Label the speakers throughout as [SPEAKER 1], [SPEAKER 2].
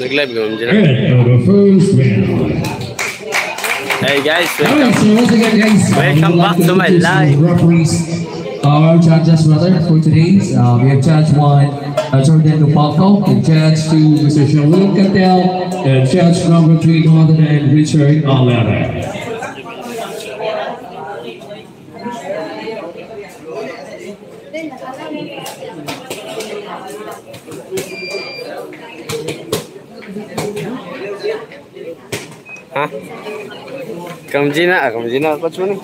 [SPEAKER 1] Nag-live ka, Mjena?
[SPEAKER 2] And the first round.
[SPEAKER 1] Hey guys, welcome.
[SPEAKER 2] so once again, guys, uh,
[SPEAKER 1] Welcome back to my live.
[SPEAKER 2] our judges, brother, for today's. Uh, we have judge one, uh, Jordan Lupalco, and judge two, Mr. Shaul Cantel, and judge number three, no other than Richard Alera.
[SPEAKER 1] Hah? Kamu Jina, kamu apa cuma nih?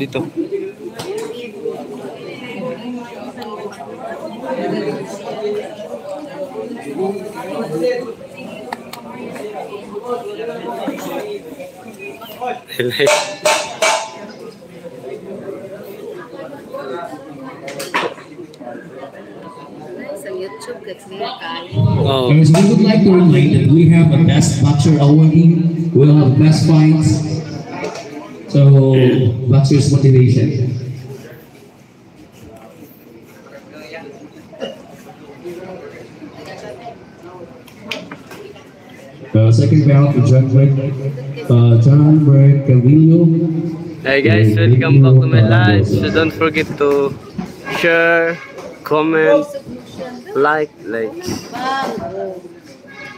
[SPEAKER 1] Dito.
[SPEAKER 3] Hehehe
[SPEAKER 1] Oh.
[SPEAKER 2] And so we would like to relate that we have a best boxer awarding, we'll have best fights. So, boxer's motivation. The second round for John Brett, uh, John Brett Cavillo.
[SPEAKER 1] Hey guys, welcome back to my live. Uh, so don't forget to share, comment, like, like.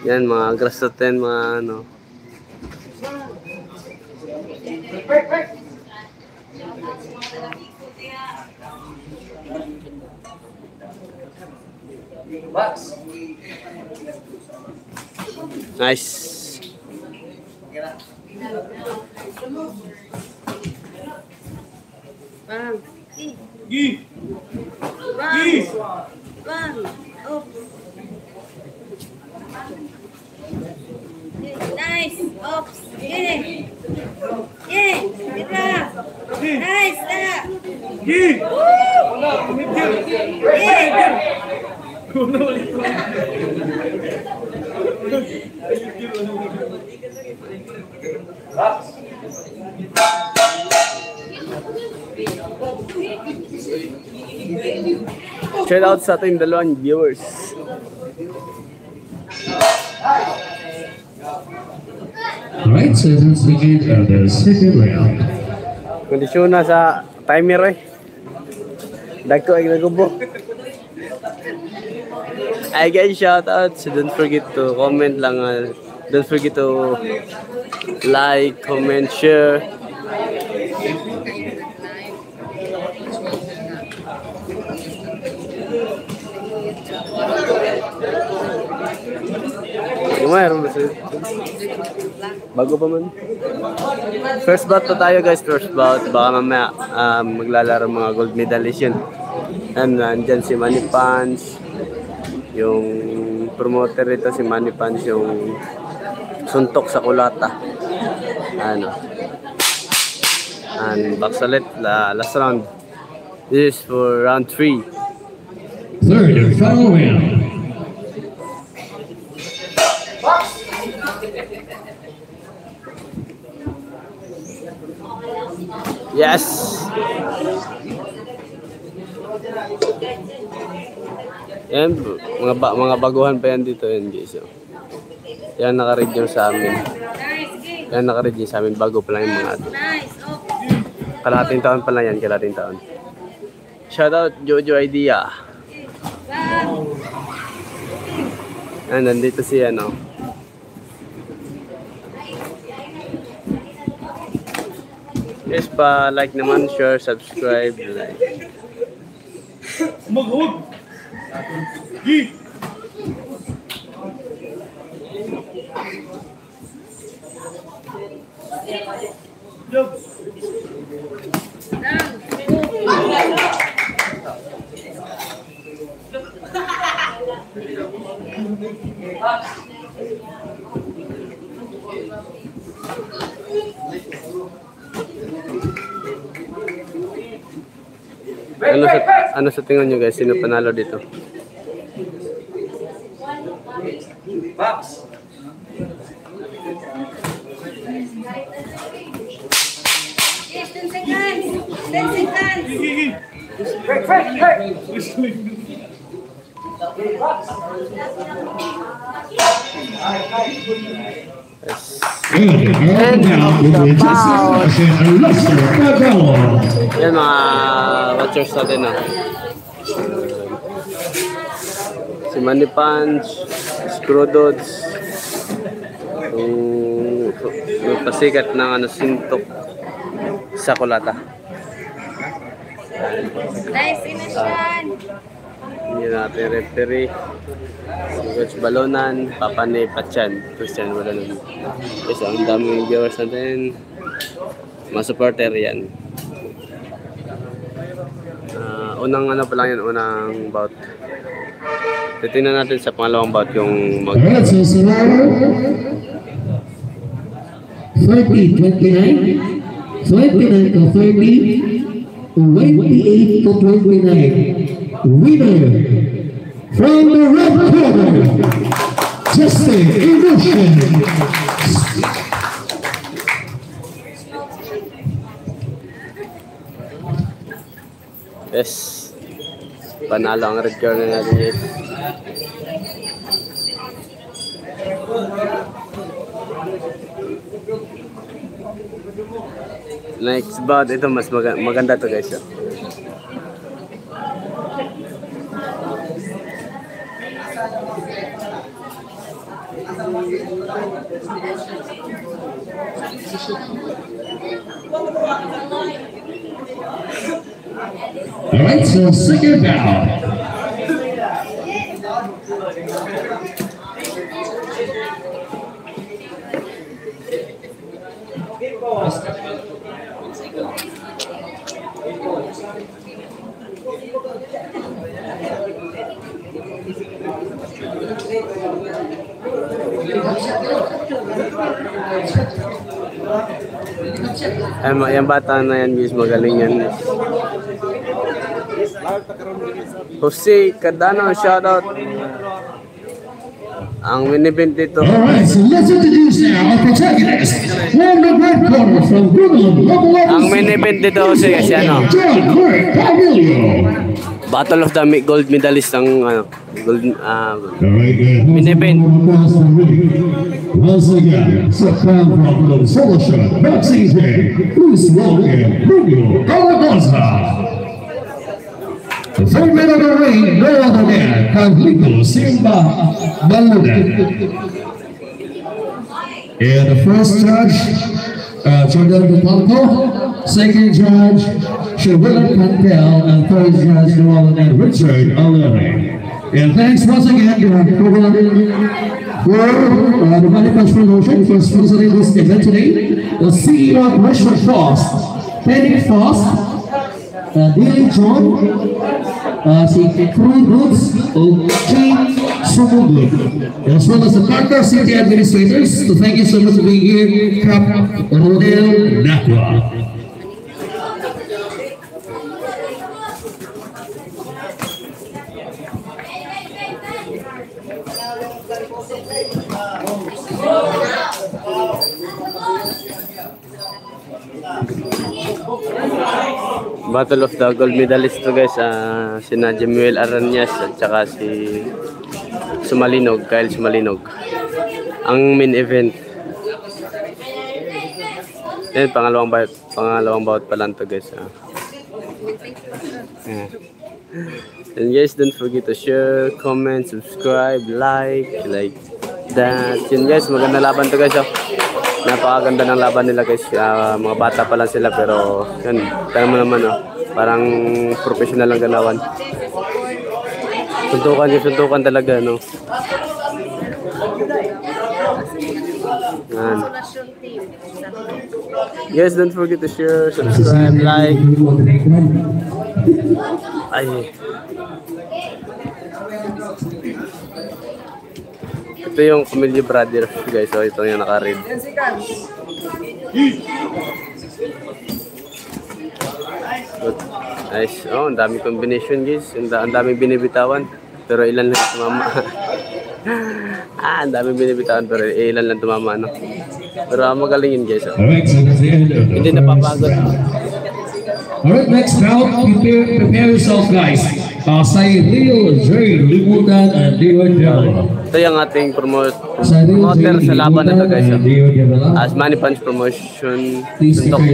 [SPEAKER 1] Yan, mga grasoten, mga ano. Nice.
[SPEAKER 3] Bang! Gi! Bang! Bang! Oh! Nice! Oops! Yeah! Yeah! Dito! Nice! Ah! Yeah!
[SPEAKER 1] Shout out sa ating dalawang viewers.
[SPEAKER 2] Alright, so let's begin uh, the second round.
[SPEAKER 1] Kondisyon na sa timer eh. Dagko ay nagubo. Ay guys, shout out. So don't forget to comment lang. ah. don't forget to like, comment, share. Mayroon ba sa'yo? Bago pa man. First bout pa tayo guys, first bout. Baka mamaya um, maglalaro mga gold medalist yun. And nandyan si Manny Pans. Yung promoter rito si Manny Pans yung suntok sa kulata. Ano. And box ulit, la, last round. This is for round 3.
[SPEAKER 2] Third and final round.
[SPEAKER 1] Yes! Yan, mga, ba, mga baguhan pa yan dito yan guys. oh. Yan naka-read sa amin. Yan naka-read sa amin bago pa lang yung mga ato. Kalating taon pa lang yan, kalating taon. Shoutout Jojo Idea. Yan, nandito si ano. Yes pa, like naman, share, subscribe, like. Ano sa, ano sa tingin nyo guys? Sino panalo dito?
[SPEAKER 3] Yes, 10 seconds! 10 seconds!
[SPEAKER 2] Now adjustment, Lester Cabello.
[SPEAKER 1] Yan mga watchers natin ah. Si Manny Punch, Screwdots, yung, pasikat ng ano, sintok sa kulata.
[SPEAKER 3] Nice inasyan.
[SPEAKER 1] Hindi natin referee. Si Coach Balonan, Papa ni Pachan, Christian Balonan. Yes, ang daming viewers natin. Mga supporter yan. Ah, unang ano pa lang yan, unang bout. Titingnan natin sa pangalawang bout yung mag...
[SPEAKER 2] 30, 29, 29 to 30, 28 to 29. Winner from the red corner, Justin Emotion.
[SPEAKER 1] Yes. Panalo ang red corner natin yes. Next bout, ito mas maga- maganda to guys. oh.
[SPEAKER 2] Alright, so second bout.
[SPEAKER 1] Ay, yung bata na yan guys, magaling yan. Jose Cardano, shoutout. Ang minibent dito,
[SPEAKER 2] Alright, so let's introduce now our protagonist from the red corner from Brooklyn, level
[SPEAKER 1] ang minibent dito Jose kasi ano,
[SPEAKER 2] John Craig Camillo.
[SPEAKER 1] Battle of the Gold Medalist ang ano, gold, ah,
[SPEAKER 2] uh, Minipin. Once again, Sakran from the Solution, Maxine, please welcome Julio Calagosa. The third man of the ring, no other Carlito And the first judge, uh, Jordan Second judge, Chevrolet Cantel. And third judge, other than Richard O'Leary. And thanks once again to our for uh, the Punch Promotion for sponsoring this event today. The CEO of Richard Frost, Penny Frost, uh, Billy John, uh, si Crew Roots, o Jane Sumugod, as well as the Parker City Administrators. So thank you so much for being here, Cap Rodel Nakwa.
[SPEAKER 1] Battle of the Gold Medalist to guys, ah, sina Jemuel Aranyas at saka si Sumalinog, Kyle Sumalinog. Ang main event. Yan, pangalawang bout, pangalawang bout pa lang to guys. Yeah. And guys, don't forget to share, comment, subscribe, like, like that. Yun guys, maganda laban to guys. Oh. Napakaganda ng laban nila guys. Ah, mga bata pa lang sila pero yun, kaya mo naman oh. Parang professional ang galawan. Suntukan yung suntukan talaga no. Yan. Guys, don't forget to share, subscribe, like. Ay. Ito yung Camille Brothers guys. So ito yung naka-read. Good. Nice. Oh, ang dami combination guys. Ang, da- ang daming binibitawan. Pero ilan lang tumama. ah, ang daming binibitawan pero ilan lang tumama no. Pero ah, magaling yun guys. Oh.
[SPEAKER 2] Alright, so that's the end of the
[SPEAKER 1] Hindi napapagod.
[SPEAKER 2] Alright, next round, prepare, prepare yourself guys. Uh, say Leo, Dre, Limutan, and Leo Devila.
[SPEAKER 1] Ito yung ating promote, promoter sa laban na to
[SPEAKER 2] Limutan,
[SPEAKER 1] guys. As Money Punch Promotion, suntok,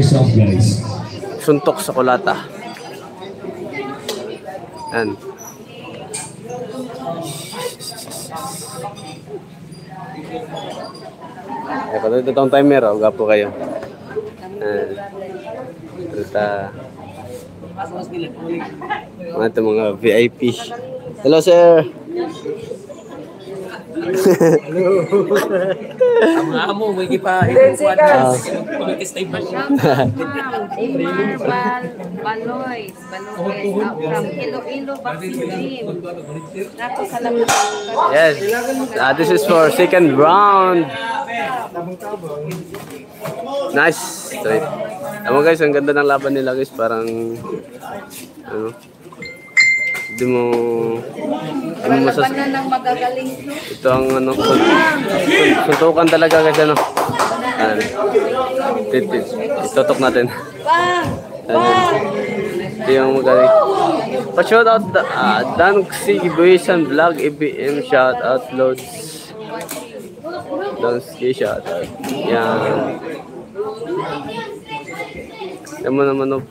[SPEAKER 1] suntok sa kulata. Yan. Eh, patuloy itong timer, oh. Gapo kayo. Yan. Ito. Mga ito mga VIP. Hello, sir.
[SPEAKER 4] Amo, may gipa ipuan.
[SPEAKER 1] Ah.
[SPEAKER 4] Pagkistay pa siya.
[SPEAKER 3] Neymar Bal Baloy. Baloy out from Iloilo Gym. Nato sa.
[SPEAKER 1] Yes. Uh, this is for second round. Nice. Alam mo guys, ang ganda ng laban nila guys. Parang, ano, hindi mo, mo masas... Ito ang ano, sun- sun- suntukan talaga guys, ano. Ano, itutok natin. Ano, ito yung magaling. Pa-shout out, uh, Dan Xi Buisan Vlog, EBM, shout out, Loads. Dan Xi, shout out. Yan. Yan mo naman, oh.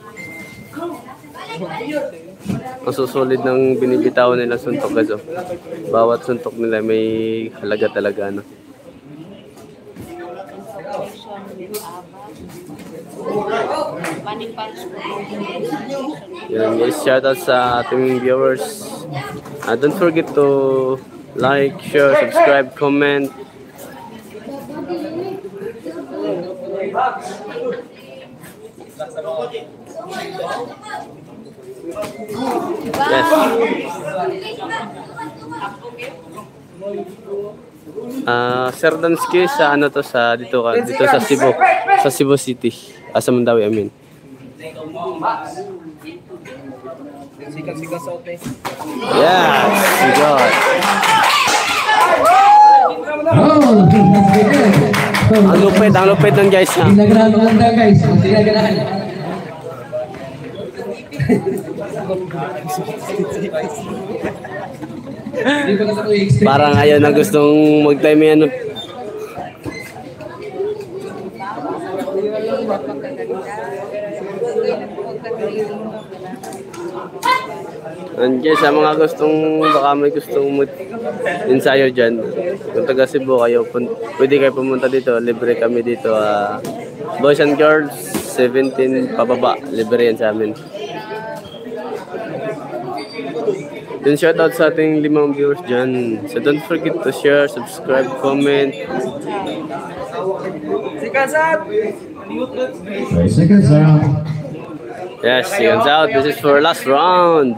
[SPEAKER 1] Ang susulid ng binibitawan nila suntok guys, oh. Bawat suntok nila may halaga talaga, ano. Yan guys, shout out sa ating viewers. Uh, don't forget to like, share, subscribe, comment. Yes. Ah, Sir Dansky sa ano to sa dito ka dito sa Cebu sa Cebu City. Ah, sa Mandawi, I mean. Yes, we got. Ang lupit, ang lupit ng guys ha.
[SPEAKER 2] Ginaganahan mo lang guys. Ginaganahan.
[SPEAKER 1] Parang ayaw na gustong mag-time yan. And guys, sa mga gustong, baka may gustong mag-ensayo dyan, kung taga Cebu kayo, pwede kayo pumunta dito, libre kami dito. ah boys and girls, 17 pababa, libre yan sa amin. Then shout out sa ating limang viewers dyan. So don't forget to share, subscribe, comment.
[SPEAKER 2] Seconds out! Seconds out!
[SPEAKER 1] Yes, seconds out. This is for last round.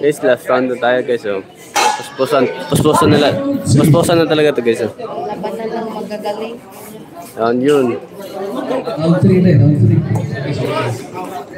[SPEAKER 1] Yes, last round na tayo guys. Oh. So, puspusan, puspusan na, puspusan na talaga to guys. Oh.
[SPEAKER 3] Labanan lang magagaling.
[SPEAKER 1] Yan yun.
[SPEAKER 2] Ang 3 na
[SPEAKER 3] yun. 3.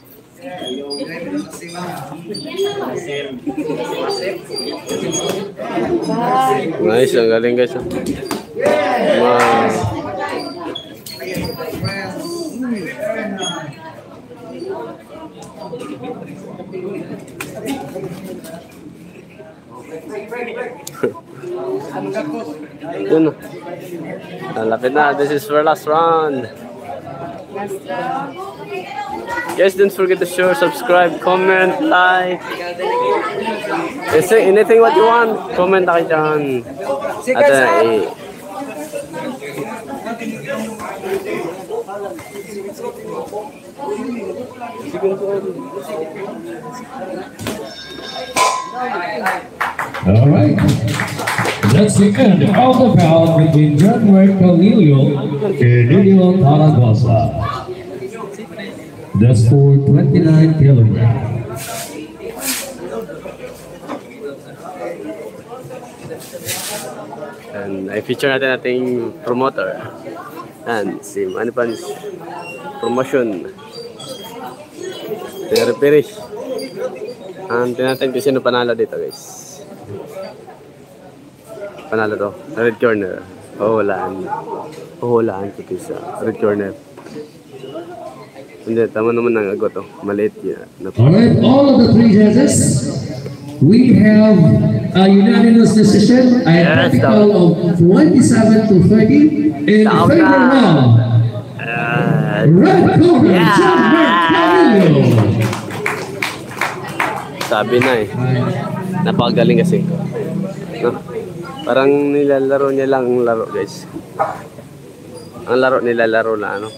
[SPEAKER 1] Nice, ang galing guys. Oh. Wow. Yun. Ah, lapit na. This is for last round.
[SPEAKER 3] Last.
[SPEAKER 1] Guys, don't forget to share, subscribe, comment, like. Anything, anything what you want, comment na kayo dyan. At uh, eh,
[SPEAKER 2] All right. That's the end of the bout between Ray Cornelio and Emilio Zaragoza. That's for 29 kilograms.
[SPEAKER 1] And I feature natin ating promoter. And si Manny Pans Promotion. Perez. And tingnan natin kung sino panalo dito guys. Panalo to. Red corner. Huhulaan. Huhulaan ko sa red corner. Hindi, tama naman ng agot to. Maliit yan. Nap-
[SPEAKER 2] All right, all of the three judges, we have a unanimous decision, a
[SPEAKER 1] Yes,
[SPEAKER 2] practical of 27 to 30 in favor
[SPEAKER 1] na.
[SPEAKER 2] of
[SPEAKER 1] Ah,
[SPEAKER 2] Red Corner,
[SPEAKER 1] Yeah.
[SPEAKER 2] John Cornelio.
[SPEAKER 1] Sabi na eh. Napakagaling kasi. No? Parang nilalaro niya lang ang laro guys. Ang laro nilalaro na ano.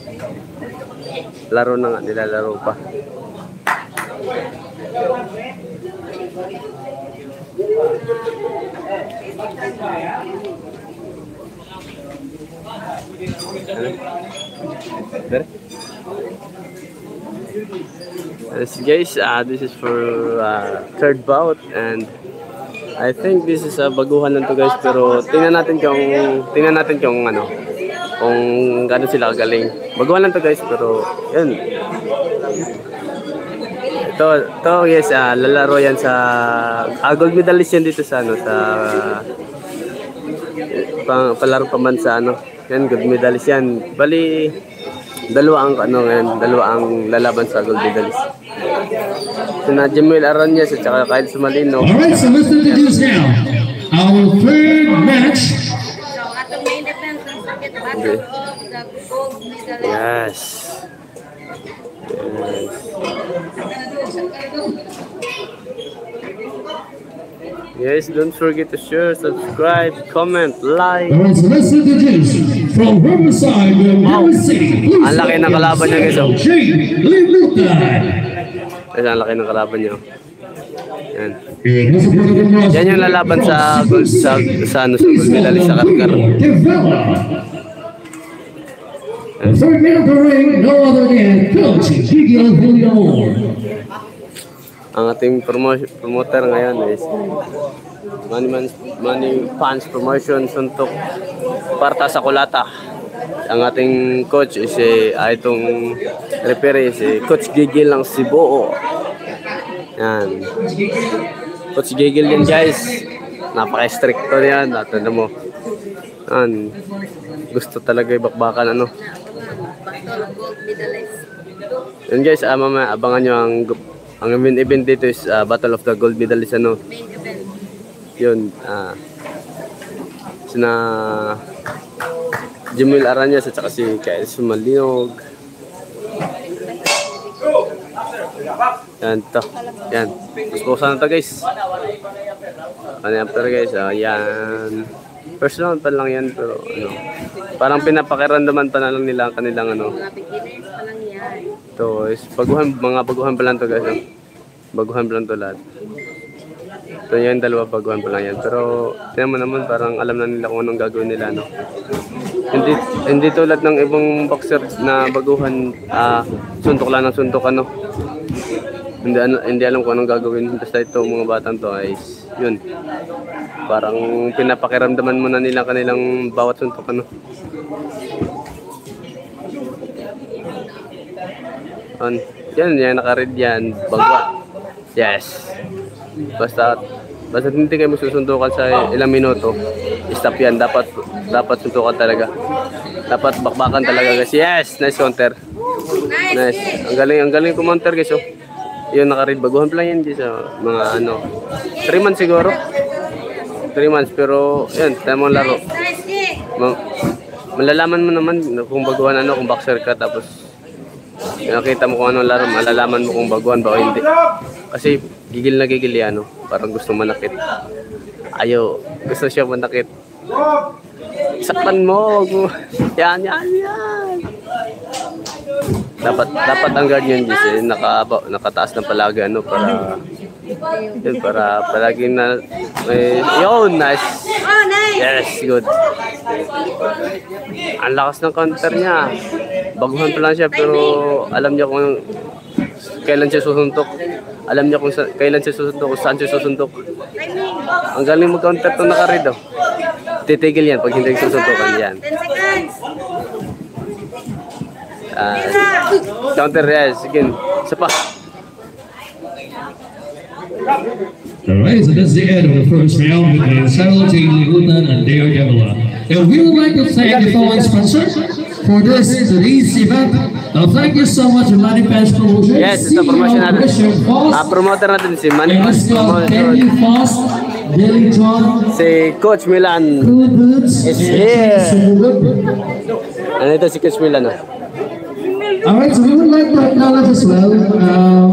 [SPEAKER 1] Laro na nga nilalaro pa. Ano? Guys, uh, this is for uh, third bout and I think this is a baguhan lang to guys pero tingnan natin kung tingnan natin kung ano kung gaano sila kagaling. Baguhan lang to guys pero yun. Ito, to yes, ah, lalaro yan sa ah, gold medalist yan dito sa ano sa pang, palaro pa man sa ano. Yan, gold medalist yan. Bali, dalawa ang ano ngayon, dalawa ang lalaban sa gold medalist. Sina Jamil Aranyas at saka Kyle Sumalino.
[SPEAKER 2] All right, so let's introduce now our third match.
[SPEAKER 3] Medalist.
[SPEAKER 1] Yes. Yes. Yes, don't forget to share, subscribe, comment, like.
[SPEAKER 2] All right, so let's introduce from Riverside, City. Please
[SPEAKER 1] Ang laki ng kalaban niya, guys, oh.
[SPEAKER 2] Jay Lilutan.
[SPEAKER 1] Kasi ang laki ng kalaban niyo. Yan. Yan yung lalaban sa gold sa sa ano sa gold medalist sa karkar.
[SPEAKER 2] The third man of ring, no other than Coach Miguel Villamor.
[SPEAKER 1] Ang ating promo- promoter ngayon is Money, Man, Money Fans Promotion Suntok Parta sa Kulata. Ang ating coach is si ah, itong referee si Coach Gigil ng Cebu. Yan. Coach Gigil yan guys. Napaka-stricto niyan. Natin mo. Yan. Gusto talaga ibakbakan ano. Yan guys, ah, mamaya abangan nyo ang ang main event dito is ah, Battle of the Gold Medalist ano.
[SPEAKER 3] Main event.
[SPEAKER 1] Yun, ah sina Jamil Aranyas at saka si K.S. Malinog. Yan to. Yan. Puspusan na to guys. Ano yan pero guys, ah, yan. First round pa lang yan pero ano. Parang pinapakiramdaman pa na lang nila ang kanilang ano. Ito is baguhan, mga baguhan pa lang to guys. oh. Baguhan pa lang to lahat. Ito yan, dalawa baguhan pa lang yan. Pero tingnan mo naman parang alam na nila kung anong gagawin nila. No? Hindi, hindi tulad ng ibang boxer na baguhan, ah, suntok lang ng suntok ano. Hindi, ano- hindi alam kung anong gagawin. Basta ito mga batang to ay yun. Parang pinapakiramdaman mo na nila kanilang bawat suntok ano. On. Yan, yan, naka-red yan. Bagwa. Yes. Basta, basta hindi kayo susundukan sa ilang minuto, stop yan. Dapat, dapat suntukan talaga. Dapat bakbakan talaga guys. Yes! Nice counter. Nice. Ang galing, ang galing kumonter guys. Oh. Yun, naka-red. Baguhan pa lang yan guys. Oh. Mga ano, 3 months siguro. 3 months. Pero, yun, tamang laro.
[SPEAKER 3] Kick!
[SPEAKER 1] Ma- malalaman mo naman kung baguhan ano, kung boxer ka tapos nakita mo kung anong laro, malalaman mo kung baguhan ba o hindi. Kasi gigil na gigil yan, no? parang gusto manakit. Ayaw, gusto siya manakit. Saktan mo. Yan, yan, yan. Dapat dapat ang guardian Diyos eh, naka, nakataas ng palagi ano para yun, para palaging na may yun nice
[SPEAKER 3] Oh, nice!
[SPEAKER 1] yes good ang lakas ng counter niya baguhan pa lang siya pero alam niya kung kailan siya susuntok alam niya kung sa, kailan siya susuntok kung saan siya susuntok ang galing mag-counter to nakarid oh. Titigil yan pag hindi susuntokan yan
[SPEAKER 3] 10 seconds!
[SPEAKER 1] Ah, counter yes sige isa pa
[SPEAKER 2] Alright, so that's the end of the first round between Cyril J. Lihutan and Deo Yavila. And we would like to thank the following sponsor for this today's event. Uh, thank you so much, Manifest Promotions.
[SPEAKER 1] yes ito promotion natin ah, promoter natin si Manny
[SPEAKER 2] and let's go Kenny Foss, Billy John,
[SPEAKER 1] si Coach Milan Is
[SPEAKER 2] and
[SPEAKER 1] here. Ano ito si Coach Milan.
[SPEAKER 2] Alright, so we would like to acknowledge as well uh,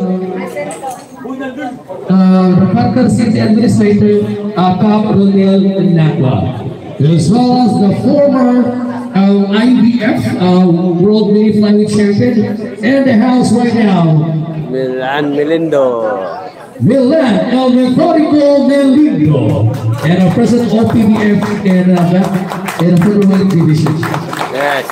[SPEAKER 2] uh, the Parker City Administrator, uh, Cap Ronel Nakwa, as well as the former uh, IBF uh, World Mini Flyweight Champion and the house right now,
[SPEAKER 1] Milan Melindo
[SPEAKER 2] will land El Methodico Melindo and a present of PBF in, uh, Federal Division.
[SPEAKER 1] Yes.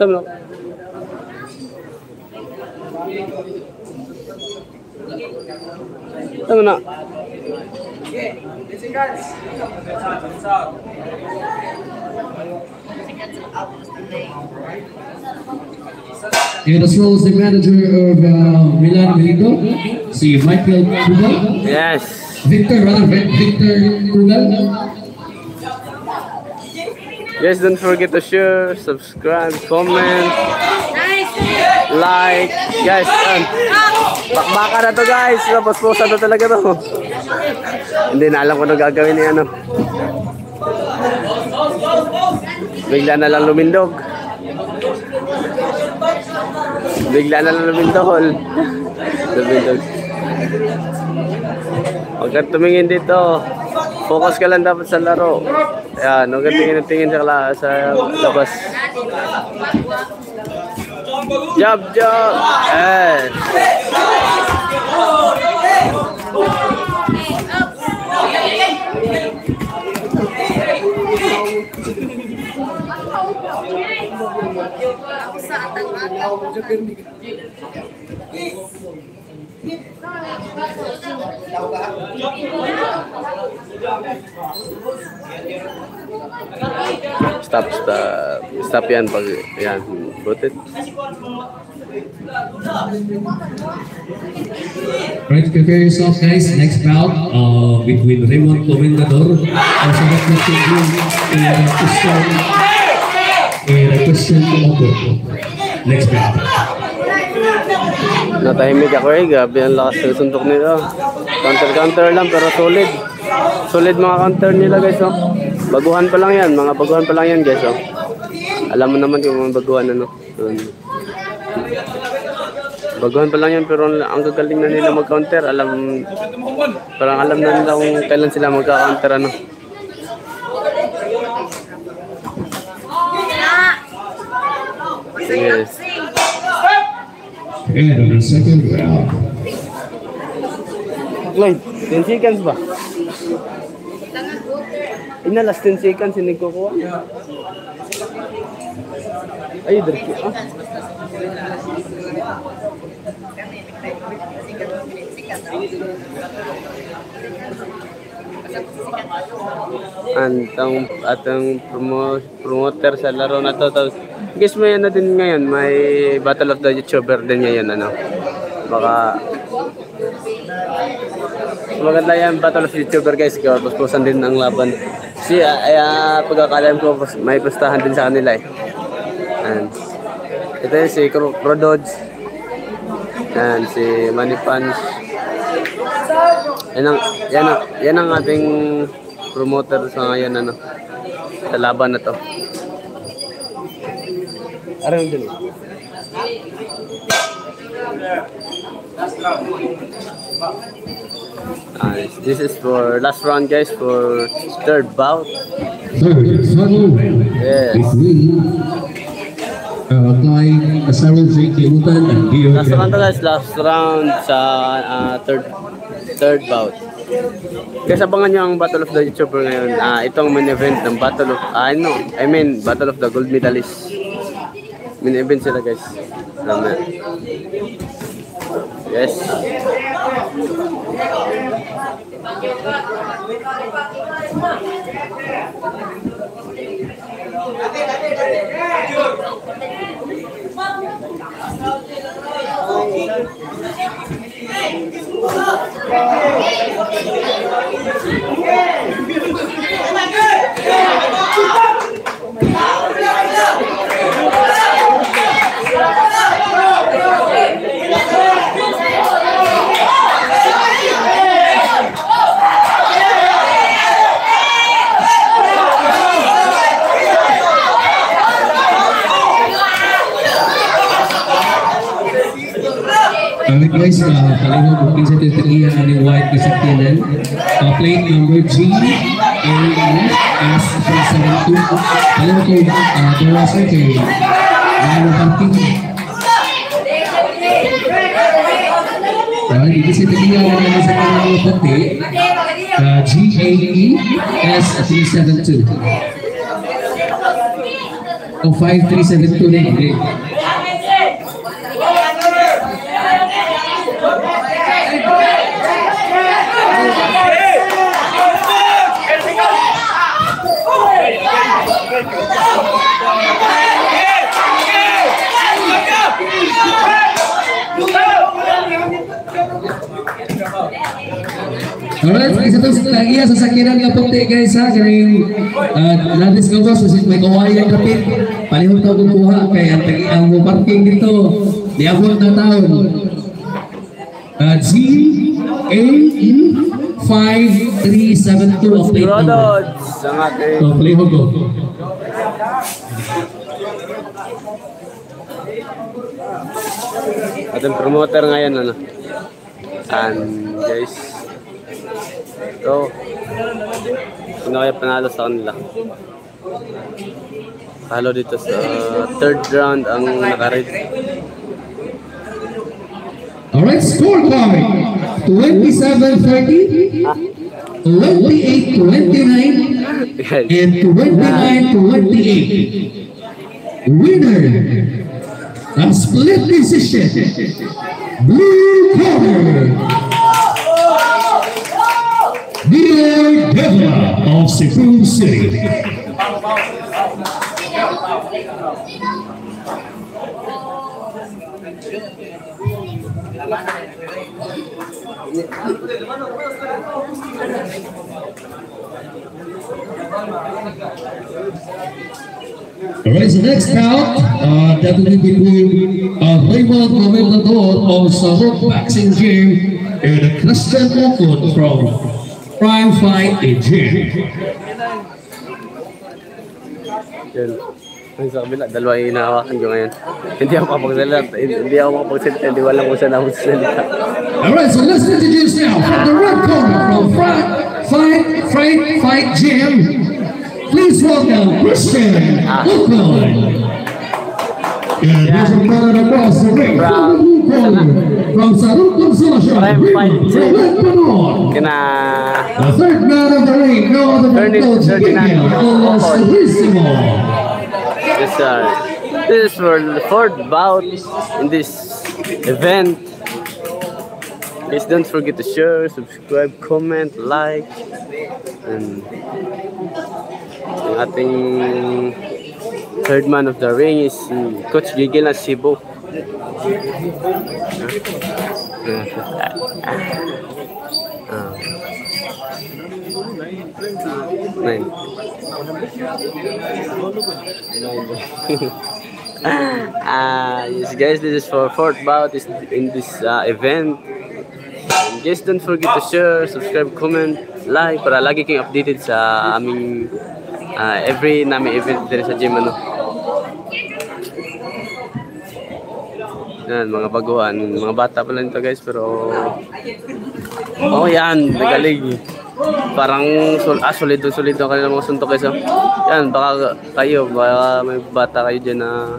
[SPEAKER 1] on. लोग सब
[SPEAKER 2] And as well as the manager of uh, Milan Melindo, see Michael Crudel.
[SPEAKER 1] Yes.
[SPEAKER 2] Victor, rather, Vic- Victor Crudel.
[SPEAKER 1] Guys, don't forget to share, subscribe, comment, like. Guys, yan. Bakbaka na to guys. Napasposa na talaga to. Hindi na alam kung ano gagawin ni ano. Bigla na lang lumindog. Bigla na lang lumindol. lumindog. Huwag kang tumingin dito. Focus ka lang dapat sa laro. Yan, huwag kang tingin tingin sa, kala- sa labas. Job, job! Eh. Stop, stop, stop yan pag yan, butit.
[SPEAKER 2] Right, prepare yourself guys. Next round uh, between Raymond Comendador and Sabat Nationalin Next bout.
[SPEAKER 1] Natahimik ako eh, gabi ang lakas ng suntok nila. Counter-counter lang pero solid. Solid mga counter nila guys oh. Baguhan pa lang yan, mga baguhan pa lang yan guys oh. Alam mo naman yung mga baguhan ano. Yun. Baguhan pa lang yan pero ang gagaling na nila mag-counter. Alam, parang alam na nila kung kailan sila magka-counter ano. Yes.
[SPEAKER 2] And on the second round.
[SPEAKER 1] Lloyd, 10 seconds ba? Ina, last 10 seconds hindi ko kuha. Ay, dirki. Ah. Antang atang promo, promoter sa laro na to. Guess mo yan na din ngayon. May Battle of the YouTuber din ngayon. Ano? Baka Maganda yan, Battle of YouTuber guys. Kaya puspusan din ang laban. Kasi ay, uh, pagkakalam ko, may pustahan din sa kanila eh. And, ito yun si Cro- Crododge. And si Money Punch. Yan ang, yan ang, yan ang ating promoter sa ngayon ano, sa laban na to. Din. Uh, this is for last round guys for third bout. Yes.
[SPEAKER 2] uh,
[SPEAKER 1] Last round guys, last round sa ah, third third bout. Guys, abangan nyo ang Battle of the YouTuber ngayon. Ah, itong main event ng Battle of, ah, no, I mean, Battle of the Gold Medalist. Mini-event sila guys. Dami. Yes.
[SPEAKER 2] boys, uh, Kalingap represented Tria and White Bisaktianan. Uh, played number G and S372. Kalingap kay uh, Dawasa kay Lalo Pati. Uh, dito si Tria na naman sa Kalingap Pati. Uh, G-A-E S372. O oh, 5372 na yung grade. Alright, isa to lagi sa sakiran nga puti guys ha. Kaya uh, nadis ko boss, kasi may kawayan kapit. Palihog to kumuha kay ang tagi ang mo parking dito. Di ako na taon. Uh, G A E 5372 of plate number.
[SPEAKER 1] Rodods ang ating
[SPEAKER 2] So, palihog ko.
[SPEAKER 1] ating promoter ngayon ano. And guys. So, sino kaya panalo sa kanila? Talo dito sa third round ang nakarate.
[SPEAKER 2] Alright, scorecard 27-30, 28-29,
[SPEAKER 1] Guys,
[SPEAKER 2] and 29-28. Winner, a split decision, blue corner, Dior Devla of Cebu City. Alright, so next bout, uh, that will be between uh, Raymond Comendador of Sahok Boxing Gym and Christian Okot from Prime Fight in Gym.
[SPEAKER 1] yun. Ang sa kabila, dalawa yung hinahawakan ko ngayon. Hindi ako makapagsalita. Hindi ako makapagsalita. Hindi wala kung saan ako sasalita.
[SPEAKER 2] Alright, so let's introduce now from the red corner from Fight Fight Fight Fight Gym. Please welcome Christian Okot. And there's a brother across the ring from the blue from Saruk Consortium.
[SPEAKER 1] Prime Fight Gym.
[SPEAKER 2] Red Panon.
[SPEAKER 1] Kina...
[SPEAKER 2] The third man of the ring, no other than Coach
[SPEAKER 1] thirty-nine.
[SPEAKER 2] Miguel
[SPEAKER 1] This, uh, this is for the fourth bout in this event. Please don't forget to share, subscribe, comment, like, and ang ating third man of the ring is si Coach Gigil na Cebu. Ah. Nine. Ah, yes guys, this is for fourth bout is in this uh, event. And guys, don't forget to share, subscribe, comment, like para lagi kayong updated sa aming uh, every namin event dito sa gym ano. Yan, mga baguhan. Mga bata pa lang ito guys, pero... Oh, yan. Nagaling. Parang sul ah, solid solid ang kanilang mga suntok guys. oh. Yan, baka kayo, baka may bata kayo dyan na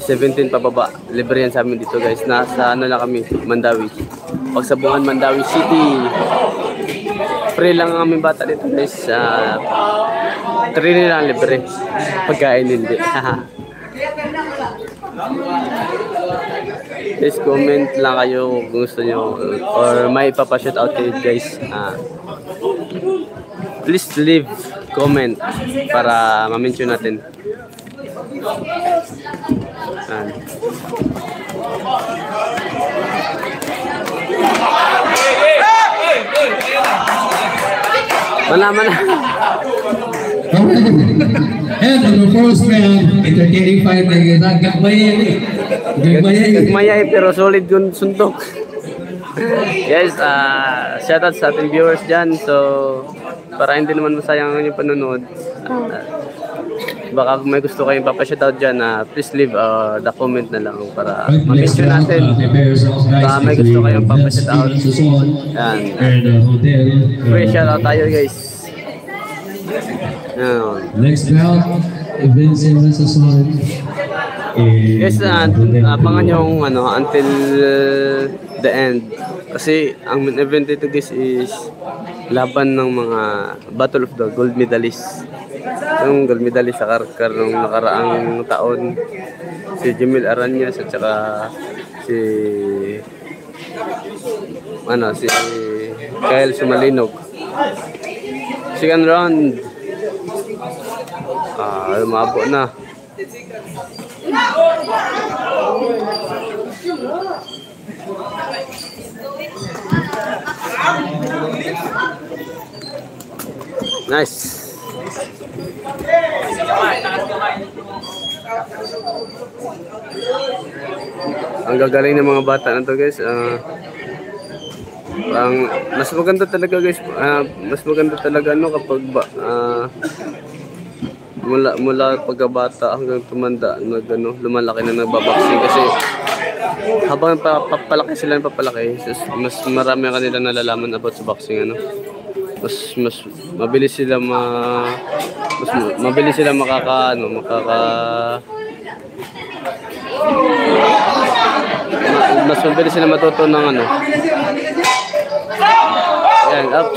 [SPEAKER 1] 17 pababa. Libre yan sa amin dito guys. Nasa ano lang kami, Mandawi. Pagsabungan Mandawi City. Free lang ang aming bata dito guys. Uh, free lang libre. Pagkain hindi. Please comment lang kayo kung gusto nyo or may ipapashoot out kayo guys. Ah, please leave comment para ma-mention natin. Yan. Malaman na.
[SPEAKER 2] and the first round, entertaining fight like that. Gagmayan eh. Gagmayan eh.
[SPEAKER 1] Gagmayay pero solid yung suntok. yes, uh, shoutout sa ating viewers dyan. So, para hindi naman masayang ang inyong panonood, ah, baka kung may gusto kayong papashoutout dyan, uh, please leave uh, the comment na lang para ma-mention natin.
[SPEAKER 2] uh.
[SPEAKER 1] Baka may gusto kayong papashoutout. Yan.
[SPEAKER 2] And uh, hotel.
[SPEAKER 1] Free
[SPEAKER 2] Uh,
[SPEAKER 1] shoutout tayo guys. Yan.
[SPEAKER 2] Next round, Vincent Susan.
[SPEAKER 1] Yes, uh, abangan yung ano, until uh, the end. Kasi ang main event dito guys is laban ng mga Battle of the Gold Medalists. Yung gold medalist sa Karkar nung nakaraang taon. Si Jamil Aranyas at saka si ano, si Kyle Sumalinog. Second round. Ah, umabo na. Nice. Ang gagaling ng mga bata na to guys. Ah, ang mas maganda talaga guys. ah, mas maganda talaga no kapag ah, mula mula pagkabata hanggang tumanda nag ano, lumalaki na nagbaboxing kasi habang pa, papalaki sila ng papalaki mas marami ang kanila nalalaman about sa boxing ano mas mas mabilis sila ma mas ma- mabilis sila makaka ano makaka ma- mas mabilis sila matuto ng ano yan up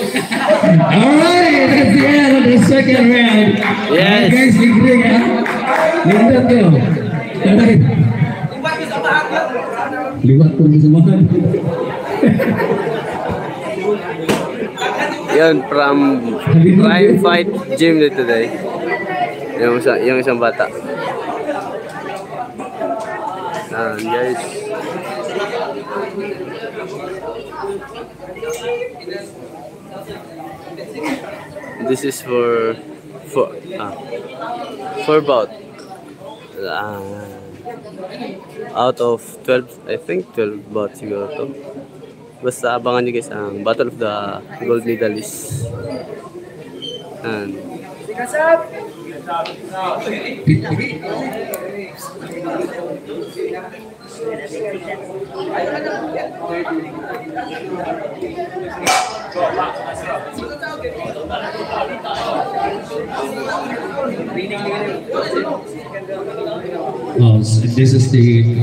[SPEAKER 2] Alright, that's the end of the second round.
[SPEAKER 1] Yes.
[SPEAKER 2] Guys, libre ha. Lindot kayo. Alright. Liwat ko sa mga.
[SPEAKER 1] Yan, from Prime Fight Gym na today. Yung, isa, yung isang bata. Yan, guys. This is for for ah, for about ah, out of 12 I think 12 bouts siguro to. Basta abangan nyo guys ang Battle of the Gold Medalists. And
[SPEAKER 2] Oh, so this is the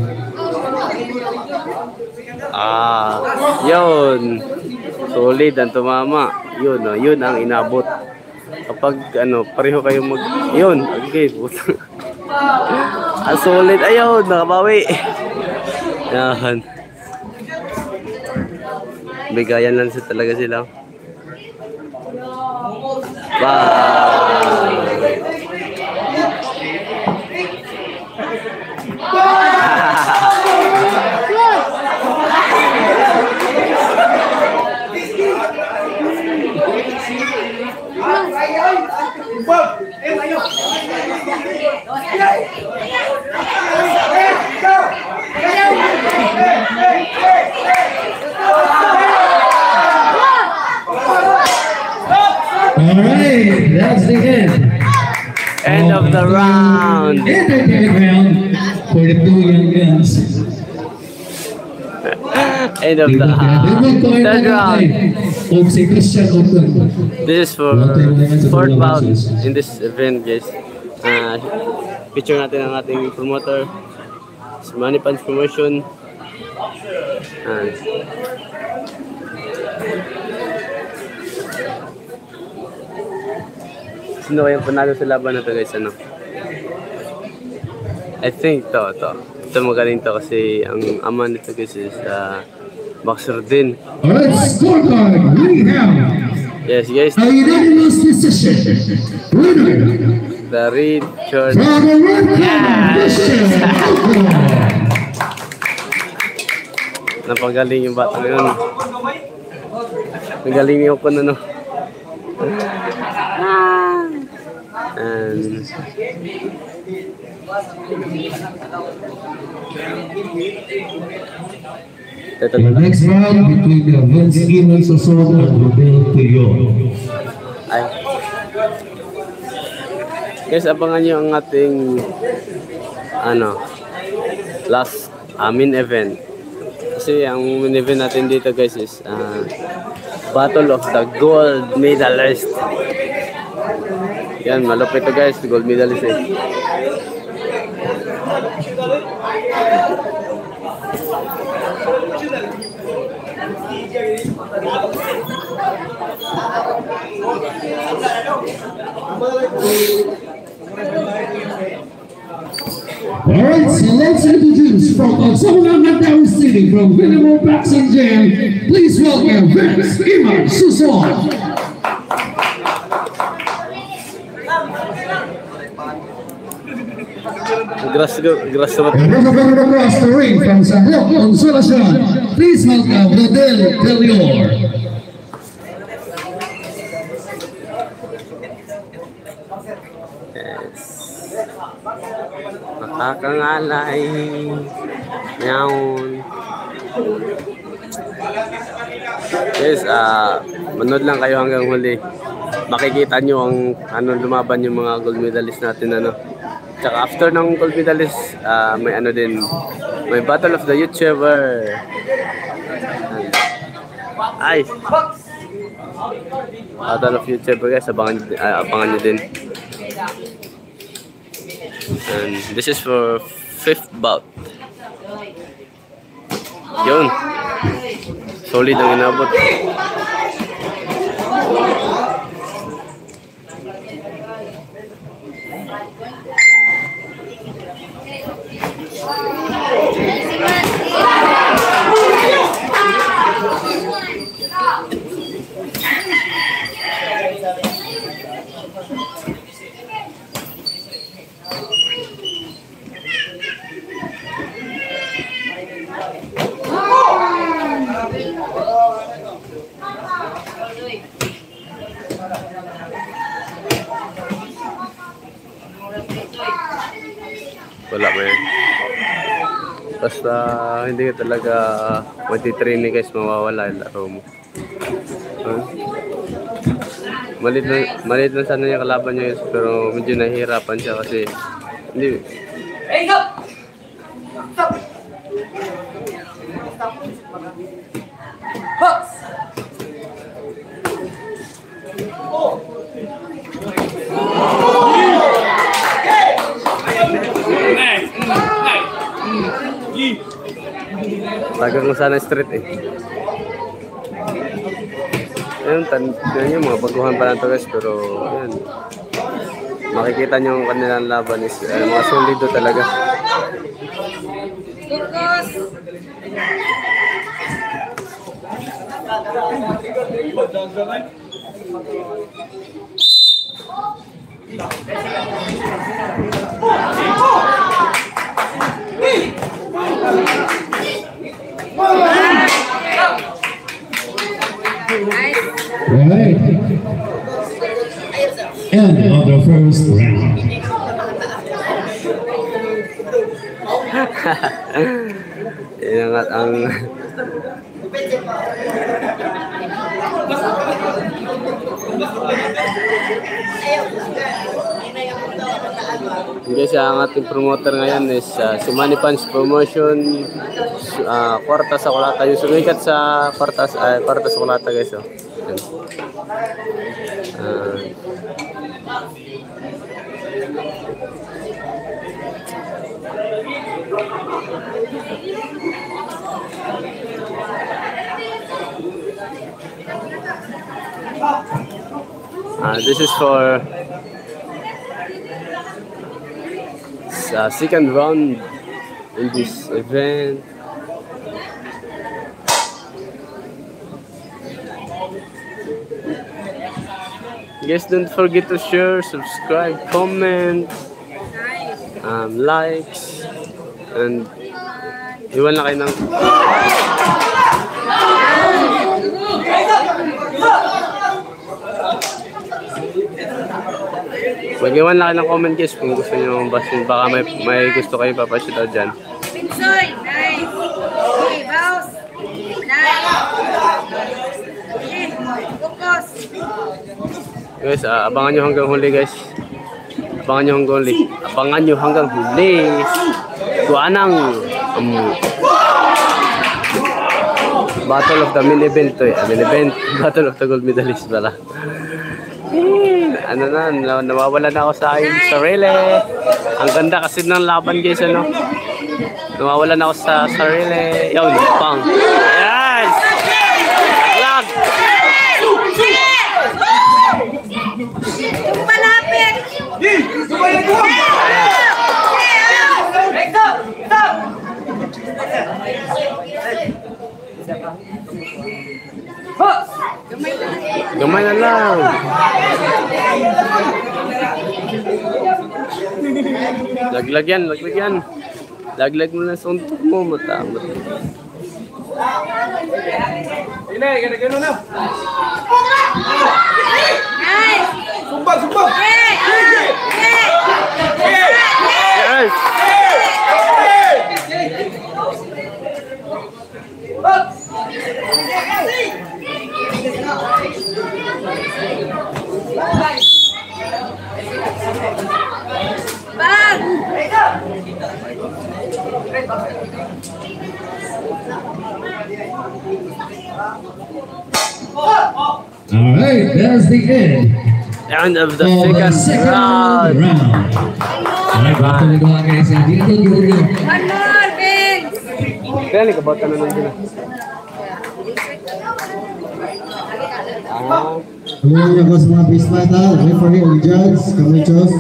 [SPEAKER 1] Ah, yun. Solid ang tumama. Yun, oh, yun ang inabot. Kapag ano, pareho kayo mag... Yun, okay. ang solid. Ayun, nakabawi. Yan. Bigayan lang sa talaga sila. All
[SPEAKER 2] right, that's the end.
[SPEAKER 1] End of the round.
[SPEAKER 2] End of the round for the two young guns.
[SPEAKER 1] End of the third round. This is for fourth bout in this event, guys. Uh, picture natin ang ating promoter. Si Money Punch Promotion. And, Sino kayang panalo sa laban na to guys? Ano? I think to, to. Ito magaling to kasi ang ama nito guys is uh, boxer din.
[SPEAKER 2] Alright, scorecard. We have
[SPEAKER 1] Yes guys,
[SPEAKER 2] a unanimous decision. Winner
[SPEAKER 1] the red short.
[SPEAKER 2] from the red corner, Open.
[SPEAKER 1] Napagaling yung bata ngayon. Nagaling yung ko na no. And ito
[SPEAKER 2] The next round between the Iman Sosoda and Rodel Tuyo.
[SPEAKER 1] ay. Guys, abangan nyo ang ating ano last uh, main event. Kasi ang main event natin dito guys is uh, Battle of the Gold Medalist. Yan, malupit to guys, gold medalist eh.
[SPEAKER 2] Alright, so let's introduce from Oksana Mandawi City, from Villamore Boxing Gym, please welcome Vince Iman Sosoda.
[SPEAKER 1] Grass, grass naman.
[SPEAKER 2] And representing across the ring from Sahel, Consolacion, please welcome Rodel Telior.
[SPEAKER 1] Makakangalay. Meown. Yes, ah, manood lang kayo hanggang huli. Makikita nyo ang ano lumaban yung mga gold medalist natin ano. Tsaka after ng gold medalist, ah, may ano din, may Battle of the YouTuber. Ay! Battle of YouTuber guys, abangan, ah, abangan nyo din. And this is for fifth bout. Yun. Solid ang inabot. Wala mo yan. Basta hindi ka talaga matitraining guys, mawawala yung laro mo. Huh? Malit na, malit na sana yung kalaban niya guys, pero medyo nahihirapan siya kasi hindi, Taga kung sana street eh. Ayun, yun yung mga baguhan pa lang to guys, pero ayun. Makikita nyo yung kanilang laban is eh, mga solido talaga.
[SPEAKER 3] Turkos! Nice.
[SPEAKER 2] Alright. End of the first round.
[SPEAKER 1] Yan ang, ang Guys, ang ating promoter ngayon is uh, si Money Punch Promotion uh, Kwarta sa Kulata. Yung sumikat sa Kwarta, uh, Kwarta sa Kulata guys. Oh. Ah, Uh, this is for uh, second round in this event. Guys, don't forget to share, subscribe, comment, um, likes, and iwan na kayo ng Mag-iwan lang ng comment guys kung gusto nyo basin. Baka may, may gusto kayo papasita dyan.
[SPEAKER 3] Pinsoy, nice. Okay, boss. Nice. Focus.
[SPEAKER 1] Guys, ah, abangan nyo hanggang huli guys. Abangan nyo hanggang huli. Abangan nyo hanggang huli. Kuanang um, Battle of the Main Event to eh. Main Event. Battle of the Gold Medalist pala. Ano na, na- nawawala na ako sa aking sarili. Ang ganda kasi ng laban guys, ano. Nawawala na ako sa sarili. Yun, pang. Gamay lang. Laglagyan, laglagyan. Laglag mo na sa untok mo,
[SPEAKER 3] mata.
[SPEAKER 5] Inay, gano'n
[SPEAKER 3] na. Sumbang, sumbang.
[SPEAKER 1] Yes!
[SPEAKER 3] Yes!
[SPEAKER 2] All right, that's the end
[SPEAKER 1] End of the
[SPEAKER 2] the
[SPEAKER 1] second
[SPEAKER 2] second
[SPEAKER 1] round.
[SPEAKER 2] round. Alright, back to the mga guys. Dito, dito.
[SPEAKER 3] One more, Vince.
[SPEAKER 1] Kaya ka na lang ah. Ah,
[SPEAKER 6] Kemudian ako sa mga base battle, referee ang judge, kami Diyos.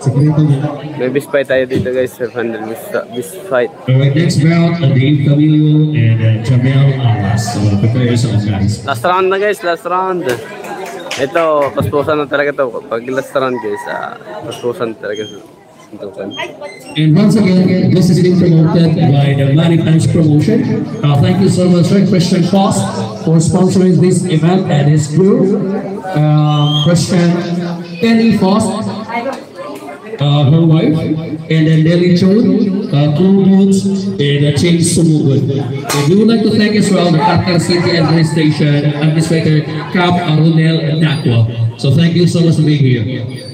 [SPEAKER 6] Sekreto niya.
[SPEAKER 1] May fight tayo dito guys. 500 bis, bis fight.
[SPEAKER 2] Alright, next round, uh, Dave Camilo and uh, Jamel Alas. So, prepare yourself, guys.
[SPEAKER 1] Last round na guys, last round. Ito, paspusan na talaga to. Pag last round guys, ah, paspusan talaga suntukan.
[SPEAKER 2] And once again, this is being promoted by the Money Punch Promotion. Uh, thank you so much, Sir Christian Foss, for sponsoring this event and his crew. Uh, Christian Penny Foss, uh, her wife, and then Nelly Chod, uh, crew boots, and uh, James Sumugod. And we would like to thank as well the Qatar City Administration Administrator Cap Arunel Nakwa. So thank you so much for being here.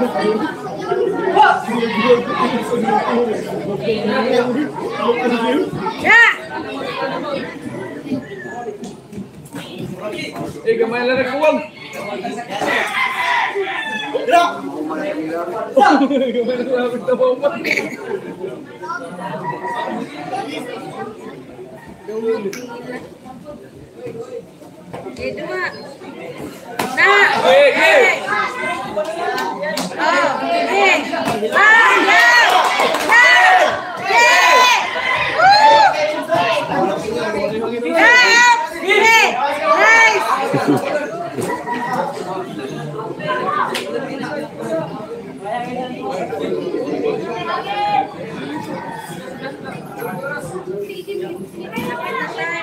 [SPEAKER 3] Ya.
[SPEAKER 5] Eh, gamay lang ako.
[SPEAKER 3] Gitu, Mak. Nah.
[SPEAKER 5] Gigi. Eh.
[SPEAKER 3] Oh, gigi. Lanjut.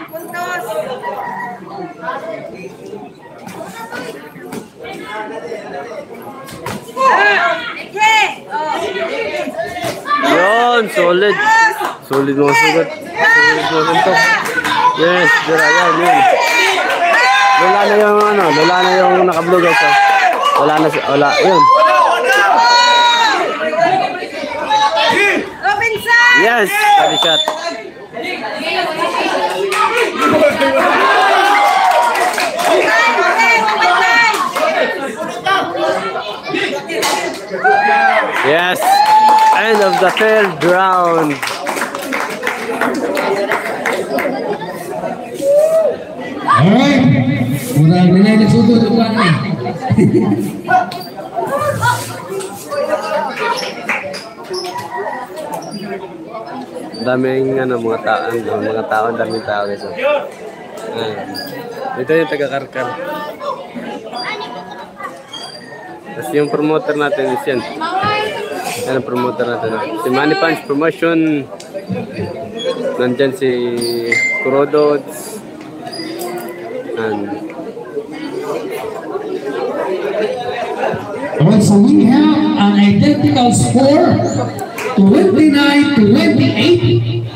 [SPEAKER 3] Puntos.
[SPEAKER 1] Yun, solid. Solid mga sugat. Solid mga suntok. Yes, dira yan, yun. Wala na yung ano, wala na yung nakablog guys. oh. Wala na si, wala, yun. Yes, body shot. Yes, end of the third round.
[SPEAKER 2] Alright. Mula nila nagsugod ang plano eh.
[SPEAKER 1] daming ano mga tao, mga tao, daming tao guys. Oh. Ayan. Ito yung taga-karkar. Tapos yung promoter natin is yan. Yan ang promoter natin. Si Money Punch Promotion. Nandyan si Kurodods. And
[SPEAKER 2] so we have an identical score, 29-28.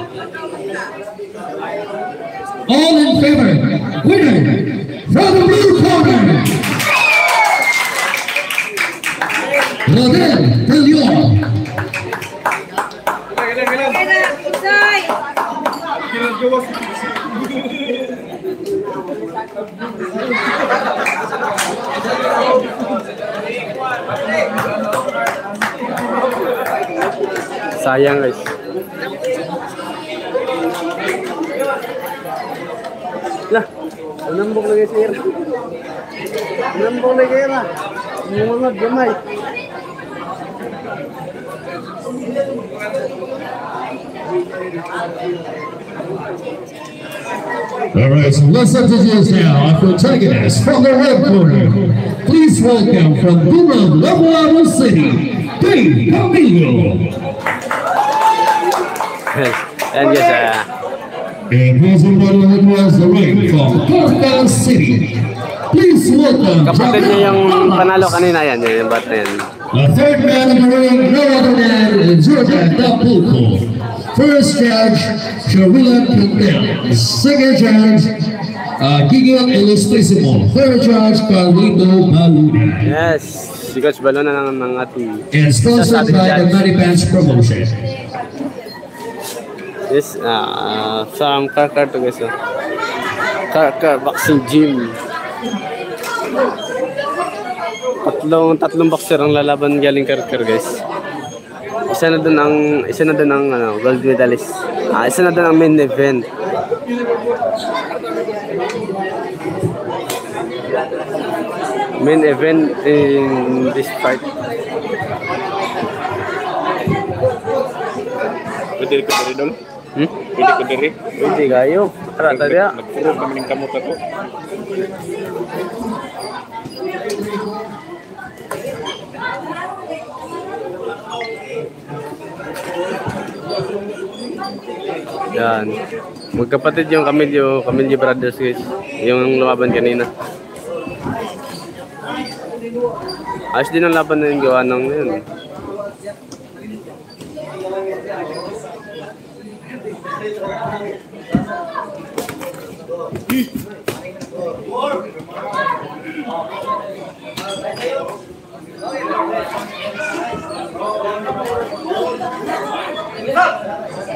[SPEAKER 2] All in favor, winner from the blue corner. Rodel Del
[SPEAKER 1] sayang guys. Lah nembok lagi sih, nembok lagi lah mau gamay
[SPEAKER 2] All right, so let's introduce now our protagonist from the red corner. Please welcome from Buma, Labuano City, Dave Camilo.
[SPEAKER 1] And guys, ah,
[SPEAKER 2] And his brother across the ring from Corpus City. Please welcome
[SPEAKER 1] kapatid niya yung panalo kanina yan, yung bata yan.
[SPEAKER 2] The third man in the ring, no other than Jordan Tapulco. First judge, Sharila Pintel. Second judge, uh, Gigil Ilustrisimo. Third judge, Carlito Baludi.
[SPEAKER 1] Yes, si Coach Balon na ng, ng ating
[SPEAKER 2] And sponsored by the Money Pants Promotion.
[SPEAKER 1] Yes, ah, uh, Karkar to guys. Karkar Boxing Gym. Tatlong tatlong boxer ang lalaban galing Karkar guys. Isa na doon ang isa na doon ang ano, gold medalist. Ah, isa na doon ang main event. Main event in this fight.
[SPEAKER 4] Pwede ko diri dong.
[SPEAKER 1] Hmm?
[SPEAKER 4] Pwede ko diri.
[SPEAKER 1] Hindi kayo. Tara, tara.
[SPEAKER 4] Nagpuro kami ng kamot ako.
[SPEAKER 1] Yan. Magkapatid yung Camillo, Camillo Brothers guys. Yung lumaban kanina. Ayos din ang laban na yung gawa ng yun.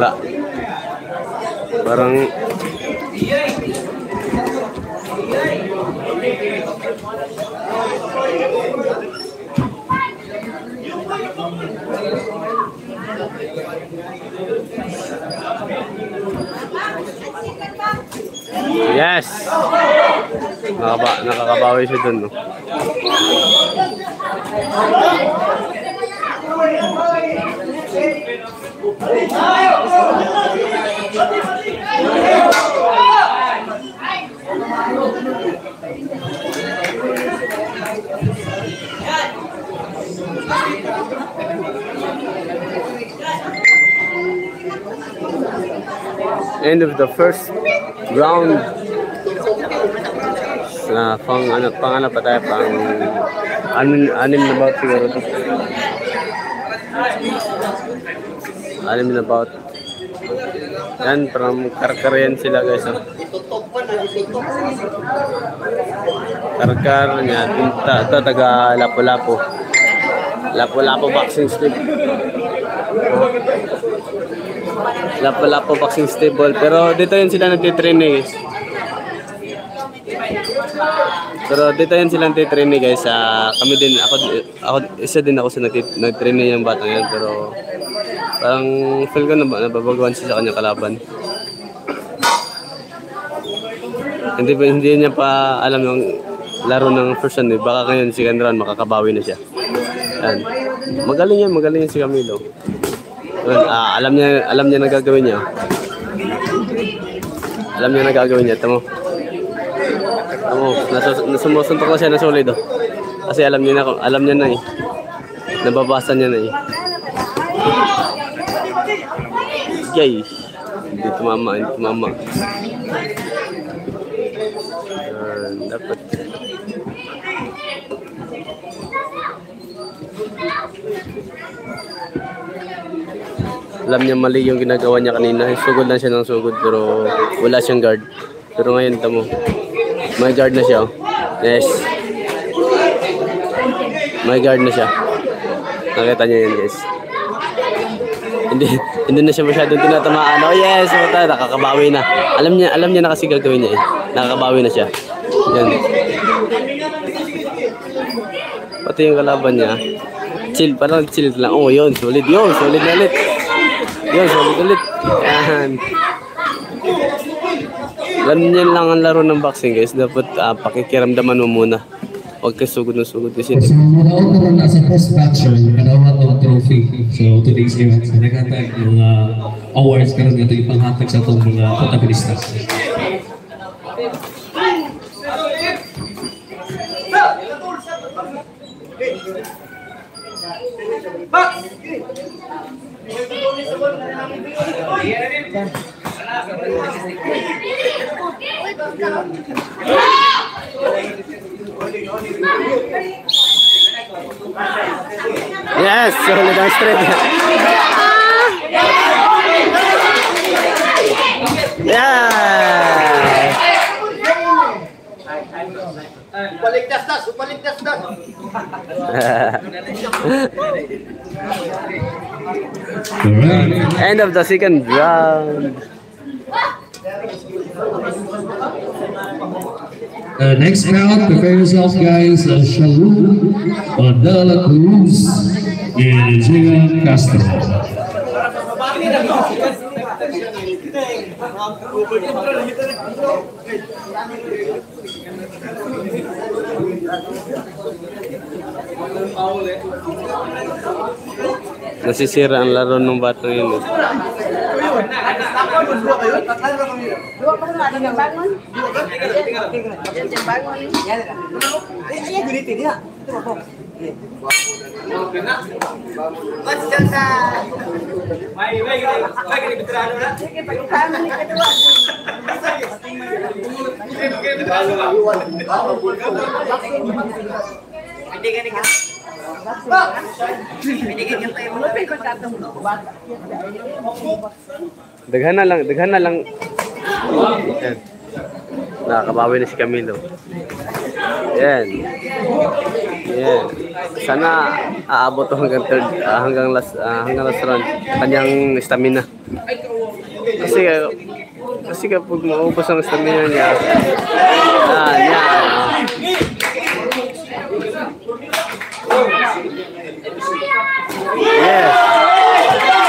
[SPEAKER 1] lah. Barang Yes! Nakaba nakakabawi siya dun. No? Yan! End of the first round. Na pang ano, pang ano pa tayo, pang anim, anim na bout siguro to. Anim na bout. Yan, parang karkar yan sila guys. Oh. Karkar niya, tinta, ito taga Lapu-Lapu. Lapu-Lapu boxing strip. Oh. Lapu-Lapu boxing stable. Pero dito yun sila nagtitraining guys. Pero dito yan sila nagtitraining guys. Ah, kami din, ako, ako, isa din ako sa nagtit- nagtraining yung batang yan. Pero parang feel ko na nababaguhan siya sa kanyang kalaban. Hindi pa hindi niya pa alam yung laro ng first round. Eh. Baka ngayon si round makakabawi na siya. Yan. Magaling yan, magaling yan si Camilo. Ah, alam niya, alam niya na gagawin niya. Alam niya na gagawin niya. Tamo. Tamo, nasus nasumusuntok na siya na solid oh. Kasi alam niya na, alam niya na eh. Nababasa niya na eh. Yay! Hindi tumama, hindi tumama. Yan, dapat. Alam niya mali yung ginagawa niya kanina. Sugod lang siya ng sugod pero wala siyang guard. Pero ngayon tamo. May guard na siya. oh. Yes. May guard na siya. Nakita niya yun guys. Hindi hindi na siya masyadong tinatamaan. Oh yes, puta, nakakabawi na. Alam niya, alam niya na kasi gagawin niya eh. Nakakabawi na siya. Yan. Pati yung kalaban niya. Chill, parang chill lang. Oh, yun, solid yun, solid na ulit. Yun, solid ulit. Yan. Ganyan lang ang laro ng boxing guys. Dapat ah, pakikiramdaman mo muna. Huwag ka sugod ng sugod kasi
[SPEAKER 2] So, madaw karon na sa first batcher, kadawat ng trophy. So, today's event, naghatag yung uh, awards karon nga ito ipanghatag sa itong mga protagonistas.
[SPEAKER 1] Yes, solid ang straight. Yeah!
[SPEAKER 2] Alright.
[SPEAKER 1] End of the second round.
[SPEAKER 2] Uh, next round, prepare yourself guys. Uh, Shalom, Mandala Cruz, and Jiga Castro. Thank you.
[SPEAKER 1] Nasisira ang laro ng batang yun. eh.
[SPEAKER 3] Dua pa nga yung bangon. Yan yung bangon. Sige, pagkakaan ni kedua. Lupin ko sa itong
[SPEAKER 1] Daghan na lang, daghan na lang. Yan. Nakakabawi na si Camilo. Yan. Yan. Sana aabot hanggang third, ah, hanggang last, ah, hanggang last round. Kanyang stamina. Kasi, ah, kasi kapag maubos ang stamina niya, ah, yan. Yes.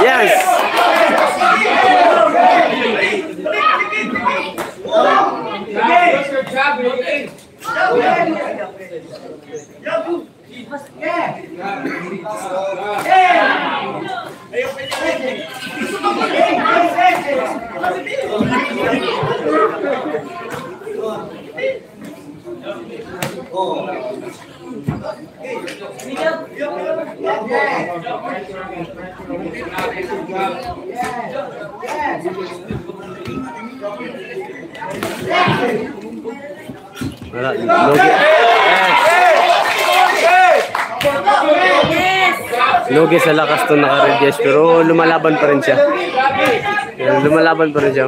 [SPEAKER 1] Yes. Wala, lugi. Yes! Lugi sa lakas to naka-regiest pero lumalaban pa rin siya. Lumalaban pa rin siya.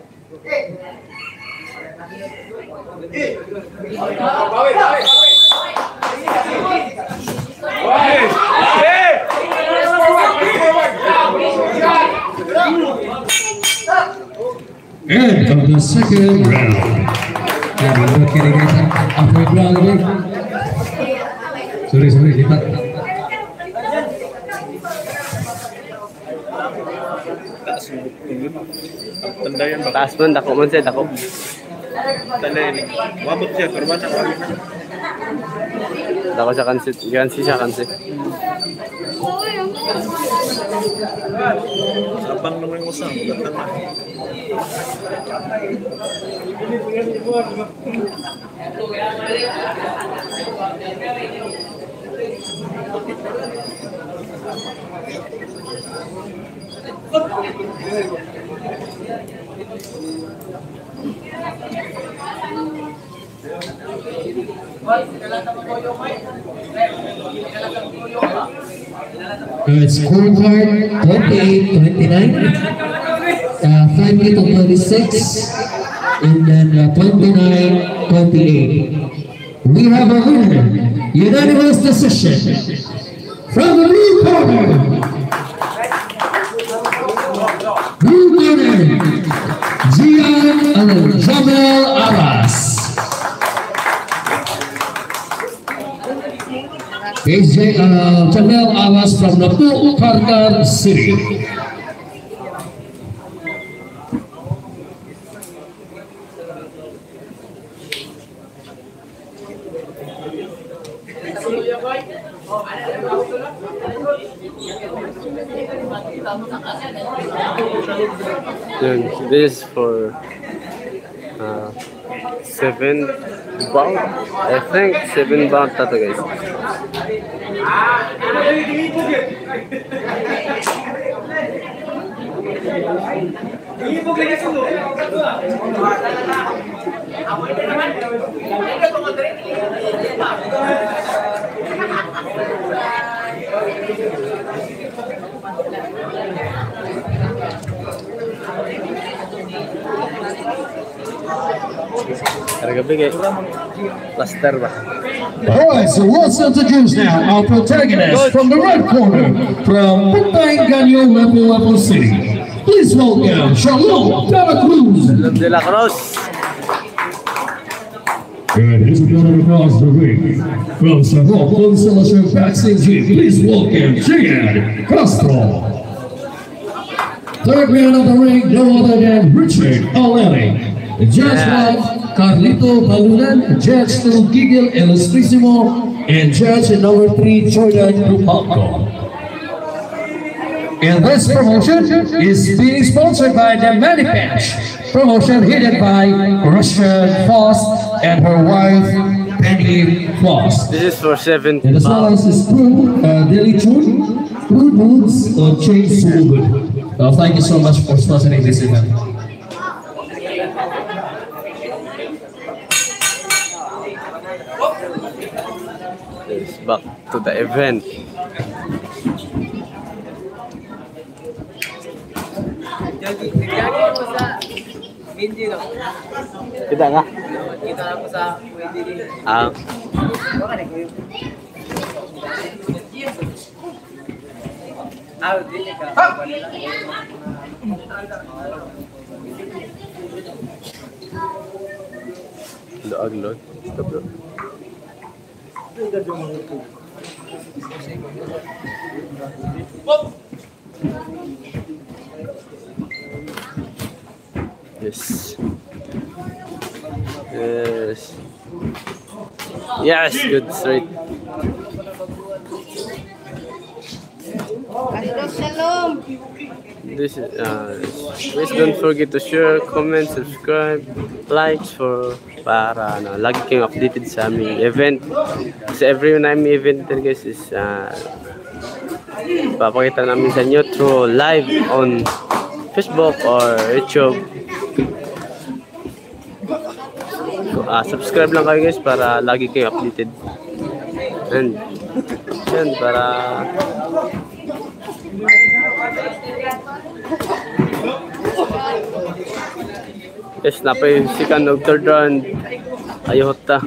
[SPEAKER 2] End of the second round. Kita kiri kita. Apa itu lagi? Sorry, sorry, lipat.
[SPEAKER 4] Tandayan ba?
[SPEAKER 1] Taas po, dako man siya, dako.
[SPEAKER 4] Wabot siya, pero wala.
[SPEAKER 1] Dako siya. Gansi siya.
[SPEAKER 4] Sabang naman yung. Thank you.
[SPEAKER 2] Uh, scorecard 28 29. Uh, 5 minutes of 26. And then uh, 29 28. We have a winner. Unanimous decision. From the blue corner. Jian Al-Jabal PJ Al-Jabal from the Karkar City.
[SPEAKER 1] This for uh, seven bound. I think seven bound tato guys. Harga bigay. Plaster ba?
[SPEAKER 2] Alright, so let's introduce now our protagonist from the red corner from Putay Ganyo, Level Level City. Please welcome Charlotte Dela Cruz.
[SPEAKER 1] De La Cruz.
[SPEAKER 2] And his opponent across the ring from Sarok Constellation Boxing Gym. Please welcome Chad Castro. Third man of the ring, no other than Richard O'Leary. Judge
[SPEAKER 1] Yeah.
[SPEAKER 2] Carlito Balunan. Judge two, Gigel Elustrissimo. And judge number three, Jordan Lupalco. And this promotion is being sponsored by the Money Patch. Promotion headed by Russian Foss and her wife, Penny Foss.
[SPEAKER 1] This is for seven
[SPEAKER 2] And as well as his crew, uh, Daily Chun, Food Moods, or Change Good. Uh, thank you so much for sponsoring this event.
[SPEAKER 1] back to the event. Kita nga?
[SPEAKER 7] Kita lang po sa
[SPEAKER 1] Ah.
[SPEAKER 7] Ah, dili ka.
[SPEAKER 1] Lo aglot. Stop Yes. Yes. Yes, good straight.
[SPEAKER 3] Shalom.
[SPEAKER 1] This is, uh, please don't forget to share, comment, subscribe, likes for para ano, lagi kayong updated sa aming event. Kasi every na may event din guys is uh, papakita namin sa inyo through live on Facebook or YouTube. Ah, subscribe lang kayo guys para lagi kayo updated. And yan para Yes, napay sikan og third round. Ayot ta.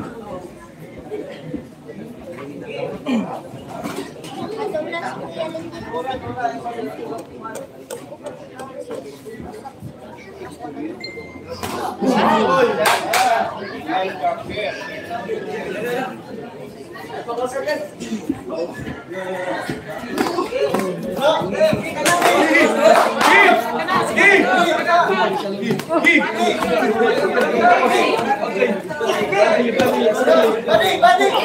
[SPEAKER 6] Balik, balik.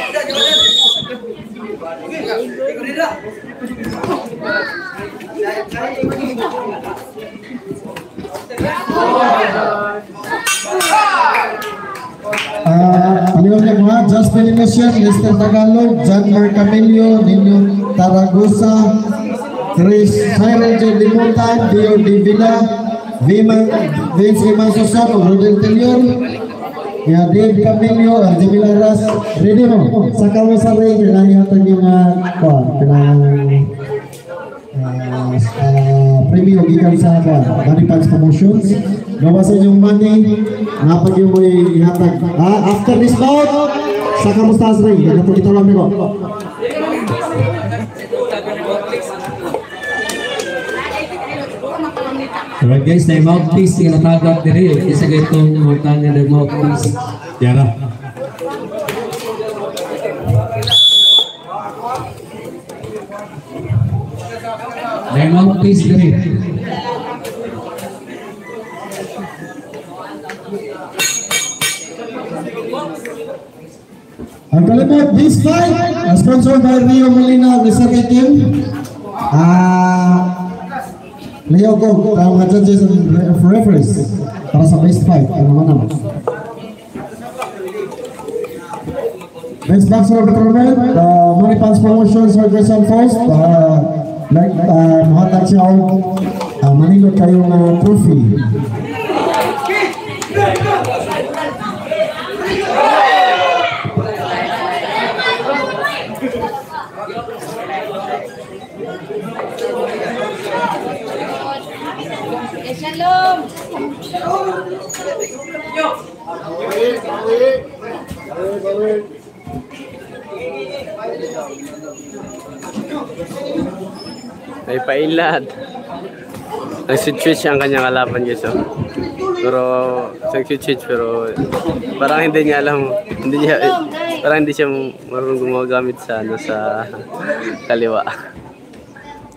[SPEAKER 6] Nino Cagma, Justin Inesian, Mr. Tagalog, John Marcamillo, Nino Taragusa, Chris Sireje, J. Dimutan, Dio Divina, Vince Iman Sosan, Rodel Telion, ya Dave Camillo, Jamila Ras, ready mo? Sa kawasari, kinahihatan yung mga, uh, kinahang, uh, eh, uh, eh, premium gikan sa, uh, Body Pants Promotions, gawasan yung money napag yung mo ihatag ah, after this bout sa kamustas rin ganito kita lang niko
[SPEAKER 2] Alright guys, na mouthpiece yung natagap diri. Isa gaytong mortanya ng mouthpiece. Yara. Na mouthpiece diri.
[SPEAKER 6] Ang kalimot this fight uh, sponsored by Rio Molina Reserve Team ah Leo Go ang mga judges and re- referees. Para sa best fight ano man naman. Next boxer of the tournament, uh, Money Pants Promotions Organization First, uh, like, uh, mahatag siya og uh, manilot kayong uh, trophy.
[SPEAKER 1] May pailad. Nag-switch ang kanyang kalaban guys. Oh. Pero, nag-switch pero parang hindi niya alam, hindi niya, parang hindi siya marunong gumagamit sa, ano, sa kaliwa.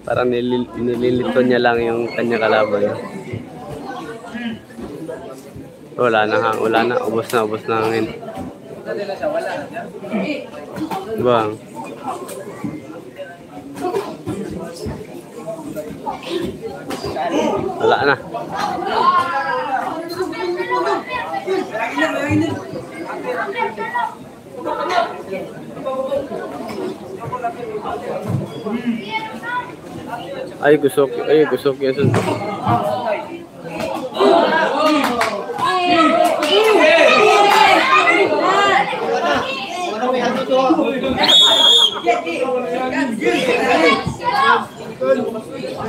[SPEAKER 1] Parang nilil, nililito niya lang yung kanyang kalaban. Wala na, ha? wala na, ubos na, ubos na hangin. Bang. Wala na. Ay, gusok. Ay, gusok yan.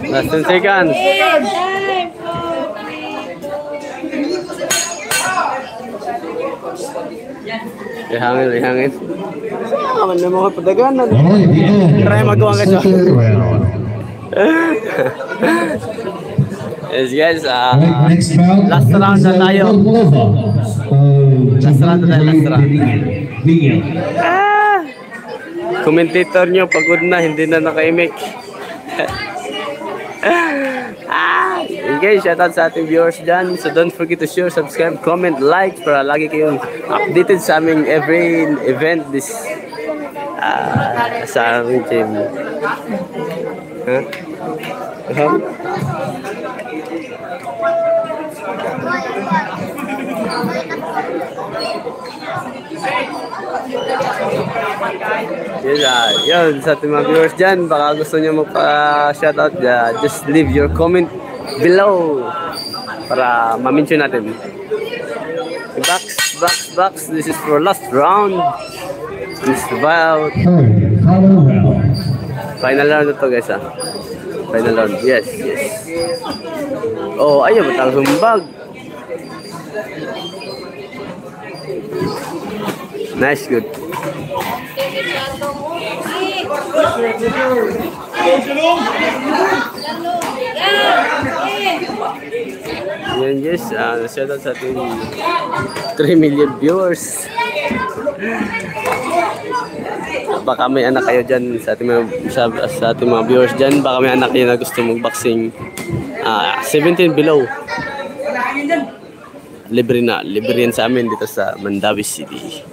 [SPEAKER 1] Less than seconds. Ihangin, ihangin. Saan na mga padaganan? Try magawa ka
[SPEAKER 2] siya.
[SPEAKER 1] Yes guys, ah,
[SPEAKER 2] Alright, next round.
[SPEAKER 1] last round na tayo.
[SPEAKER 2] Uh,
[SPEAKER 1] Last round na tayo, last round. Ah! Commentator nyo, pagod na, hindi na nakaimik. ah! Yun guys, shoutout sa ating viewers dyan. So don't forget to share, subscribe, comment, like para lagi kayong updated sa aming every event this ah, sa aming team. Huh? Huh? Yun, ah, yun, sa ating mga viewers dyan, baka gusto nyo magpa-shoutout, uh, just leave your comment below para ma-mention natin. Box, box, box, this is for last round. This is about
[SPEAKER 2] final round.
[SPEAKER 1] final round na to guys ah. Final round, yes, yes. Oh, ayun, matang sumbag. Nice, good. Yan yes, uh, shout out sa ating 3 million viewers. Baka may anak kayo dyan sa ating mga, sa, sa ating mga viewers dyan. Baka may anak kayo na gusto mag-boxing ah, 17 below. Libre na. Libre yan sa amin dito sa Mandawi City.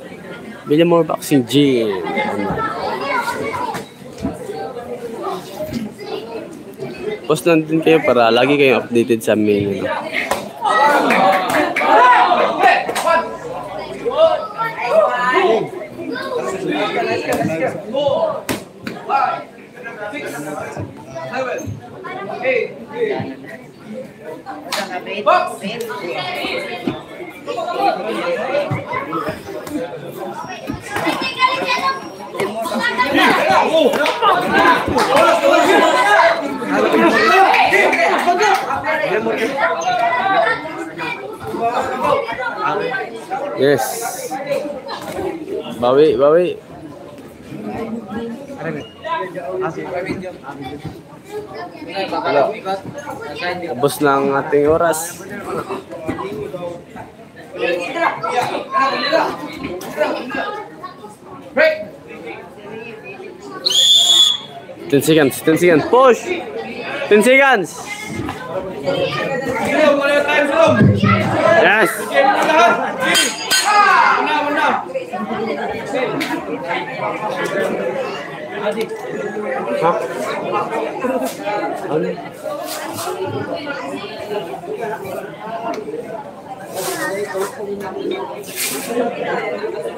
[SPEAKER 1] Billion more boxing gym. Post lang din kayo para lagi kayong updated sa amin. Ano. Yes. Bawi, bawi. Tapos na ang ating oras. Ten seconds, ten seconds, push! Ten seconds! Yes!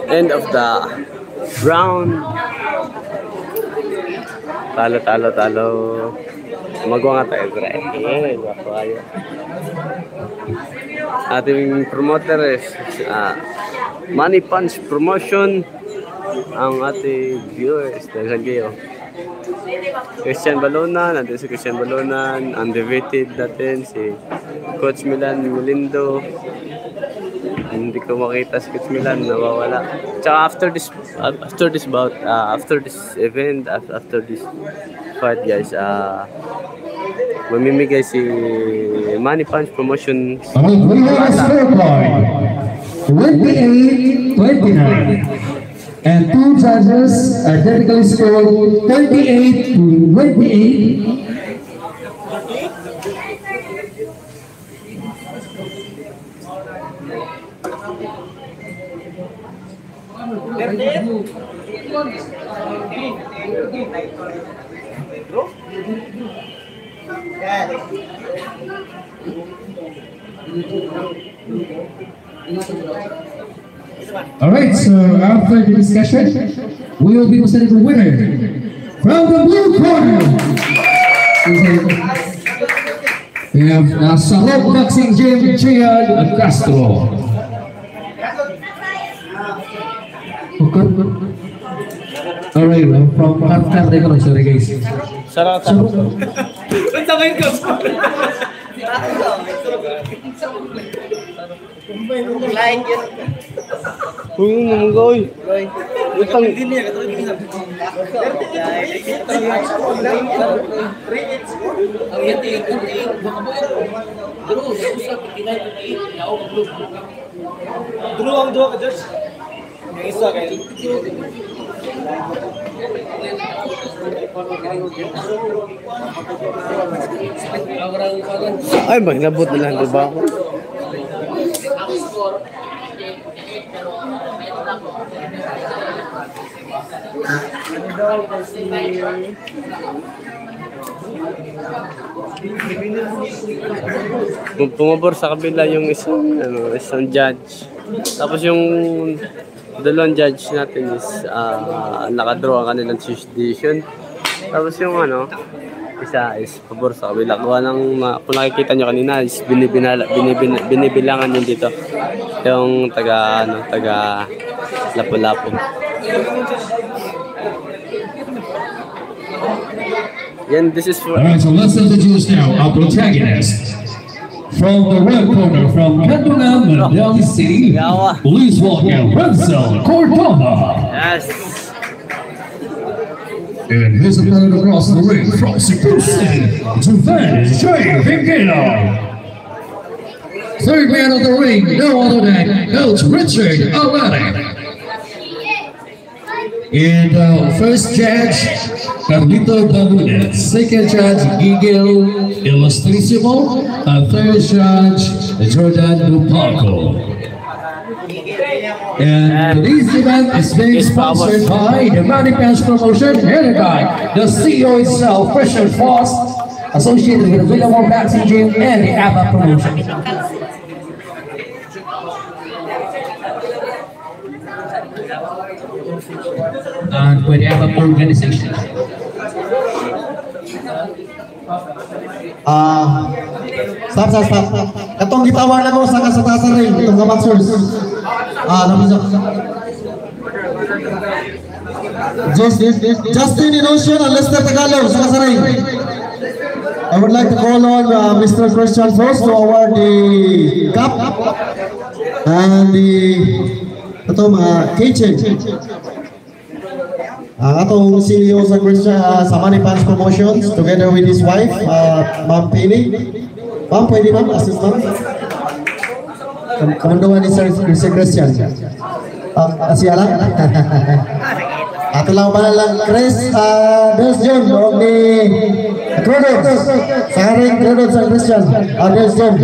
[SPEAKER 1] End of the round. Talo, talo, talo. Magawa nga tayo, Dre. Eh, wako kayo. Ating promoter is ah, Money Punch Promotion. Ang ating viewers, daghan kayo. Christian Balonan, nandun si Christian Balonan, undefeated natin, si Coach Milan Molindo. Hindi ko makita si Coach Milan, nawawala. Tsaka after this, after this bout, uh, after this event, af- after this fight guys, uh, mamimigay si Money Punch Promotion
[SPEAKER 2] Alright, we have a scorecard. 28, 29. And two judges identically scored 38 to 28. Alright, so after the discussion, we will be presenting the winner from the blue corner. We have uh, Boxing Gym, Triad Castro. Alright, uh, from take a sorry guys.
[SPEAKER 1] Sarap.
[SPEAKER 7] Like yun.
[SPEAKER 1] Uy. Utang.
[SPEAKER 7] Ang ganti, ganti. Duro, usap, kinay, yaw, blue.
[SPEAKER 5] Duluwang duha ka, Judge.
[SPEAKER 1] Ay, maglabot na lang ba ako? Pum- Pumabor sa kabila yung isang, ano, isang judge. Tapos yung dalawang judge natin is uh, nakadraw ang kanilang decision. Tapos yung ano, isa is pabor sa kabila. Gawa ng, ma- kung nakikita nyo kanina, is binibinala, binibin, binibilangan yun dito. Yung taga, ano, taga lapu-lapu. Yan, this is for...
[SPEAKER 2] All right, so let's introduce now our protagonist. From the red corner, from Candona, Mandel City, please welcome Renzel Cordova.
[SPEAKER 1] Yes!
[SPEAKER 2] And his opponent across the ring from Cebu City, Juven J. Vinguero. Third man of the ring, no other than Coach Richard Alani. And uh, first judge, Carlito Bermudez. Second judge, Gigel Ilustrísimo. And third judge, Jordan Lupaco. And today's event is being sponsored by the Money Pants Promotion, by the CEO itself, Christian Foss, associated with the Villamore Boxing Gym and the ABBA Promotion. And with the ABBA Organization.
[SPEAKER 6] Ah, stop, stop, stop. Katong gitawan na mo sa kasatasan rin, itong mga boxers. Ah, namin sa... Just, Justin Inosio and Lester Tagalog sa kasaray. I would like to call on uh, Mr. Christian Frost to award the cup and the ito mga kitchen. Ang atong CEO sa Christian uh, sa Money Pants Promotions together with his wife, uh, Ma'am Pili. Ma'am, pwede ma'am, assist ma'am. Kam- Kamanduan ni Sir, Sir Christian. Uh, siya lang. Ato lang ba lang, Chris, uh, Des John, o ni Crudos. Sa ring Crudos sa Christian. Uh, Des John.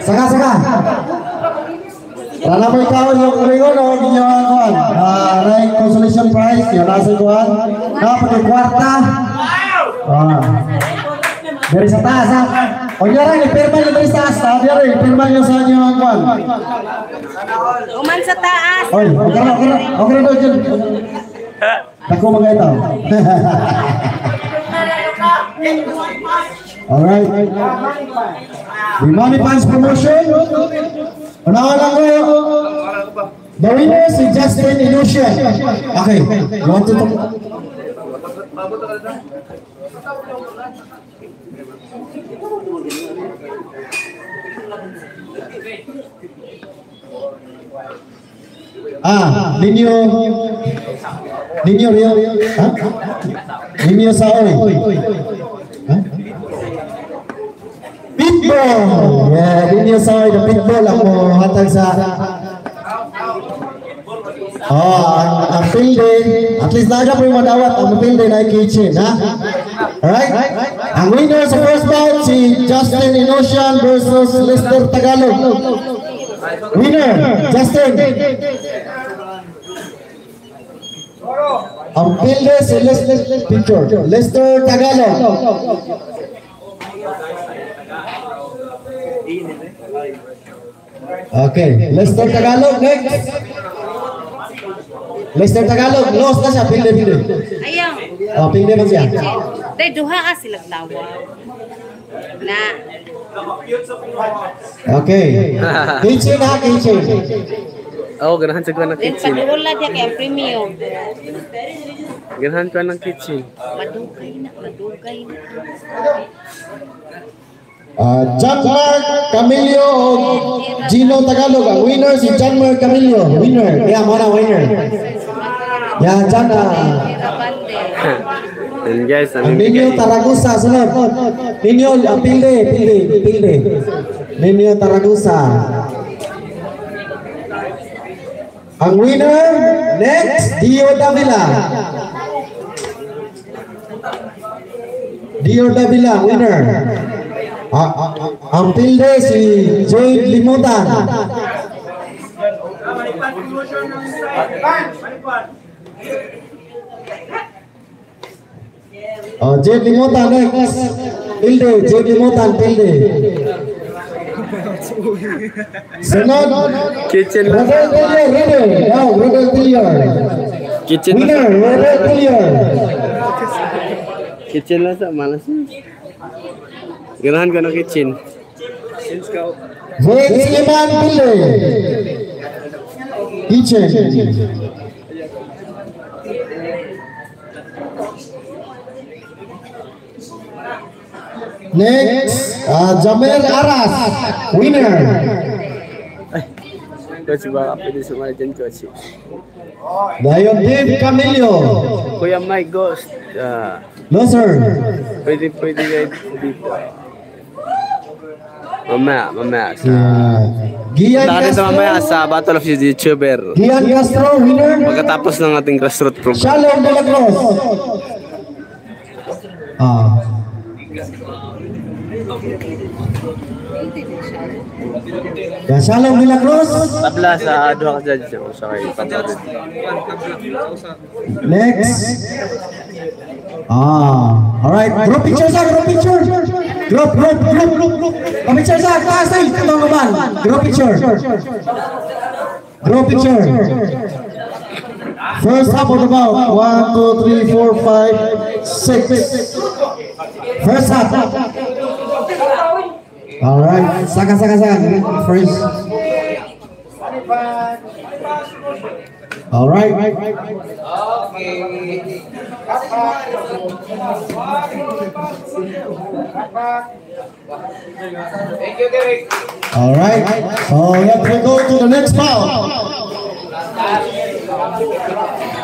[SPEAKER 6] Saka, saka. Dan apa kau yang beringono di nyawa kawan? Nah, naik consolation prize ya nasi kawan. Nah, pakai kuarta. Nah. Dari setasa. Oh, dia ini firman yang dari setasa, dia orang firman yang saya nyawa kawan.
[SPEAKER 3] Uman
[SPEAKER 6] setaas. Oh, oke, oke, oke, oke, Aku mengaitau. Hahaha ito. Alright. The Money Pants Promotion. Unawa lang ko. The winner si Justin Inusian. Okay, you want to talk? Ah, ninyo Ninyo Rio. Ha? Ninyo Saoy. Pitbull! Yeah, Ninyo Saoy, the pitbull ako hatag sa Oh, ang, ang pilde, at least naga po yung madawat, ang pilde na kitchen, ha? Alright? Ang winner sa first bout, si Justin Inosian versus Lester Tagalog. Winner, Justin. Ang pilde si Lester, picture, Lester Tagalog. Okay, Lester Tagalog next. Lester Tagalog, lost na siya, pilde, pilde.
[SPEAKER 3] Ayaw.
[SPEAKER 6] Oh, pilde man siya.
[SPEAKER 3] Dahil duha ka silang tawa. Na.
[SPEAKER 6] Okay. Kitchen ha, kitchen.
[SPEAKER 1] Oo, oh, ganahan sa kuha ng
[SPEAKER 3] Then
[SPEAKER 1] kitchen.
[SPEAKER 3] pag-ula diya kay ang premium.
[SPEAKER 1] Ganahan ko ng kitchen.
[SPEAKER 3] Madugay na, madugay na.
[SPEAKER 6] Mark Camilio Gino Tagalog. Ang winner si John Mark Camilio. Winner. Kaya mo na winner. Yan, John. ah.
[SPEAKER 3] Mirabande.
[SPEAKER 1] And guys,
[SPEAKER 6] Ang
[SPEAKER 1] ang
[SPEAKER 6] Ninyo Taragusa, sunod. Ninyo, ang pilde, pilde, pilde. Ninyo Taragusa. Ang winner, next, Dio Davila. Dio Davila, winner. Ang pilde si Joy Limutan. Oh, Joy Limutan, next. Pilde, Joy Limutan, pilde. Sunod,
[SPEAKER 1] kitchen lang.
[SPEAKER 6] Rodel Tillier, ready. Now, Rodel Tillier.
[SPEAKER 1] Kitchen lang.
[SPEAKER 6] Winner, Rodel Tillier.
[SPEAKER 1] Kitchen lang sa malas. Ganahan ko ng kitchen.
[SPEAKER 6] Vince Liman Pille. Kitchen. Next, uh, Jamel Aras, winner.
[SPEAKER 1] Coach, baka pwede sumali dyan, coach.
[SPEAKER 6] Dayon Dave Camillo.
[SPEAKER 1] Kuya Mike Ghost. ah,
[SPEAKER 6] No sir.
[SPEAKER 1] pwede, pwede kayo dito. Mamaya, mamaya. Sa,
[SPEAKER 6] Gian
[SPEAKER 1] ka dito mamaya
[SPEAKER 6] Castro.
[SPEAKER 1] sa Battle of YouTuber.
[SPEAKER 6] Gian Castro, winner.
[SPEAKER 1] Pagkatapos ng ating grassroots program.
[SPEAKER 6] Shalom de la Cruz. Ah. Ya, Shalom de la Cruz.
[SPEAKER 1] Tabla sa Adwa ka judge. Sa. Patarin.
[SPEAKER 6] Next. Ah, all right. Group picture sa group picture. Group, group, group, group. Picture sa taas ay mga kaban. Group picture. Group picture. First half of the bout. One, two, three, four, five, six. First half. All right. Saka, saka, saka. First. All right. All right. So let's go to the next bout.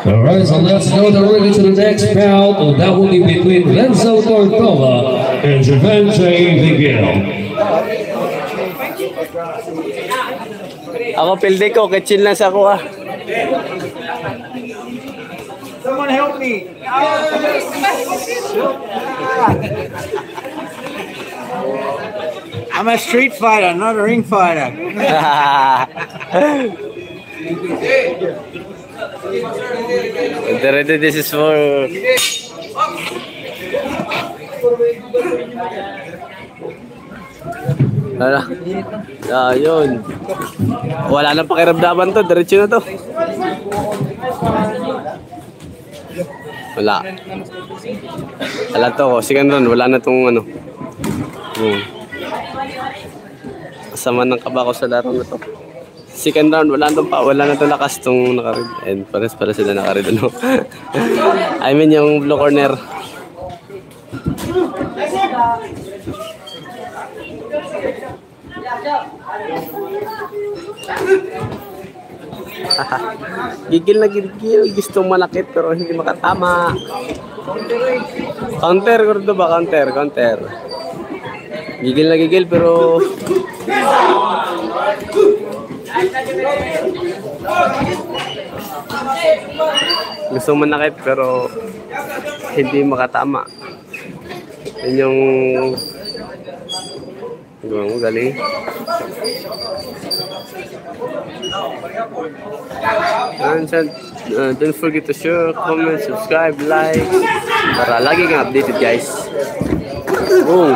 [SPEAKER 2] All right, so let's go directly to the next bout. and that will be between Renzo Cordova and Givenchy Miguel.
[SPEAKER 1] Ako pilde ko. Kitchen lang sa ako ah.
[SPEAKER 5] Someone help me. I'm a street fighter, not a ring fighter.
[SPEAKER 1] This is for... Ano? Ah, yun. Wala nang pakiramdaman to. Diretso na to. Wala. Wala to. Second round. Wala na tong ano. Hmm. Kasama ng kaba ko sa laro na to. Second round, wala na pa, wala na to lakas tong nakarid. And pares para sila nakarid ano. I mean yung blue corner. Gigil na gigil, gusto manakit pero hindi makatama. Counter, gordo ba? Counter, counter. Gigil na gigil pero gusto manakit pero hindi makatama. Yun yung gawa mo, galing. And uh, don't forget to share, comment, subscribe, like para lagi kang updated guys. Oh.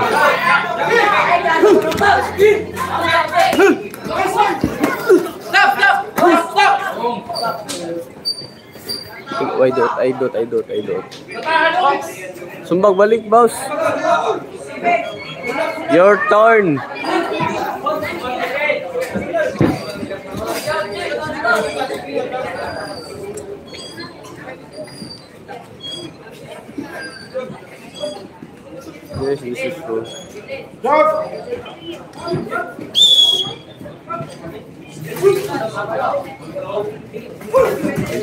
[SPEAKER 1] Ay, dot, ay, dot, ay, dot, ay, dot. Sumbag balik, boss. Your turn. Yes, this is true.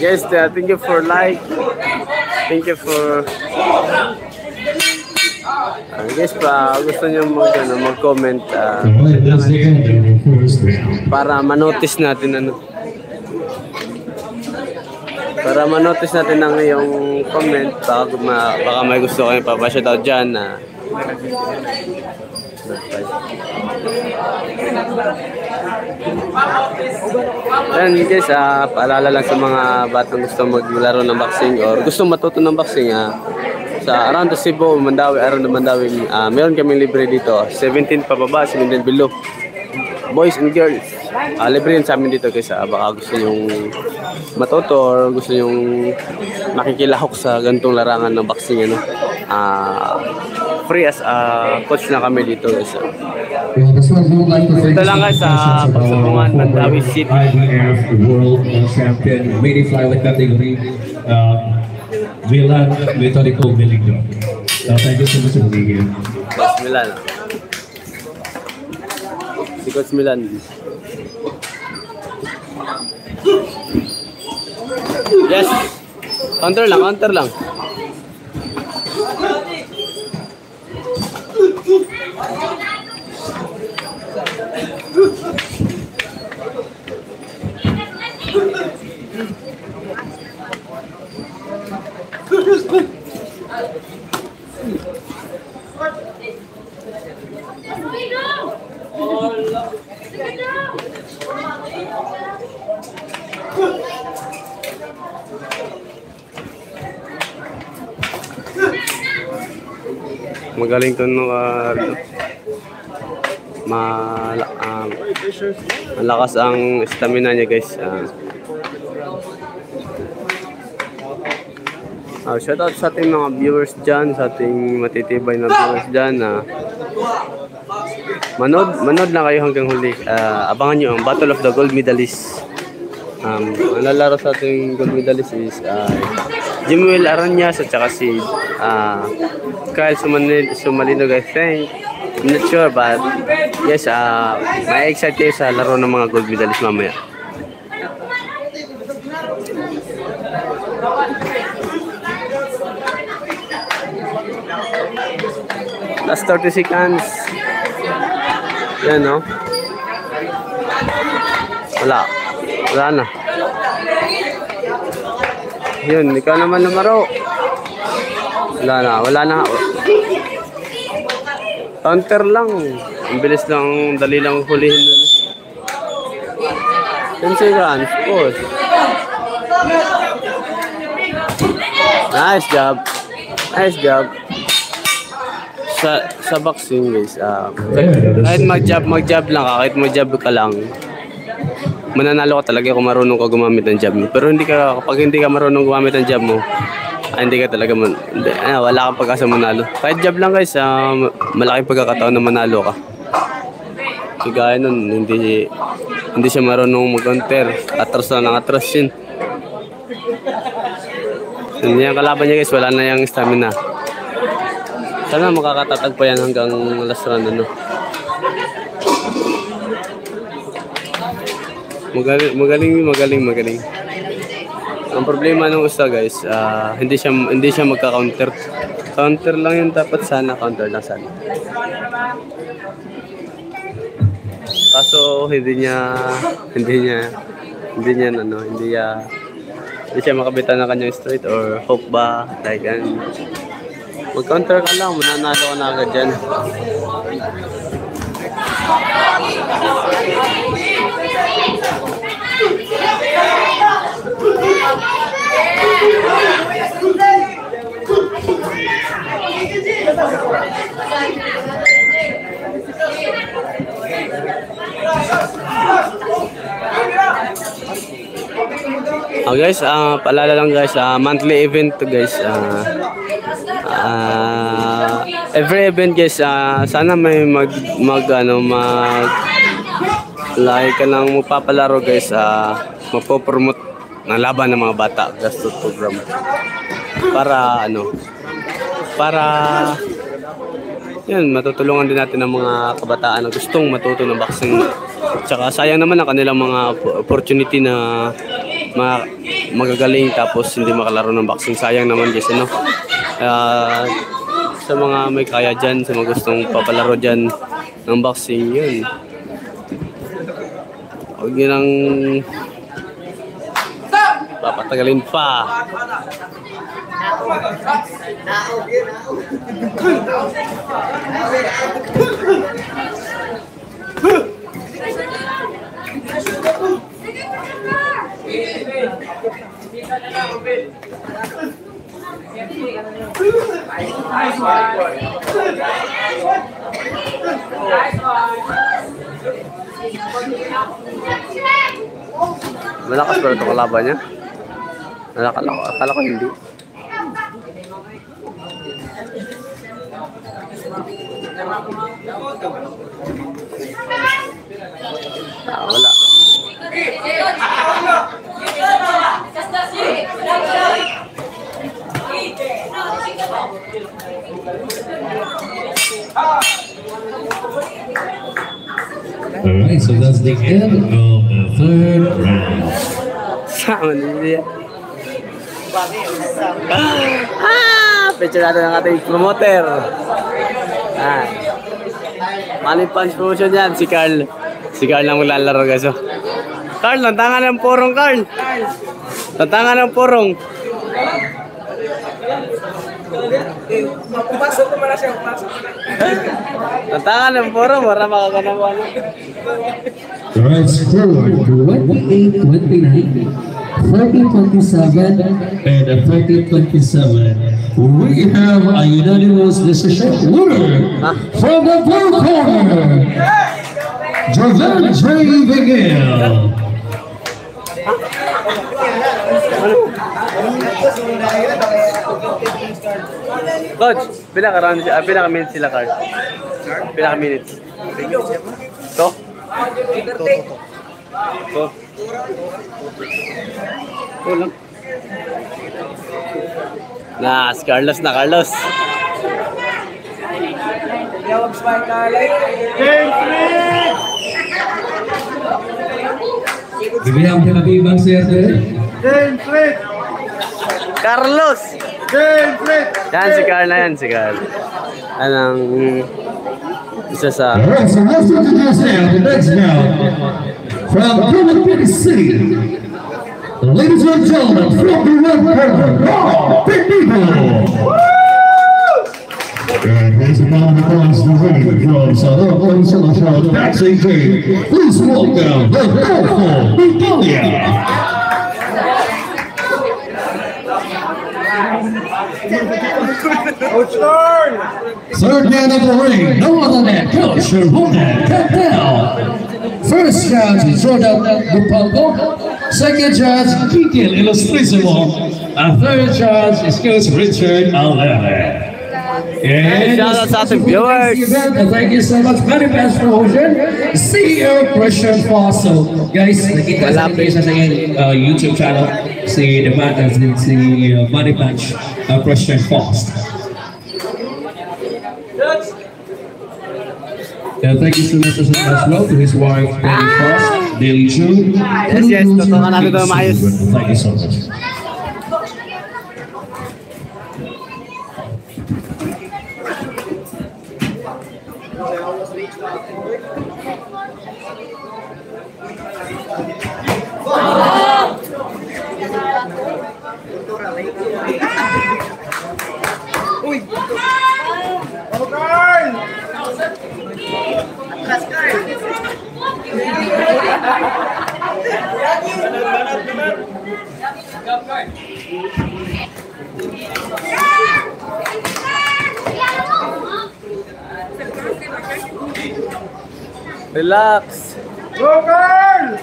[SPEAKER 1] Guys, uh, thank you for like. Thank you for Ah, guys, pa gusto niyo mag ano, mag-comment ah,
[SPEAKER 2] round.
[SPEAKER 1] para ma-notice natin ano. Para ma-notice natin ang iyong comment, baka, ma, baka may gusto kayo papashoutout dyan na Ayan guys, ah, paalala lang sa mga batang gusto maglaro ng boxing or gusto matuto ng boxing ah, sa around the Cebu, Mandawi, around the Mandawi, ah, meron kaming libre dito. 17 pababa, 17 below. Boys and girls, ah, libre yun sa amin dito guys. ah, baka gusto nyong matuto or gusto nyong makikilahok sa ganitong larangan ng boxing. Ano? Ah, free as a coach na kami dito guys.
[SPEAKER 2] thank
[SPEAKER 1] Ito lang guys, sa Pagsapungan, Mandawi City.
[SPEAKER 2] IBF World Champion, Mini Flyweight category, um. Uh, Wilan Vitorico Biligno. Tataygo sa mga sandigil.
[SPEAKER 1] Coach Milan. Si Coach Milan. Yes! Counter lang, counter lang. Magaling to no uh, Mal um, malakas ang stamina niya guys. Uh, uh, shout out sa ating mga viewers dyan, sa ating matitibay na viewers dyan na manood, manood lang kayo hanggang huli. Ah, abangan nyo ang Battle of the Gold Medalist. Um, ang lalaro sa ating gold medalist is uh, Jimuel Aranyas at saka si uh, Kyle Sumanil, Sumalino guys. Thank I'm not sure but yes, uh, may excited sa laro ng mga gold medalist mamaya. Last 30 seconds. Yan, no? Wala. Wala na. Yun, ikaw naman lumaro. Wala na, wala na. Counter lang. Ang bilis lang, dali lang hulihin nun. 10 seconds, pause. Nice job. Nice job. Sa boxing guys, ah, kahit mag-jab, mag-jab lang ka, kahit mag-jab ka lang, mananalo ka talaga kung marunong ka gumamit ng jab mo. Pero hindi ka, kapag hindi ka marunong gumamit ng jab mo, ah, hindi ka talaga, man, hindi, ah, wala kang pag-asa manalo. Kahit jab lang guys, ah, malaking pagkakataon na manalo ka. Kagaya nun, hindi, hindi siya marunong mag-counter. Atras na ng atras yun. Hindi yung kalaban niya guys, wala na yung stamina. Sana makakatatag pa yan hanggang last round ano. Magaling, magaling, magaling, magaling. Ang problema ng usta guys, ah, hindi siya hindi siya magka-counter. Counter lang yun dapat sana, counter lang sana. Kaso hindi niya hindi niya hindi niya ano, hindi niya hindi siya makabitan ng kanyang straight or hook ba, like yan. Mag-counter ka lang, mananalo ka na agad dyan. Oh guys, ah paalala lang guys, ah monthly event to guys. Ah ah, every event guys, ah sana may mag mag ano mag like ka nang magpapalaro guys, ah mapopromote ng laban ng mga bata gasto program para ano para Yan, matutulungan din natin ang mga kabataan na gustong matuto ng boxing. Tsaka sayang naman ang kanilang mga op- opportunity na ma magagaling tapos hindi makalaro ng boxing. Sayang naman guys, ano? Kaya sa mga may kaya dyan, sa mga gustong papalaro dyan ng boxing, yun. Huwag nyo nang papatagalin pa. Malakas ba ito kalaban niya? Akala ko, akala ko hindi. Ah, wala.
[SPEAKER 2] Alright, so that's the end of the third round.
[SPEAKER 1] Niya. Ah! Picture natin ang ating promoter. Ah. Money Punch Promotion yan, si Carl. Si Carl lang maglalaro guys. Oh. Carl, tantangan ng porong, Carl. Tantangan ng porong.
[SPEAKER 5] Pasok naman na siya, pasok.
[SPEAKER 1] Tantangan ng porong, para makakanawa na.
[SPEAKER 2] Alright, score 28-29, 30-27, and 30-27. We have a unanimous decision winner from the blue corner, Jovan J. Miguel.
[SPEAKER 1] Coach, pinaka round siya, ah, pinaka minutes sila Carl. Pinaka minutes. To? To. To lang. Na, si Carlos na Carlos.
[SPEAKER 5] Yawag sa
[SPEAKER 2] have the Habibang Serde?
[SPEAKER 1] Carlos! Yan si Carl na yan, si Carl. Anong isa sa
[SPEAKER 2] from Philippine City. Ladies and gentlemen, from the red corner, Raw Big People. And racing down across the ring from Salvador Solution, Patsy King. Please welcome the powerful Begonia. Third man of the ring, no other than Coach Shirona Campbell. First judge, is Jordan Lupalgo. Second judge, Kikil Illustrissimo. And third judge is Coach Richard Alvarez. And
[SPEAKER 1] Shout out sa ating viewers.
[SPEAKER 2] And thank you so much, very best promotion. CEO Christian Fossil. Guys, nakita sa
[SPEAKER 1] Malapit.
[SPEAKER 2] sa uh, YouTube channel si The Man, uh, si, si uh, Money Punch, uh, Christian Fossil. And thank you so much as well to his wife, Penny Frost, Daily June.
[SPEAKER 1] Yes, yes, totoo nga natin ito maayos.
[SPEAKER 2] Thank you so much.
[SPEAKER 1] Relax. Go girl!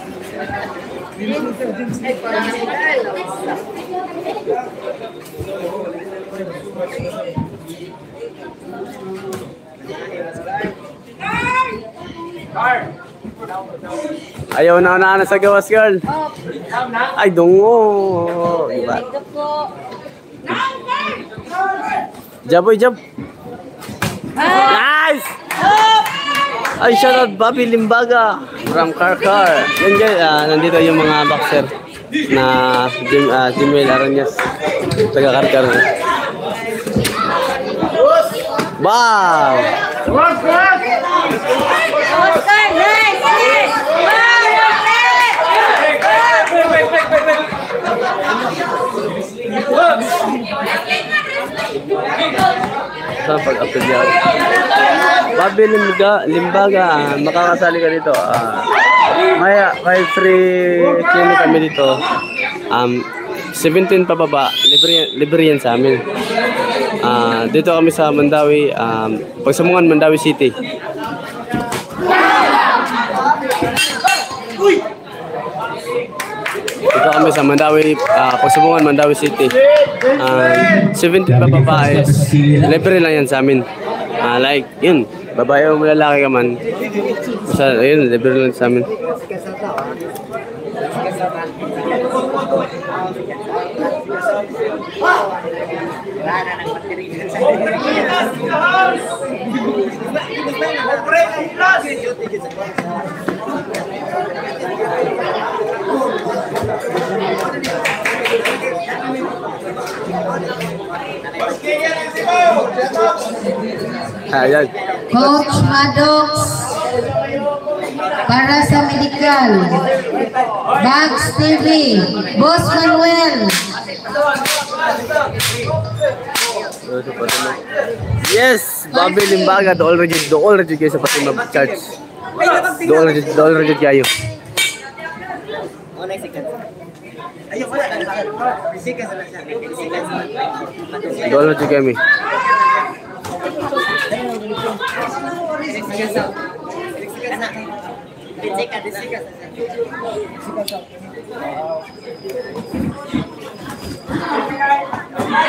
[SPEAKER 1] Hard. Ayaw na na na sa gawas girl. Ay, dungo. Diba?
[SPEAKER 3] Po.
[SPEAKER 1] Jab. Nice! Ay, shoutout Bobby Limbaga from Karkar. Yan guys, ah, nandito yung mga boxer na Jim, uh, Jimwell Aranyas. Taga Karkar. Wow!
[SPEAKER 3] Oscar, nice! Nice!
[SPEAKER 1] Saan pag-upload yan? Bobby Limbaga, Limbaga ah, makakasali ka dito. Ah, may, may free clinic kami dito. Um, 17 pa baba, libre, libre yan sa amin. Ah, dito kami sa Mandawi, um, Pagsamungan, Mandawi City. Dito kami sa Mandawi, uh, Pagsamungan, Mandawi City. Ah, 17 pa baba is libre lang yan sa amin. Ah, like, yun, babae o lalaki ka man. Basta, yun, libre lang sa amin. Ayan.
[SPEAKER 8] Coach Maddox para sa medical. Bags TV. Boss Manuel.
[SPEAKER 1] Yes! Bobby Limbaga, dool ra jud, dool ra jud kayo sa Fatima Church. Dool ra jud, dool ra jud dollar चुके अभी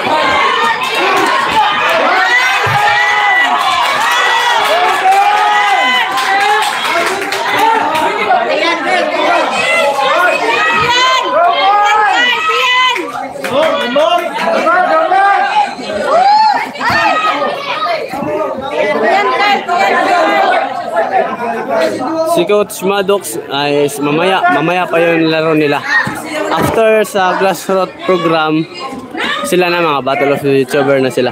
[SPEAKER 1] Thank. Si Coach Maddox ay mamaya, mamaya pa yung laro nila. After sa grassroots program, sila na mga Battle of YouTuber na sila.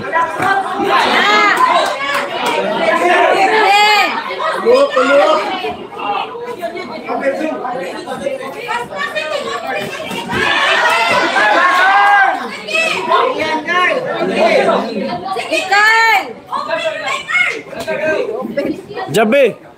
[SPEAKER 3] Ikaw!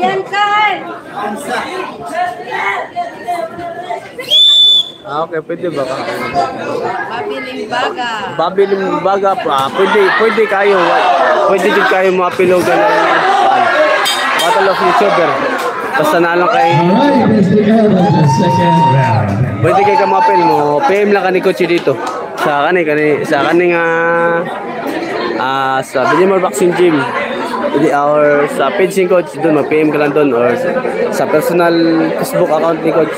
[SPEAKER 3] Yan, Carl!
[SPEAKER 1] Ah, okay, pwede ba ka?
[SPEAKER 3] Mabiling baga.
[SPEAKER 1] Bobby Limbaga pa, pwede, pwede kayo, pwede din kayo mapilogan ng pan. Battle of YouTuber. Basta na lang kay,
[SPEAKER 2] Alright, let's take out of the second round.
[SPEAKER 1] pwede kayo kamapil mo, PM lang ka ni Coach dito. Sa kani, kani, sa kaning ah, ah, sa Bilimor Boxing Gym. Or sa page ni Coach doon, mag-PM ka lang doon. Or sa, personal Facebook account ni Coach.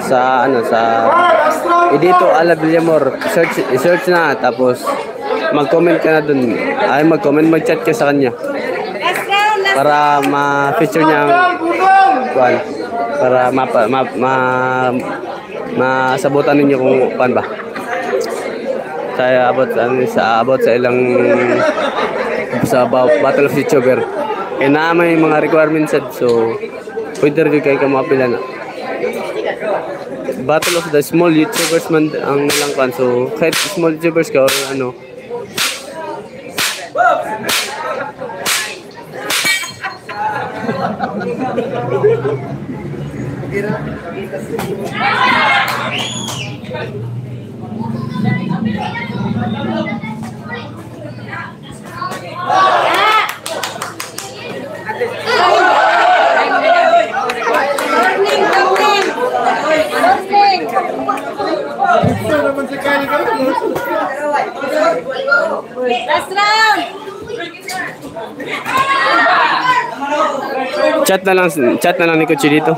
[SPEAKER 1] Sa ano, sa Edito Ala Villamor. Search, search na, tapos mag-comment ka na doon. Ay, mag-comment, mag-chat ka sa kanya. Para ma-feature niya kuan. Para ma, ma, ma, masabutan ninyo kung kuan ba. Sa abot ano, sa abot sa ilang sa ba- Battle of YouTuber. Eh na may mga requirements sad, so pwede rin kayo kamapila na. Battle of the small YouTubers man ang lang kan so kahit small YouTubers ka or ano Chat na lang, chat na lang ni Kuchi dito.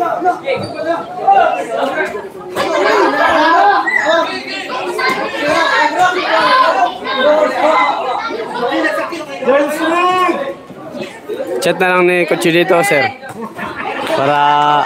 [SPEAKER 1] Chat na lang ni Coach dito, sir. Para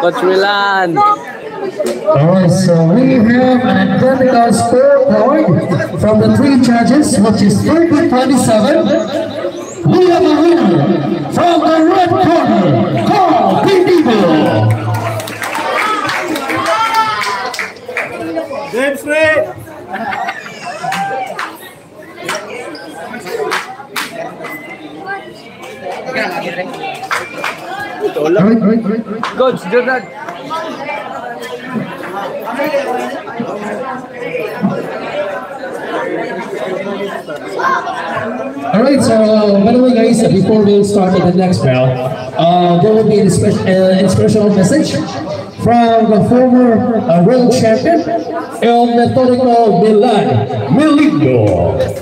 [SPEAKER 1] Coach Milan.
[SPEAKER 2] Alright, so we have an identical scoreboard from the three judges, which is 30 27. We have a winner from the red corner, Carl Pindigo.
[SPEAKER 5] Game free.
[SPEAKER 2] Alright, alright, alright.
[SPEAKER 1] Coach, do that.
[SPEAKER 2] Alright, so by the way guys, before we start the next round, uh, there will be an uh, inspirational message from the former uh, world champion, El Metodico Milan, Melindo.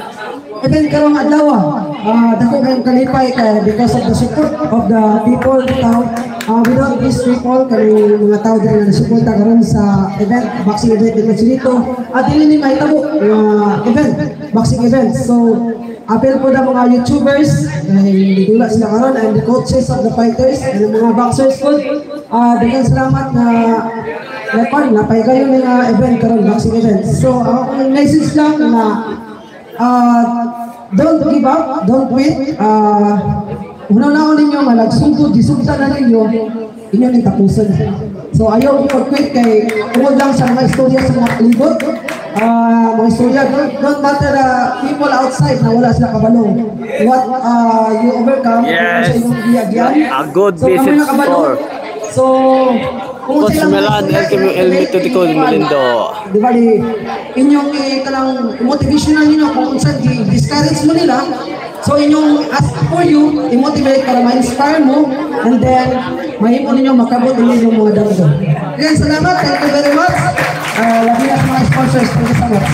[SPEAKER 9] event karong adlaw. Uh, dako kayong kalipay kay because of the support of the people tao. Uh, without these people kay mga tao din na nasuporta karon sa event boxing event dito dito at hindi ni mahitabo nga event boxing event. So apel po na mga YouTubers ay dula sila karon and the coaches of the fighters and the mga boxers po. Uh, daghang salamat na record na paygayo nga event karon boxing event. So ako uh, message lang na uh, don't give up, don't quit. Uh, Una-una ninyo nga nagsugod, disugta na ninyo, inyo ning tapusan. So ayaw ko mag-quit kay tungod lang sa mga istorya sa mga libot. Ah, mga istorya, don't, don't matter the people outside na wala sila kabalo. What uh, you overcome,
[SPEAKER 1] Yes.
[SPEAKER 9] sa inyong giyagyan.
[SPEAKER 1] A good
[SPEAKER 9] so, kabalo.
[SPEAKER 1] score.
[SPEAKER 9] So,
[SPEAKER 1] Coach
[SPEAKER 9] sila
[SPEAKER 1] Melan,
[SPEAKER 9] mga-
[SPEAKER 1] El Kim- El Metotico Melindo.
[SPEAKER 9] Di ba di, inyong eh, kalang motivational ninyo kung saan di-discourage mo nila, so inyong ask for you, i-motivate para ma-inspire mo, and then, mahimo ninyo makabot ninyo yung mga damgo. Again, salamat, thank you very much. Uh, labi na sa mga sponsors, thank you so much.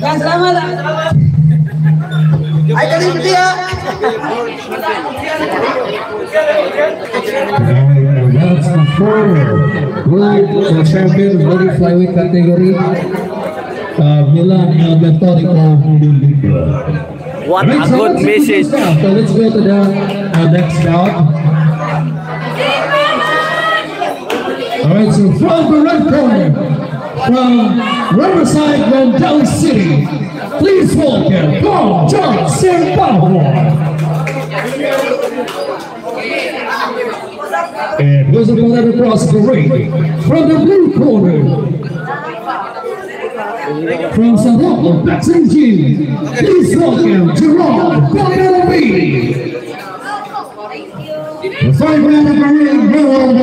[SPEAKER 9] Guys, salamat.
[SPEAKER 5] Ay,
[SPEAKER 2] te digo, tía. World for champion body flyweight category, uh, Milan uh, Metorico.
[SPEAKER 1] What a good message!
[SPEAKER 2] So let's go to the uh, next round. All right, so from the red corner, from Riverside, Glendale City, Please welcome Paul Johnson Powell. And was about the cross parade from the blue corner. From South Auckland, that's in June. Please welcome Gerard Bonnelly. The five-round parade, Gerard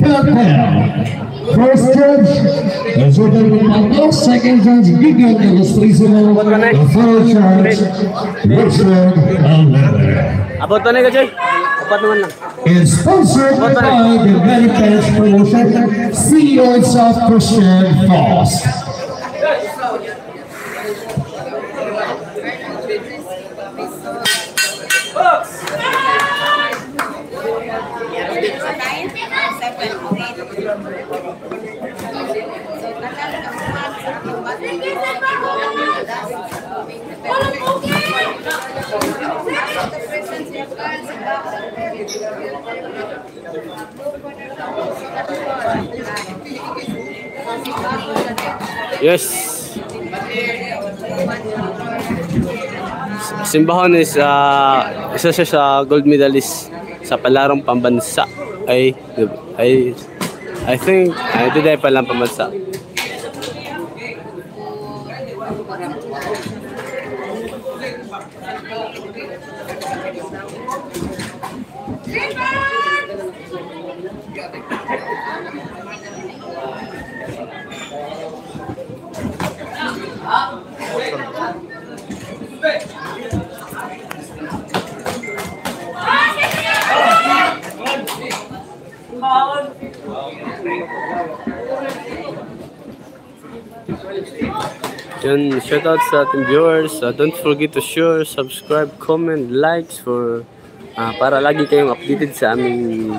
[SPEAKER 2] Bonnelly, Militia Women, Fat Pal. First judge, Jordan Ronaldo. Second judge, Gigan de los Trisimo. The third judge, Richard Almeida.
[SPEAKER 1] Abot to na ka, Joy. Apat naman lang.
[SPEAKER 2] is sponsored by the Medicare Promotion, CEO itself, Christian Foss.
[SPEAKER 1] Yes. Simbahon is uh, isa siya sa gold medalist sa palarong pambansa. Ay, ay, I think, ay, hindi dahil palang pambansa. Yun, shoutout sa ating viewers. Uh, don't forget to share, subscribe, comment, likes for ah, para lagi kayong updated sa aming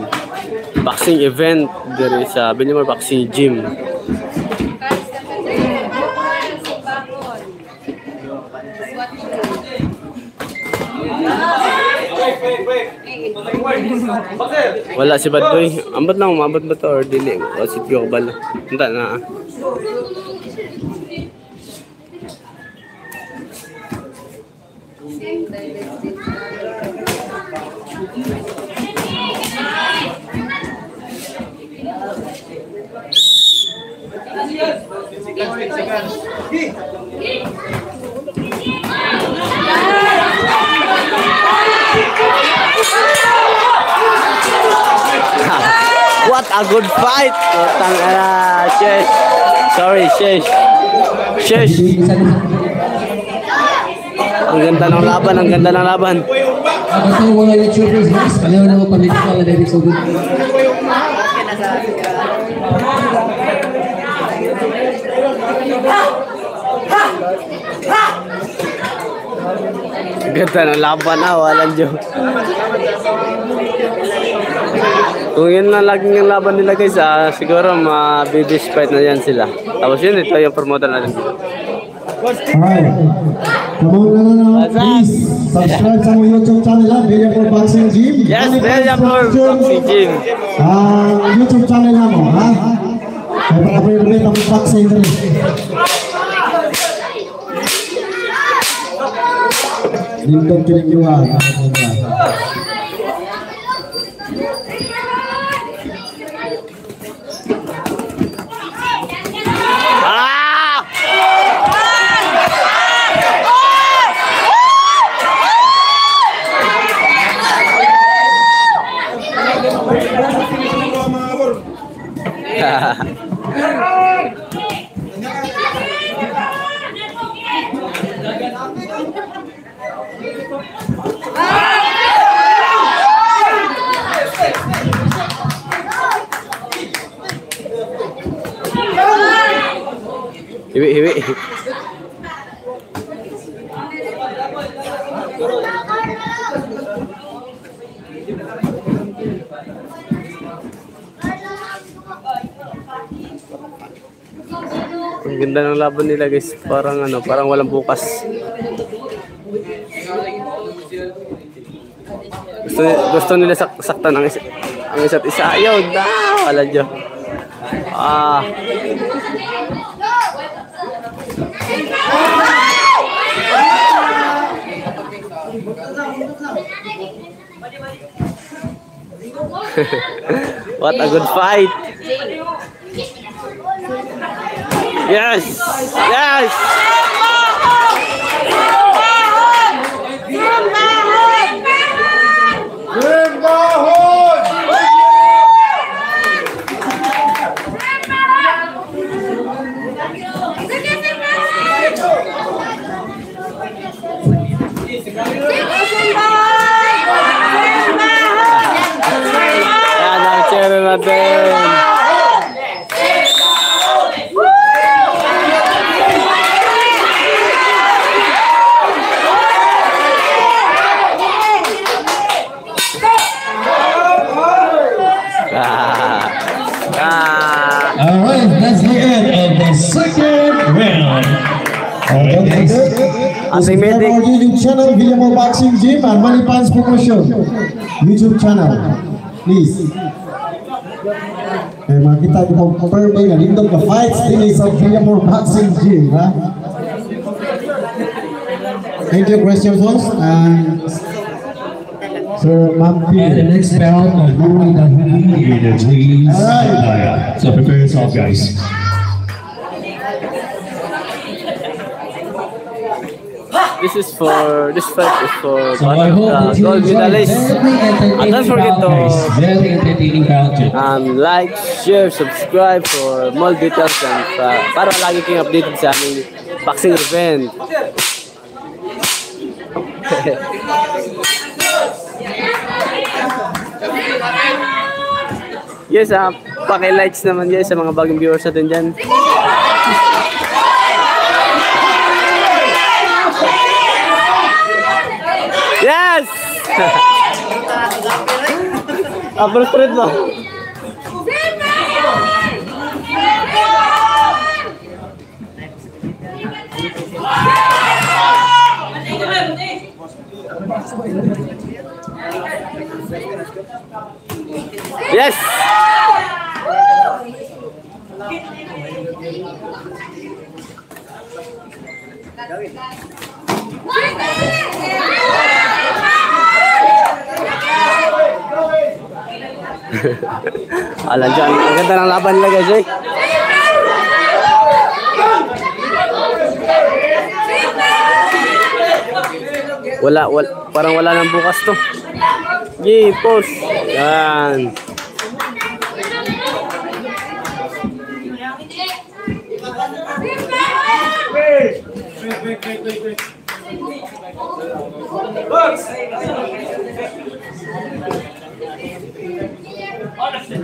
[SPEAKER 1] boxing event there sa Benimor Boxing Gym. Wala si Bad Boy. Ambot lang, umabot ba to or dili? O si Tio Kabalo. Hindi na. What a good fight! Putang ina, Shesh. Sorry, Shesh. Shesh. Ang ganda ng laban, ang ganda ng laban.
[SPEAKER 2] Ako to mga YouTubers, guys. Kaliwa na ko pamilya ko, David so good.
[SPEAKER 1] Ganda ng laban na, walang joke. Kung yun na laging yung laban nila guys, ah, siguro ma-bibish fight na yan sila. Tapos yun, ito yung promoter natin.
[SPEAKER 6] Alright. Come on, no. Please subscribe sa among YouTube channel ha, Media for Boxing Gym.
[SPEAKER 1] Yes, Media
[SPEAKER 6] pa
[SPEAKER 1] for? Boxing Gym.
[SPEAKER 6] Ang YouTube channel mo, ha? Para pre-review ang boxing dali. Nintong Kiling
[SPEAKER 1] Luwag. hiwi. Ang ganda ng laban nila guys. Parang ano, parang walang bukas. Gusto, gusto nila sak saktan ang, isa, ang isa't isa. Ayaw, da! Wala dyan. Ah. What a good fight! Yes! Yes! Ating
[SPEAKER 6] Subscribe
[SPEAKER 1] medic.
[SPEAKER 6] our YouTube channel, Villamor Boxing Gym and Money Pants Promotion. YouTube channel. Please. Eh, makita niyo kung compare ba yung lindog na fights din sa Villamor Boxing Gym, ha? Thank you, questions host. And Sir Ma'am
[SPEAKER 2] And the
[SPEAKER 6] P.
[SPEAKER 2] next bout of Louis Dahili is Please.
[SPEAKER 6] Alright.
[SPEAKER 2] So prepare yourself, guys.
[SPEAKER 1] Is for this fight is for
[SPEAKER 2] So I hope
[SPEAKER 1] uh,
[SPEAKER 2] that you
[SPEAKER 1] gold medalist. And don't forget to um, like, share, subscribe for more details and uh, para lagi kayong updated sa aming boxing event. yes, ah, paki-likes naman guys sa mga bagong viewers natin dyan. Upper street mo. Yes! Alam dyan, ang ganda ng laban nila guys eh. Wala, wala, parang wala nang bukas to. Yay, post. Yan. What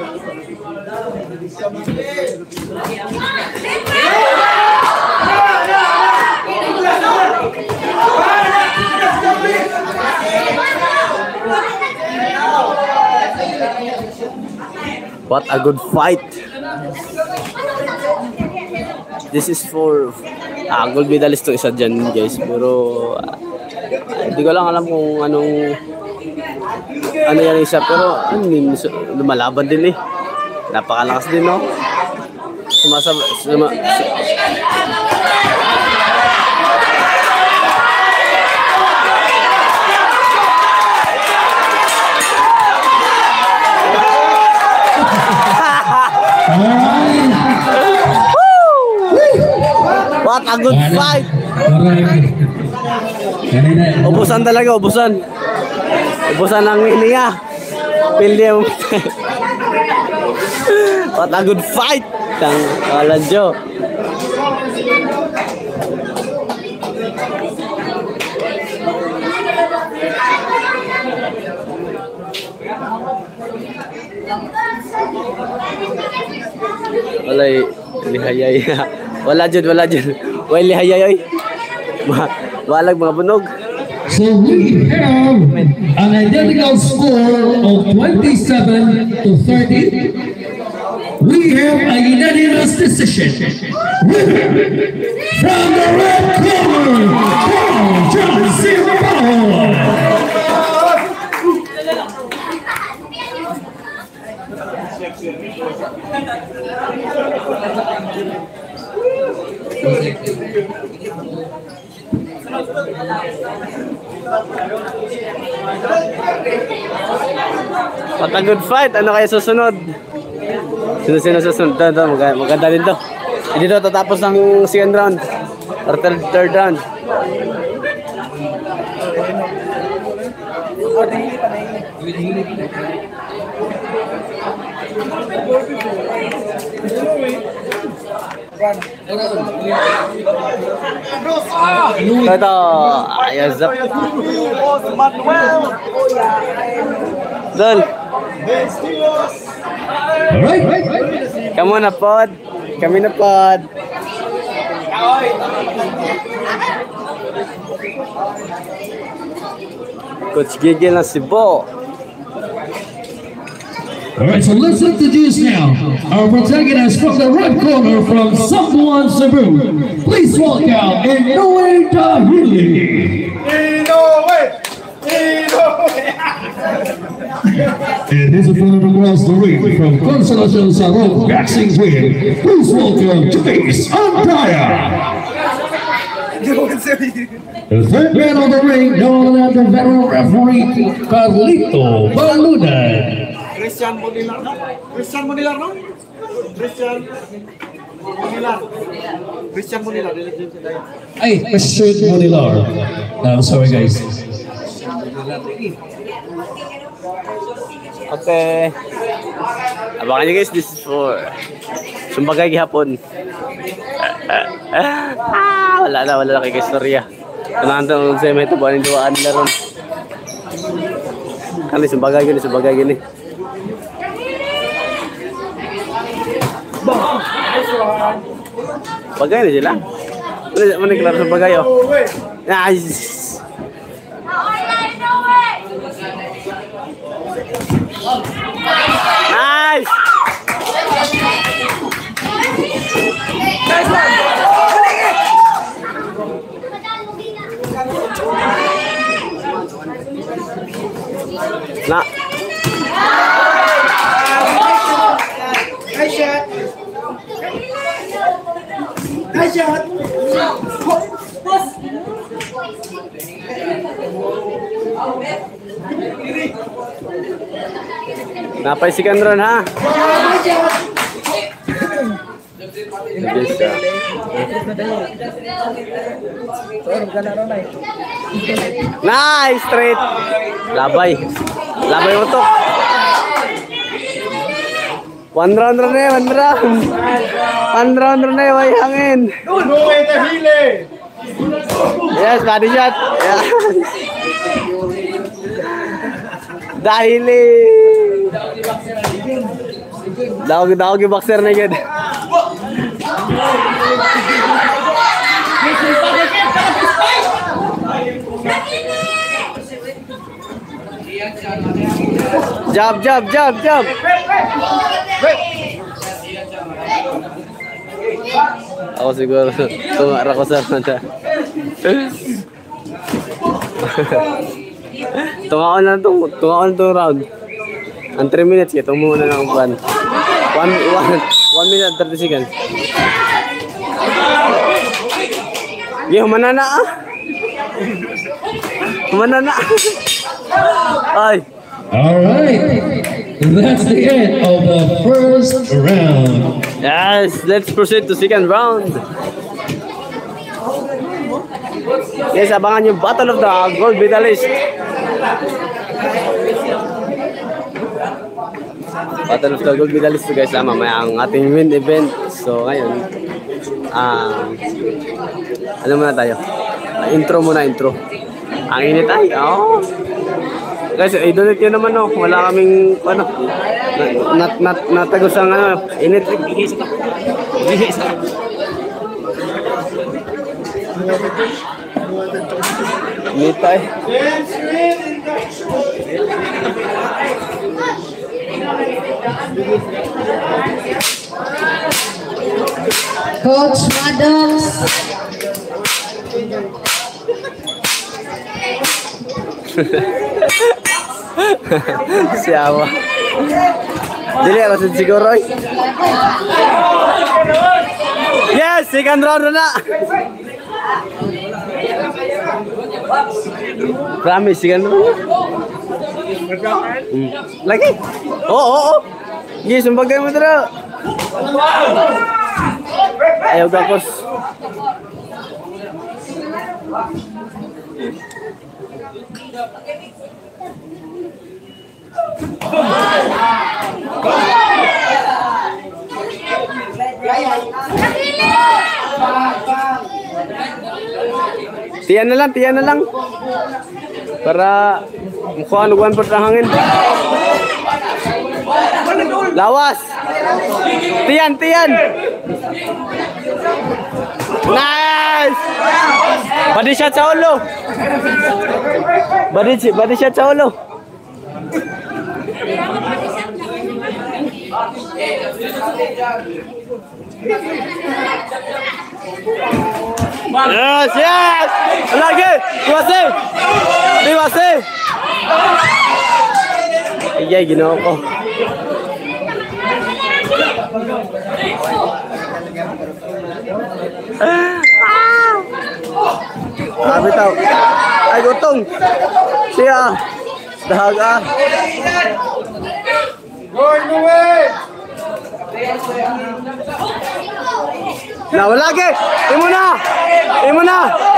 [SPEAKER 1] a good fight. This is for ah, gold medalist to isa dyan guys. Pero ah, hindi ko lang alam kung anong ano yan isa. Pero ano, lumalaban din eh. Napakalakas din no. Sumasab suma, su- What a good fight. Ubusan talaga, ubusan. Ubusan ang ini ya. Pilih mo. What a good fight. Tang wala jo. Wala lihayay. Wala jud, wala jud. Wala lihayay. Walag mga bunog.
[SPEAKER 2] So we have an identical score of 27 to 30. we have a unanimous decision. From the red corner, Carl Johnson Ball.
[SPEAKER 1] What a good fight. Ano kaya susunod? Sino sino susunod? Ito, ito, maganda, maganda din to. Hindi to tatapos ng second round. Or third, third round. Ito, ito. Ayos up. Dol,
[SPEAKER 2] Alright,
[SPEAKER 1] kamu na pod. Kami na pod. Coach na si Bo.
[SPEAKER 2] Alright, so let's introduce now our protagonist from the red corner from Sambuan, Cebu. Please welcome Inoue Dahili. And his opponent across the ring from Consolacion Sarong Boxing Wing. Please welcome Jace Antaya. The third man on the ring, known as the veteran referee, Carlito Balunan.
[SPEAKER 5] Christian Monilar no? Christian Monilar no? Christian Monilar. Christian Monilar. yun.
[SPEAKER 2] Ay, Mr. Monilar. I'm sorry guys.
[SPEAKER 1] Okay. Abangan nyo guys, this is for Sumbagay gihapon. ah, wala na, wala na kay istorya. Kanahan to sa may tubuan ng duwaan nila ron. Kani sumbagay gini, sumbagay gini. Bagay na sila. Ano ano klaro sa bagay oh. Nice. Nice. Na.
[SPEAKER 5] Nice shot. Shot.
[SPEAKER 1] Napaisikan ron ha. Ah. Nice straight. Labay. Labay to. One round ron eh, one round. Pan-rounder na yung hangin.
[SPEAKER 5] Way.
[SPEAKER 1] Yes, body shot. Yeah. Ya. Dahili. Daog daog boxer na yun. Jab, jab, jab, jab. Wait, wait. Ako siguro, tumara ko sa mata. Ko na itong, ko na itong round. Ang 3 minutes, kaya tumuha na ng 1. 1 1 minute and 30 seconds. Sige, humana na ah. Humana na. Ay.
[SPEAKER 2] Alright, that's the end of the first round.
[SPEAKER 1] Yes, let's proceed to second round. Yes, abangan yung Battle of the Gold Medalist. Battle of the Gold Medalist guys, ah, mamaya ang ating main event. So ngayon, ah, ano muna tayo? Ah, intro muna, intro. Ang init ay, oh. Guys, i-donate nyo naman, no. Wala kaming, ano, nat, nat, natagos ang, ano, init. Bihis ka. Bihis ka. Init tayo.
[SPEAKER 8] Coach Maddox.
[SPEAKER 1] Siapa? Jadi aku tuh cigoroy. Yes, ikan round nak. rame ikan round. Hmm. Lagi? Oh oh oh. ini sumpah kayak mitra. Ayo gakos. Tiyan na lang, tiyan na lang. Para mukha luguan pa sa hangin. Lawas! Tiyan, tiyan! Nice! Body shot sa ulo! Body, body shot! Yes, yes! Lagi! Iwasi! Iwasi! Iyay, ginawa ko. Nói với đâu, ai có tung, Chị à Được à Rồi Nhung ơi Lawan lagi. Imuna. Imuna. Imuna.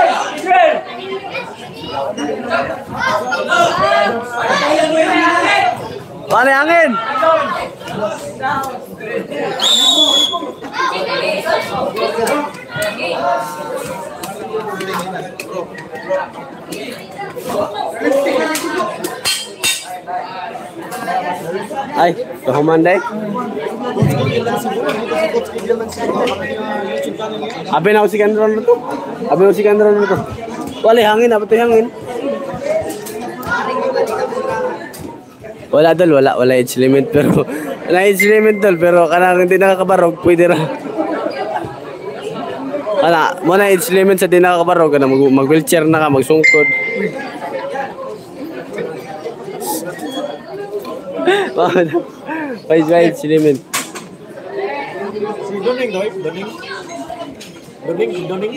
[SPEAKER 1] Balik angin. Hai, Rahman Day. Abin ako si Kendron itu? Abin ako si Kendron itu? Wala hangin, apa tuh hangin? Wala dol, wala, wala age limit pero wala age limit dol pero kanang hindi nakakabarog, pwede ra. Wala, mo na age limit sa di nakakabarog, kana mag, mag wheelchair na ka, magsungkod. Why is age limit?
[SPEAKER 5] Si Doning, Doy. Doning. Doning, Doning.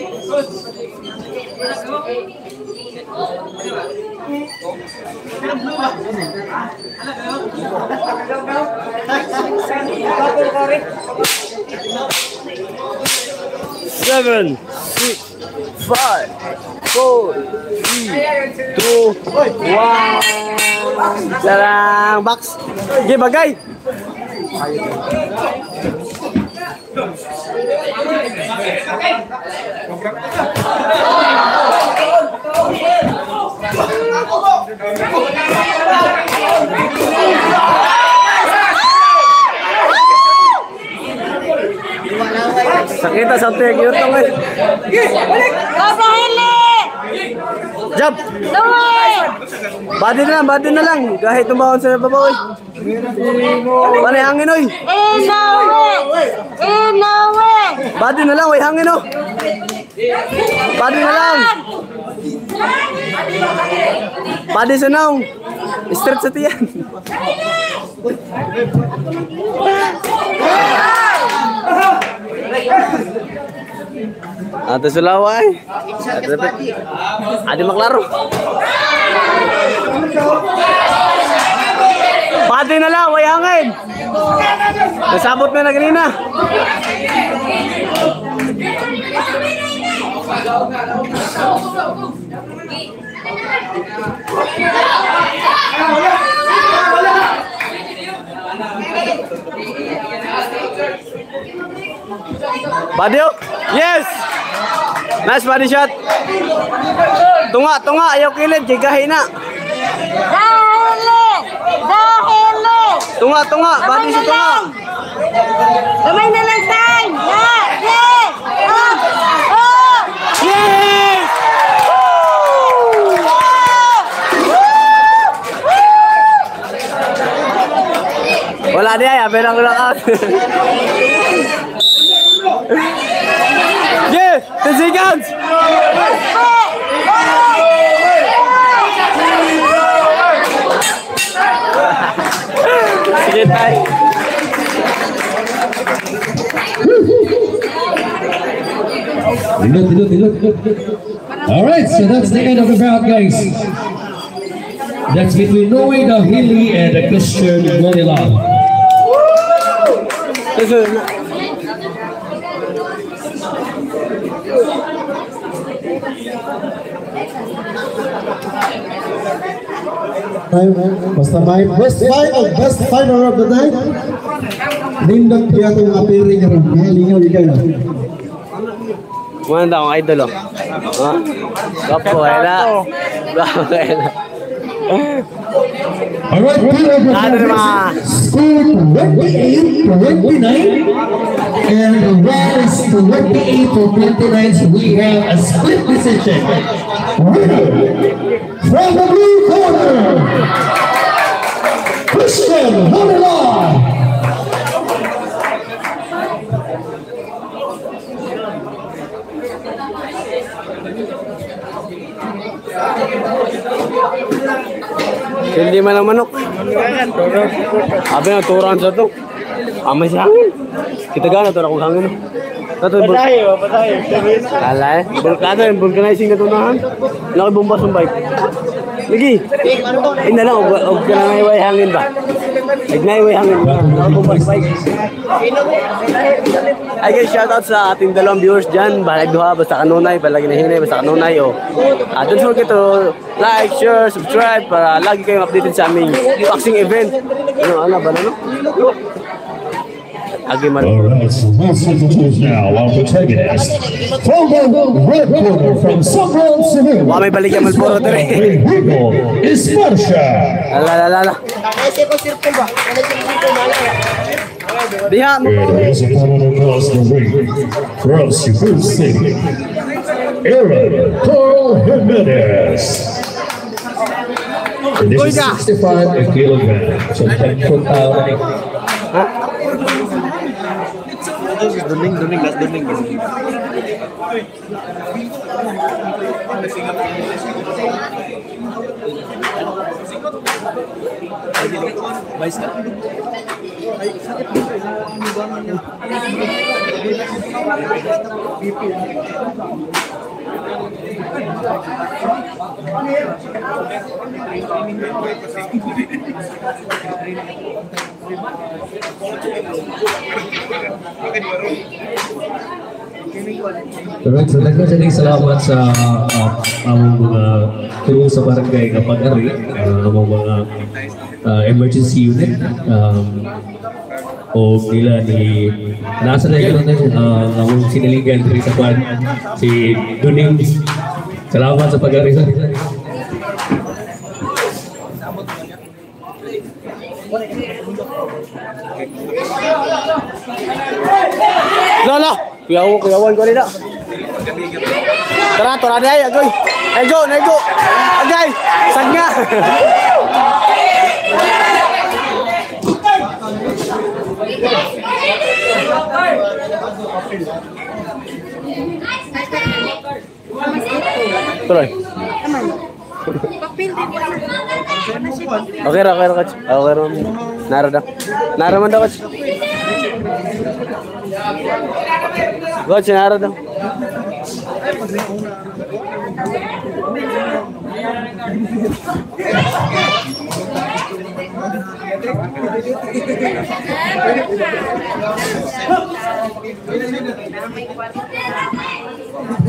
[SPEAKER 1] Seven, six, five, four, three, two, one. Sarang box. Sige, bagay. Sakita sa tek yun tong eh.
[SPEAKER 3] Kapahili!
[SPEAKER 1] Jump!
[SPEAKER 3] Luwi!
[SPEAKER 1] Body na lang, body na lang. Kahit tumawon sa babaw eh. Wala hangin oy.
[SPEAKER 3] Inawi! Inawi!
[SPEAKER 1] Body na lang, way hangin oh. Body na lang. Body sa naong. Straight sa tiyan. Ate Sulaway. Adi maklaro. Pati na lang, way hangin. Nasabot na na Badio? Yes! Nice body shot. Tunga, tunga, ayaw kilid, kay gahi na.
[SPEAKER 3] Dahili! Dahili!
[SPEAKER 1] Tunga, body sa tunga.
[SPEAKER 3] Gamay na lang time! Oh!
[SPEAKER 1] Yes! Wala yabe lang knockout. Yeah,
[SPEAKER 2] the sind All right, so that's the end of the round, guys. That's between Norway, the Hilly, and the Christian Manila.
[SPEAKER 1] This is
[SPEAKER 6] Time, basta may best o best fighter of the night. Nindot kaya itong appearing rin. Lingaw ikaw na.
[SPEAKER 1] Muna daw ang idol oh. Ha? Gapo, kaya na.
[SPEAKER 2] Alright, And while 28 for 29, so we have a split decision. From the blue corner, Christian Hodelar.
[SPEAKER 1] Hindi man ang manok. Sabi na, turan sa to. Amay hangin. Kita gana to na kung hangin. Bul-
[SPEAKER 5] Patahe, oh, patahe.
[SPEAKER 1] Kala eh. Bulkado yung vulcanizing na tunahan. Laki bomba sa bike. Lagi. Ay na lang, og ka na iway hangin ba? Ay na iway hangin ba? Laki bomba sa bike. Ay guys, shoutout sa ating dalawang viewers dyan. Balag duha, basta kanunay, balag hinahinay, basta kanunay. Oh. Uh, don't forget to like, share, subscribe para lagi kayong updated sa aming boxing event. Ano, ano ba na no? Agi man.
[SPEAKER 2] All right, so let's introduce now our protagonist from the red corner from Sunground Cebu.
[SPEAKER 1] Wa may balik yung Malboro dire.
[SPEAKER 2] Rigo Esparsha.
[SPEAKER 1] Ala, ala, ala. Diha mo.
[SPEAKER 2] Behind the ball. across the ring. Cross the first city. Aaron Carl Jimenez. And this is 65 a. So 10 foot out.
[SPEAKER 5] This is the link,
[SPEAKER 2] the link, that's the link. Bicycle. Terus kasih jadi selamat sa ang mga tulong sa barangay kapag-ari, emergency unit, o nila ni nasa na yun na uh, among siniligan diri sa kwan si Duning salamat sa pag-ari sa
[SPEAKER 1] Lala, kuyaw kuyawan ko nila. Tara, tara na ay, agoy. Nego, nego. Agay, sagna. Tuloy. Okay ra, okay ra, coach. Okay ra. Nara daw. Nara man daw, coach. Coach, nara daw.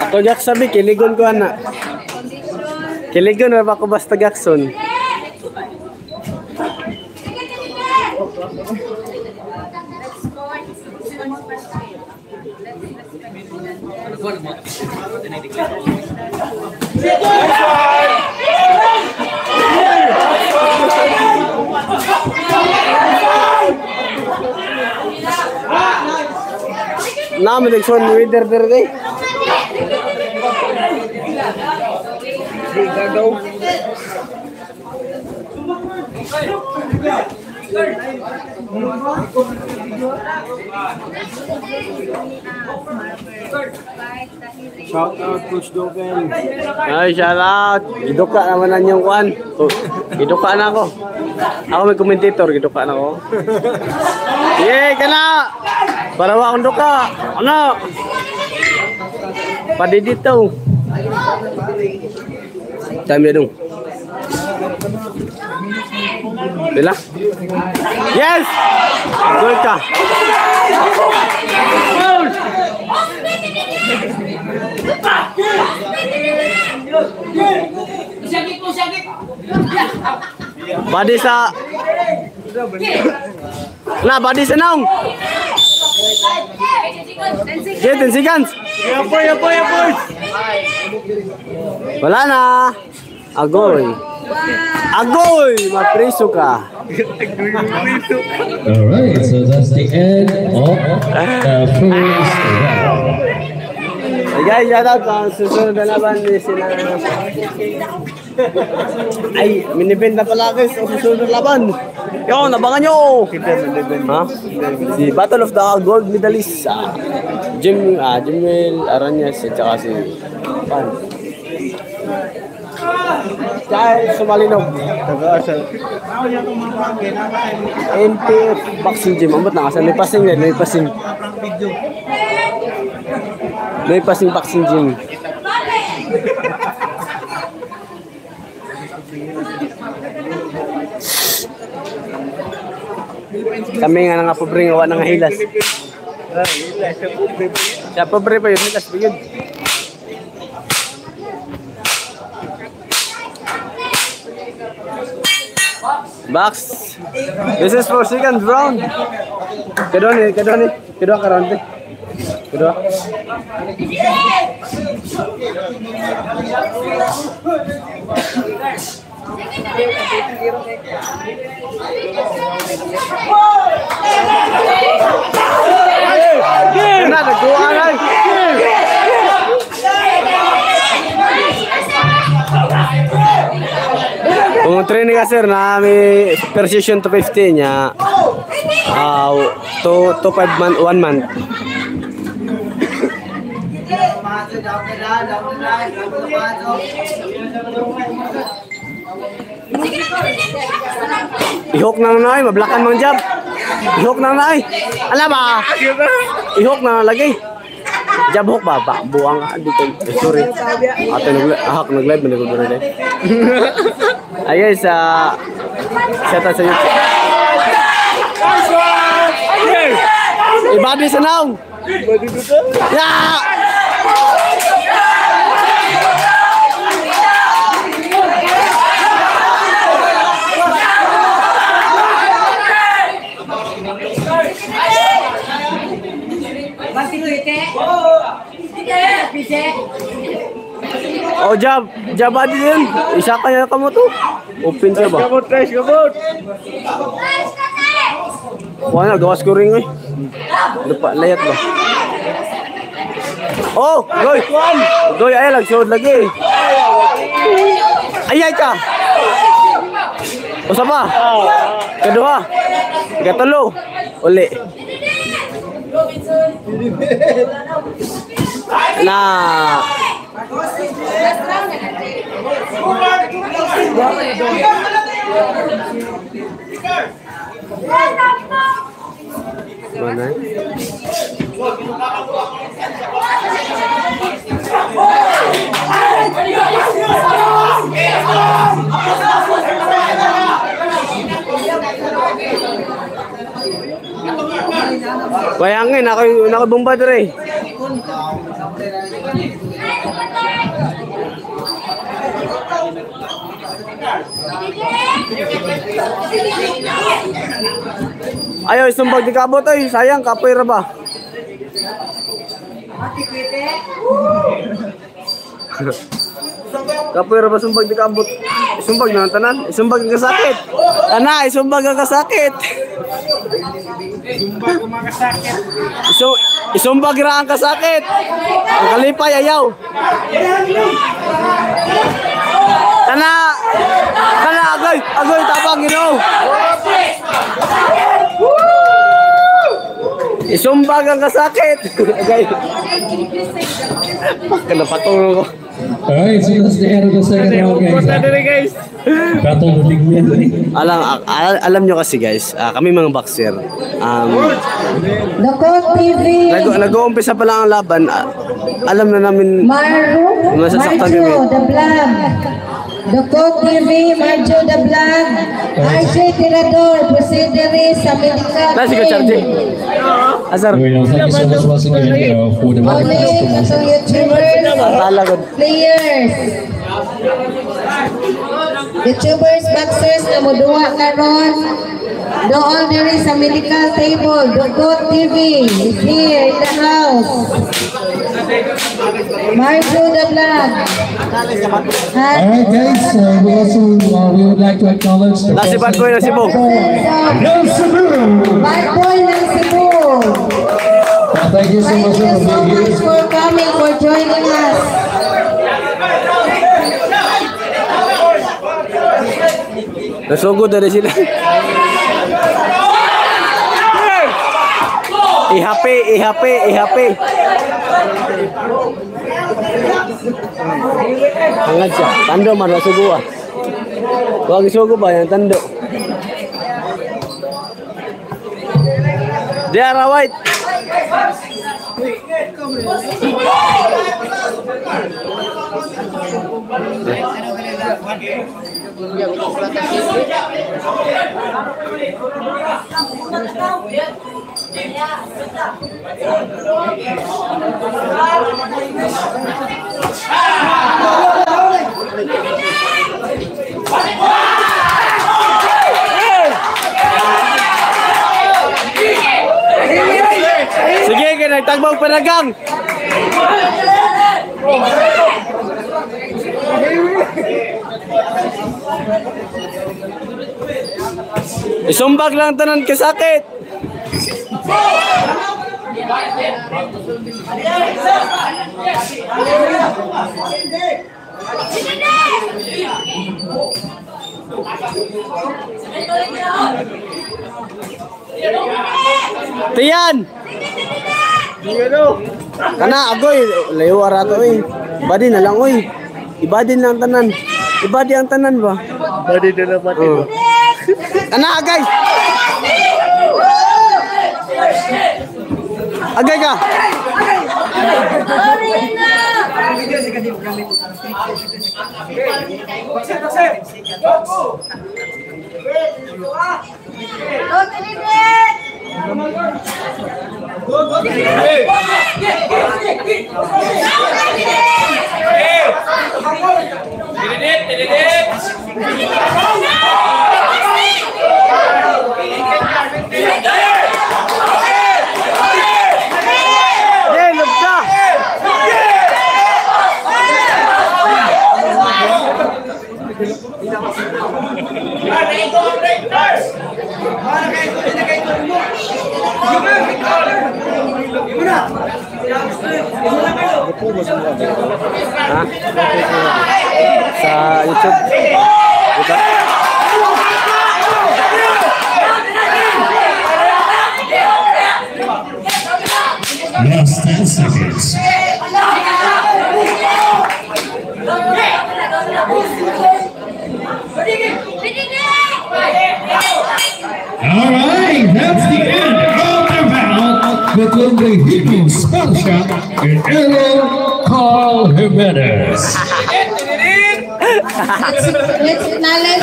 [SPEAKER 1] Ato jak sabi kiligon ko ana. Kiligon ra ba ko basta gakson. Let's go. Jackson. namin nagsuon weather there day.
[SPEAKER 5] Shout out Coach Doken.
[SPEAKER 1] Ay, shout out. Giduka naman na yung kwan. Oh, Giduka na ako. Ako may commentator, giduka na ako. Yay, kana! Para wa akong duka. Ano? Padidit daw. Dami dong. Bila? Yes! Good ka. Badi sa... Nah, badi sa naong. Okay, 10. Ya,
[SPEAKER 5] boy, ya, boy, ya, boy.
[SPEAKER 1] Wala na. Agoy. Agoy! Mapriso ka.
[SPEAKER 2] Alright, so that's the end of the first round.
[SPEAKER 1] Guys, shout out sa susunod na laban ni sila. Ay, minibenta pala guys sa susunod na laban. Yo, nabangan nyo! Ha? Si Battle of the Gold Medalist. ah, Jim, ah, Jimel Aranyas at saka si Pan. Dahil sumalinog. NPF Boxing Gym. Amot na kasi may passing din, may passing. May passing boxing gym. Kami nga nga pobre nga wala nga hilas. Siya pobre pa yun, hilas pa yun. Box. This is for second round. Kedua nih, kedua nih, kedua ka round. Kedua. Na, nagkuha na. Kung training ka sir na may precision to 50 niya, uh, to, to 5 month, 1 month. Ihok na na ay, mablakan mang jab. Ihok na na ay. Ala ba? Ihok na na lagi. Jab hook ba? Ba, buwang ka dito. Eh, sorry. Ate nag ahak nag live nag live rin. Ay guys, ah shout out sa YouTube. Ibadi sa naong. Yeah! Oh, jab. Jab adi din. Isa kaya ka mo to. Open siya ba?
[SPEAKER 5] Gamot, guys, gamot!
[SPEAKER 1] Wala, gawas ko rin eh. Lupa, layat ba? Oh, goy! Goy, ay, nagsuod lagi. Ayay ka! Usa pa? Kedua? Katulo? Uli. Na. Mana? Bayangin, ako ako bomba. Ayo, sumbag di kabot ay, sayang kapoy ba? Kapoy ba sumbag di kabot? Sumbag na tanan, sumbag ka sakit. Ana, sumbag ka sakit. Iso, isumbag ra ang kasakit. Ang kalipay ayaw. Kana, kana agoy, agoy tabang you Isumbag ang kasakit. Agay. Kana patulong ko.
[SPEAKER 2] Alright, so that's the end of the second round, guys.
[SPEAKER 1] Guys.
[SPEAKER 2] Battle of Big
[SPEAKER 1] Alam, al- alam nyo kasi guys, ah, kami mga boxer, um,
[SPEAKER 8] Dakot TV.
[SPEAKER 1] nag nag-uumpisa pa lang ang laban, ah, alam na namin
[SPEAKER 8] Maru.
[SPEAKER 1] Masasaktan
[SPEAKER 8] Marjo
[SPEAKER 1] kami.
[SPEAKER 8] the Vlog. Dakot TV. Marjo the Vlog. RJ Tirador. Prosedere sa medical
[SPEAKER 1] Charlie. Asar.
[SPEAKER 2] Now, thank you so much once again uh, for the
[SPEAKER 8] Only
[SPEAKER 2] wonderful
[SPEAKER 8] katong YouTubers. Players. YouTubers, boxers na moduwa karon. The All There Is a Medical Table, The Good TV is here in the house. My Blue the Black. All
[SPEAKER 2] right, guys, uh, we also uh, we would like to acknowledge the
[SPEAKER 1] Nasiban Koy Nasibu. Nasibu!
[SPEAKER 8] My Boy
[SPEAKER 2] Nasibu! Thank you so much,
[SPEAKER 8] Thank
[SPEAKER 2] you
[SPEAKER 8] so much for coming, for joining us.
[SPEAKER 1] Nasugod na rin sila. Ihape, ihape, ihape. Hangad siya. Tando man, nasugo ah. Huwag isugo ba yan, tando. Diara White. Yang untuk belakang kiri. Sige, nagtagbang panagang! Hey! Isumbag lang tanan kasakit. Tiyan! Kana agoy, layo ara to eh. Ibadi na lang oy. Ibadi lang tanan. Ibadi ang tanan ba? Ibadi na lang pati. Kana agay. Agay ka.
[SPEAKER 2] Did it?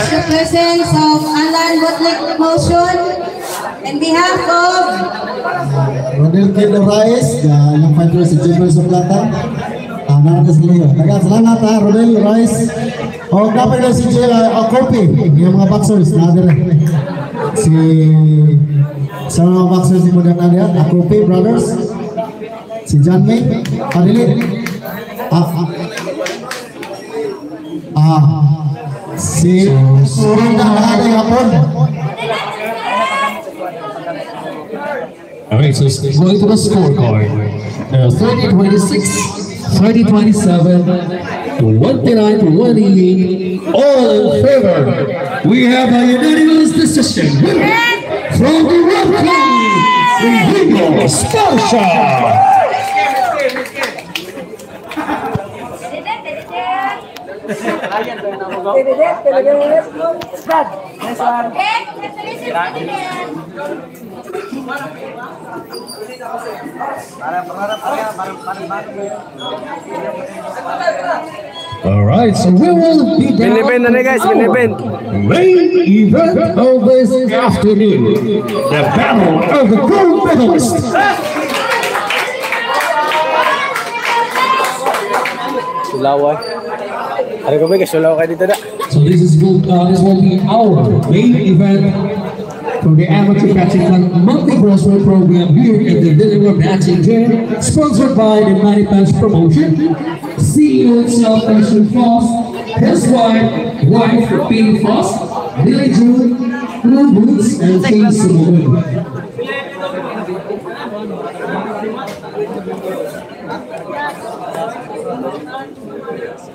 [SPEAKER 2] the
[SPEAKER 8] presence of Alan Botnik Motion. In behalf of
[SPEAKER 6] Ronald Kim Rais, yang panggil sejumlah suplata. Anak ke sini ya. Selamat ah Ronald Rais. Oh, dapat dari si Jela Kopi? Yang mga boxers na ada si selamat mga boxers kemudian na ada Brothers. Si John May Padili ah ah. Ah. Si Surong na hapon.
[SPEAKER 2] Alright, so going to the scorecard. Uh, 30 26, 30 27, 29 to 28. All in favor. We have a unanimous decision. From the Red County, Rodrigo Sparta. Alright, so we will be down
[SPEAKER 1] na na guys, binibend.
[SPEAKER 2] main event of this afternoon, the battle of the gold medalists.
[SPEAKER 1] Sulaw ay. Ano ko ba dito na.
[SPEAKER 2] So this is uh, this will be our main event for the amateur catching monthly grocery program here at the Villanova Matching Gym, sponsored by the Manifest Promotion, CEO South Asian Foss, his wife, wife Pink Foss, Billy June, Blue Boots, and King Simone.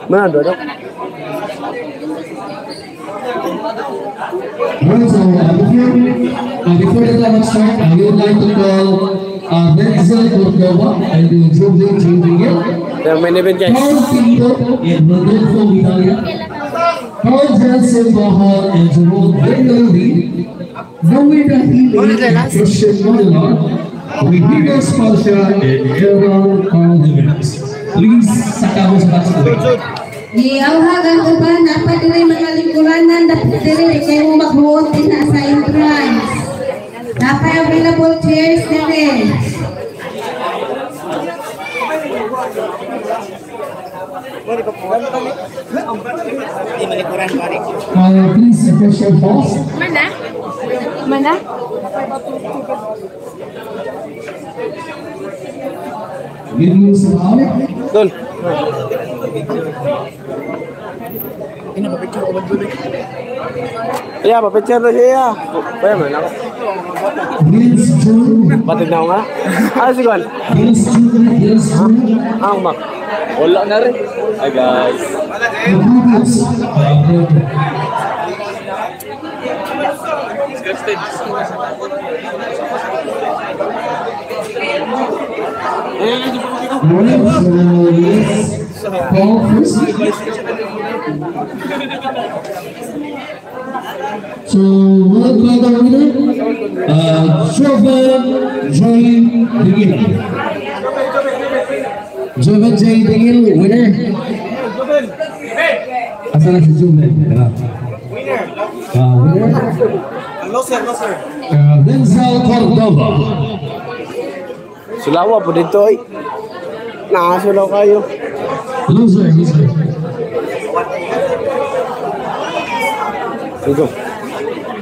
[SPEAKER 1] Mana duduk?
[SPEAKER 2] Alright, so uh, before, uh, before the time start, I would like to call uh, Denzel Cordova and the Jubilee Team here.
[SPEAKER 1] Yung binibend guys.
[SPEAKER 2] Carl Pinto and Rodolfo Vidal. Carl Jensen Bahal and Jerome Benelli. Noeda Healy and Christian Modelar. Rodrigo Spalcia and Aaron Carl Jimenez. Please, sakamo sa di
[SPEAKER 8] awhag ang uban, dapat rin mga lingkulanan, dapat rin kayo magbuot din sa entrance. Dapat available chairs din
[SPEAKER 2] Uh, please, special boss.
[SPEAKER 3] Mana? Mana?
[SPEAKER 2] Dol. Ini apa picture
[SPEAKER 1] obat Iya, apa picture tuh ya?
[SPEAKER 2] Apa yang
[SPEAKER 1] mana? Batin Asik nga? Ah, ang mak. Wala nari? guys.
[SPEAKER 2] So, what about the winner? Uh, Jovan J. Digil. Jovan J. Digil, winner. Asa na si Jovan? Winner. Uh, winner.
[SPEAKER 5] Loser, loser.
[SPEAKER 2] Uh, Denzel Cordova.
[SPEAKER 1] Sulawa po dito ay. Nakasulaw kayo.
[SPEAKER 2] Loser, loser.
[SPEAKER 1] Ito.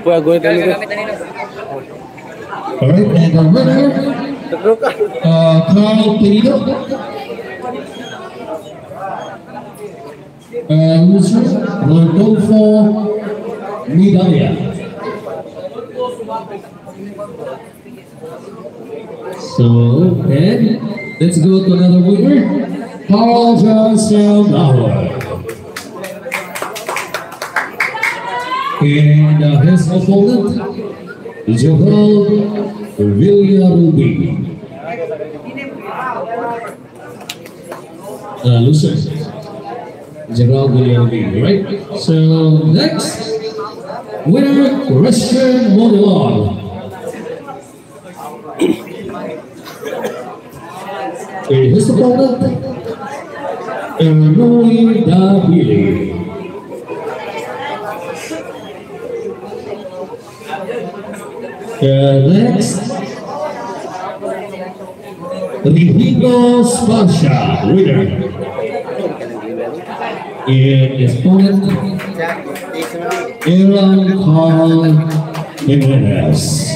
[SPEAKER 1] Kuya, guhit na nito.
[SPEAKER 2] Alright, and the winner,
[SPEAKER 1] ka.
[SPEAKER 2] uh, Carl Querido. Uh, loser, Rodolfo Midalia. So, and let's go to another winner, Carl Johnson Bauer. And uh, his opponent, Joel Villarubi. Uh, loser. Gerald Villarubi, right? So, next, winner, Christian Modelar. And his opponent, Roy Davili. Uh, next, Rodrigo Spansha, winner. And his opponent, Aaron Carl Jimenez.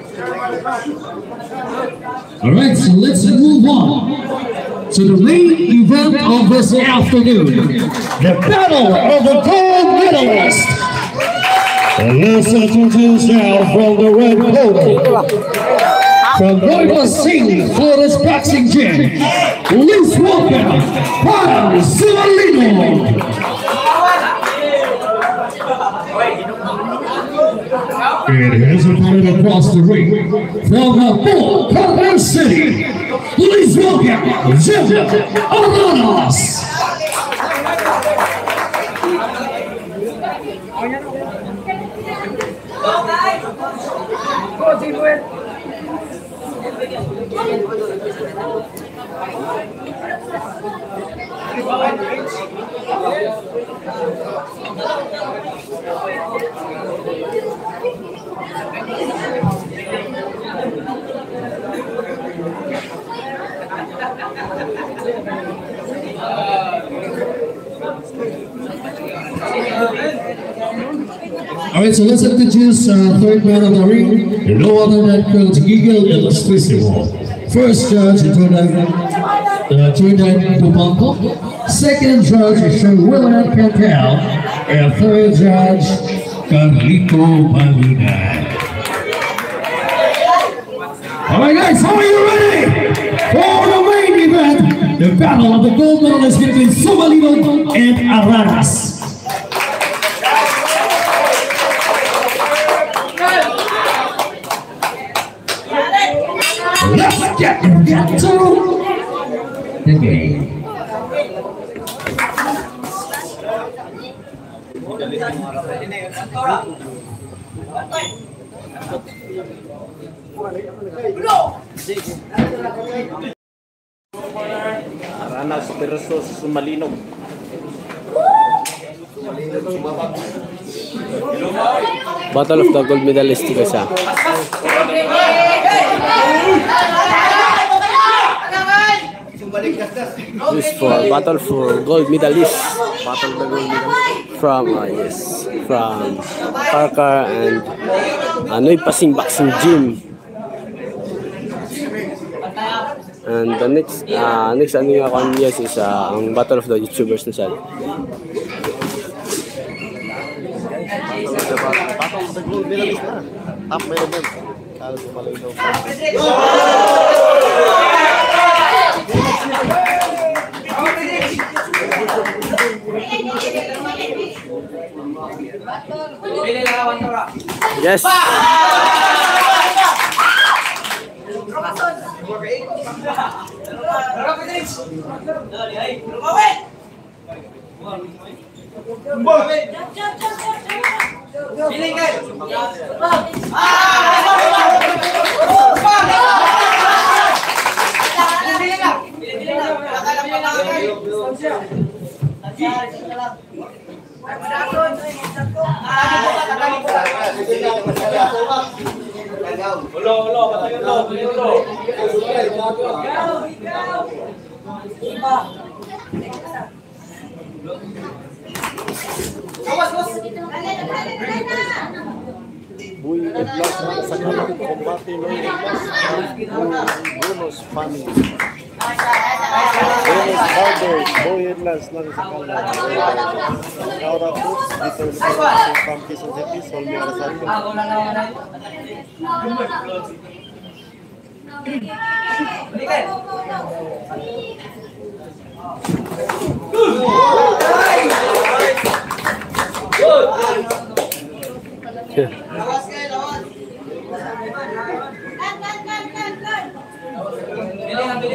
[SPEAKER 2] All right, so let's move on to the main event of this afternoon, the Battle of the Gold Medalist. And let's introduce now from the red corner, from Nova City, Florida's boxing gym, please welcome Juan Civalino. And his opponent across the ring from the Bull Copper City. Please welcome Jim Aranas. All right, so let's introduce uh, third man of the ring, no other than Coach Giggle Illustrissimo. First judge, Jordan, uh, Jordan Bubanko. Second judge is William Cantel. And third judge, Carlito Malina. All right, guys, are you ready for the main event? The battle of the gold medalists between Somalino and Araras. Let's get into the game.
[SPEAKER 4] Aranas versus Malinog.
[SPEAKER 1] Battle of the Gold Medalist guys ah. This for battle for gold medalist. Battle for gold medalist. From uh, yes, from Parker and Anoy Pasing Boxing Gym. And the next uh, next ano yung ako yes is uh, ang battle of the YouTubers na siya.
[SPEAKER 5] Battle of the gold medalist na. Top main event. Carlos Malino.
[SPEAKER 1] Yes.
[SPEAKER 5] Boy Edlas na sa kalang kombate no Edlas. Bonus family. Bonus Barbers. Boy Edlas lang sa kalang. Laura Foods. Dito sa Pampi sa City. Solmi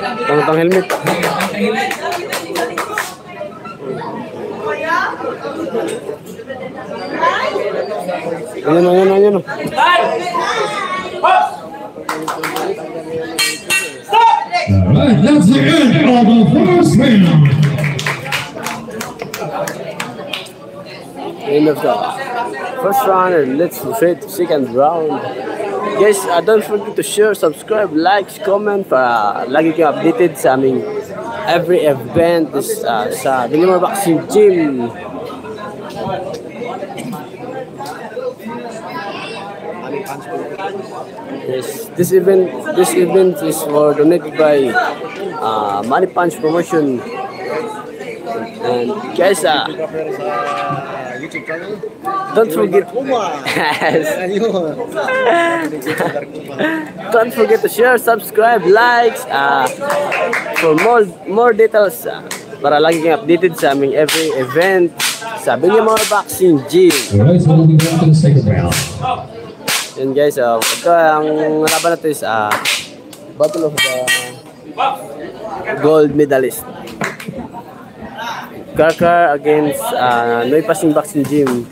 [SPEAKER 2] ¿Dónde
[SPEAKER 1] están helmet? Lleno, lleno, lleno.
[SPEAKER 2] All right, that's the end of the first round.
[SPEAKER 1] End of the first round and let's proceed second round. Guys, uh, don't forget to share, subscribe, likes, comment para lagi kayong updated sa aming every event is, uh, sa Villamor Boxing Gym. Yes, this event this event is for donated by uh, Money Punch Promotion. And guys, uh,
[SPEAKER 5] YouTube channel.
[SPEAKER 1] don't forget Yes. Don't forget to share, subscribe, likes, uh, for more more details uh, para lagi kayong updated sa aming every event sa Villamor Boxing Gym.
[SPEAKER 2] Alright, so moving on to the second round.
[SPEAKER 1] Yan guys, uh, ito ang laban natin is uh, Battle of the Gold Medalist. Karkar against uh, Noy Pasing Boxing Gym.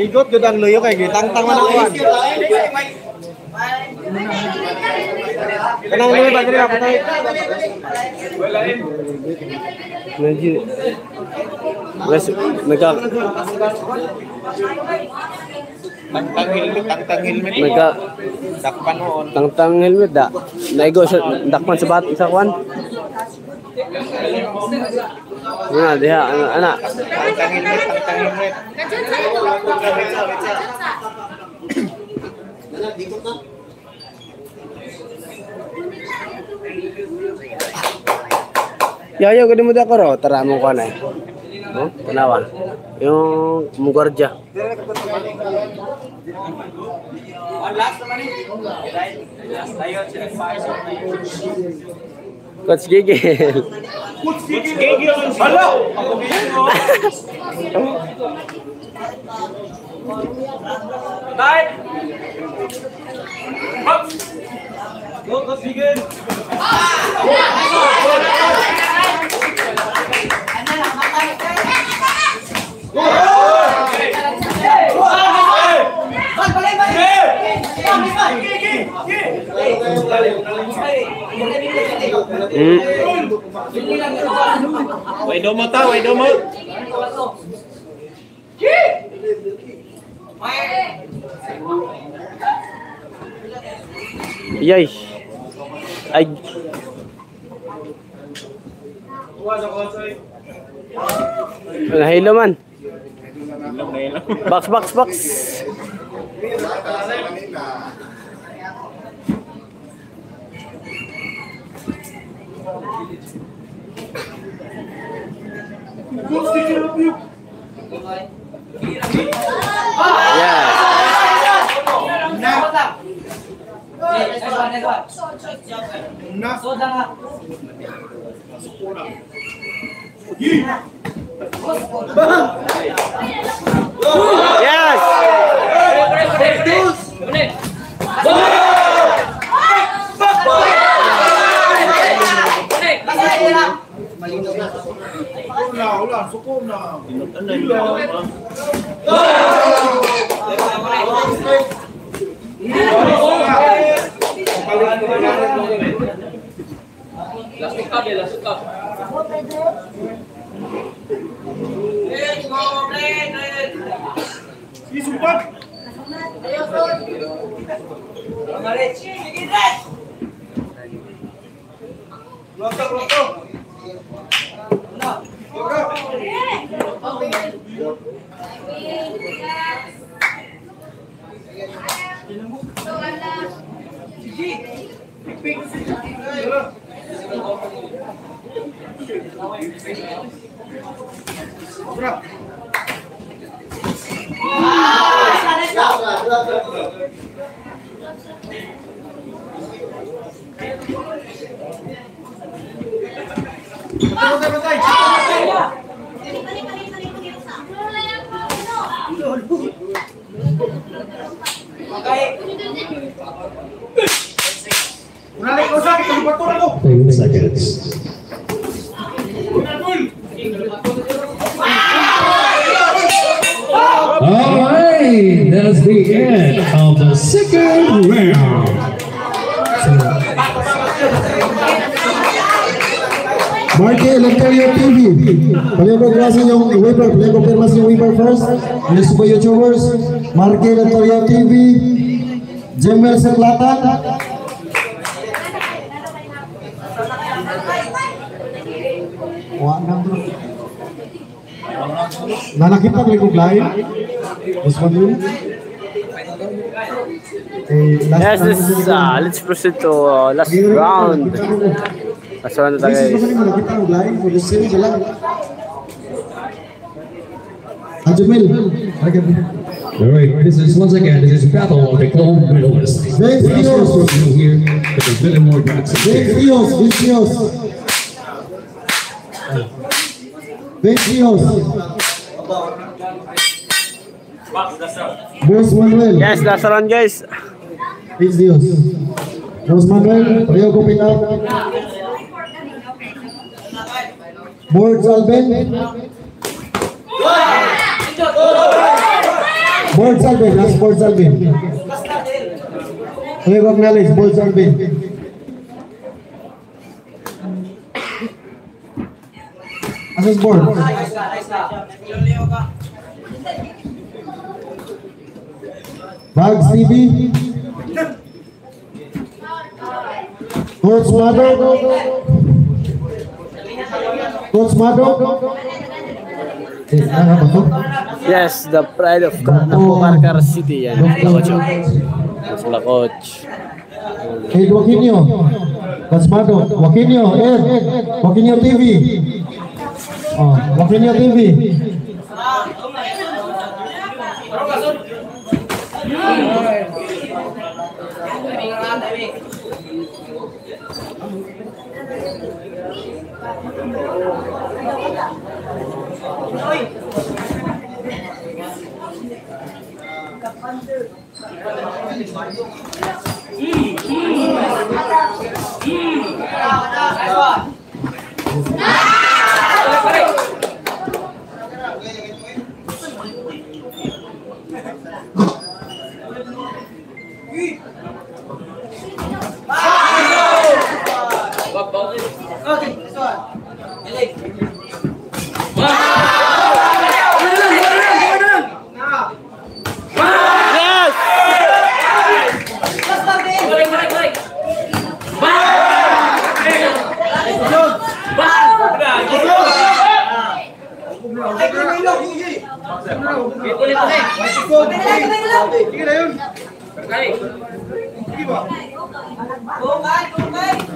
[SPEAKER 5] Igot gud ang luyo kay gitangtang man ako. Kanang luyo ba diri ako tay?
[SPEAKER 1] найди. Guys, mereka
[SPEAKER 4] tangtang helmet, tangtang helmet.
[SPEAKER 1] Mereka
[SPEAKER 4] dakpan on.
[SPEAKER 1] Tangtang helmet dak. Naigo sa dakpan sebat isa kwan. Nah, dia anak.
[SPEAKER 4] Tangtang helmet, tangtang helmet.
[SPEAKER 1] Ya, Yayo gede muda dakoro tara mo ko na. Oh, tanawa. Yung mugorja. Coach Gigil.
[SPEAKER 4] Coach halo, Hello. Bye. Go, go,
[SPEAKER 1] Yay. Ay. Nahilo man. Box, box, box. Yes.
[SPEAKER 6] 一，二，三。
[SPEAKER 1] Yes, this, uh, let's proceed to uh, last round. Last round
[SPEAKER 2] All right, this is once again, this is Battle of the Gold Medalists.
[SPEAKER 6] Dios Manuel.
[SPEAKER 1] Yes, that's around, guys.
[SPEAKER 6] It's Dios. Dios Manuel, Rio Copital. Board Salven. Board Salven, that's Board Salven. Recognize Board Salven. This is board. Nice, nice, nice. Hug TV. Coach Mado. Coach Mado.
[SPEAKER 1] Yes, the pride of Napomarkar City. Yan. Coach. Sula coach.
[SPEAKER 6] Ed Wakinyo. Coach Mado. Wakinyo. Ed. Wakinyo TV. Oh, Wakinyo TV.
[SPEAKER 1] Mm. Mm.
[SPEAKER 2] Mm. Okay, this one. Elite. Wow! Kembali, kembali. Kembali. Kembali.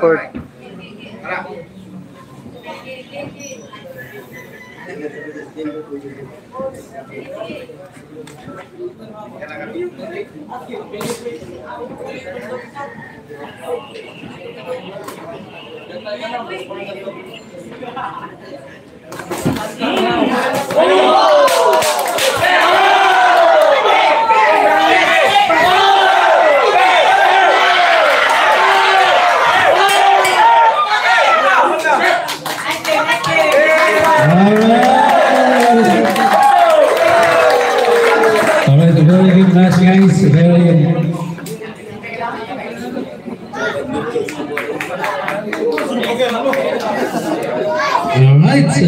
[SPEAKER 2] Fourth. Oh! Let's,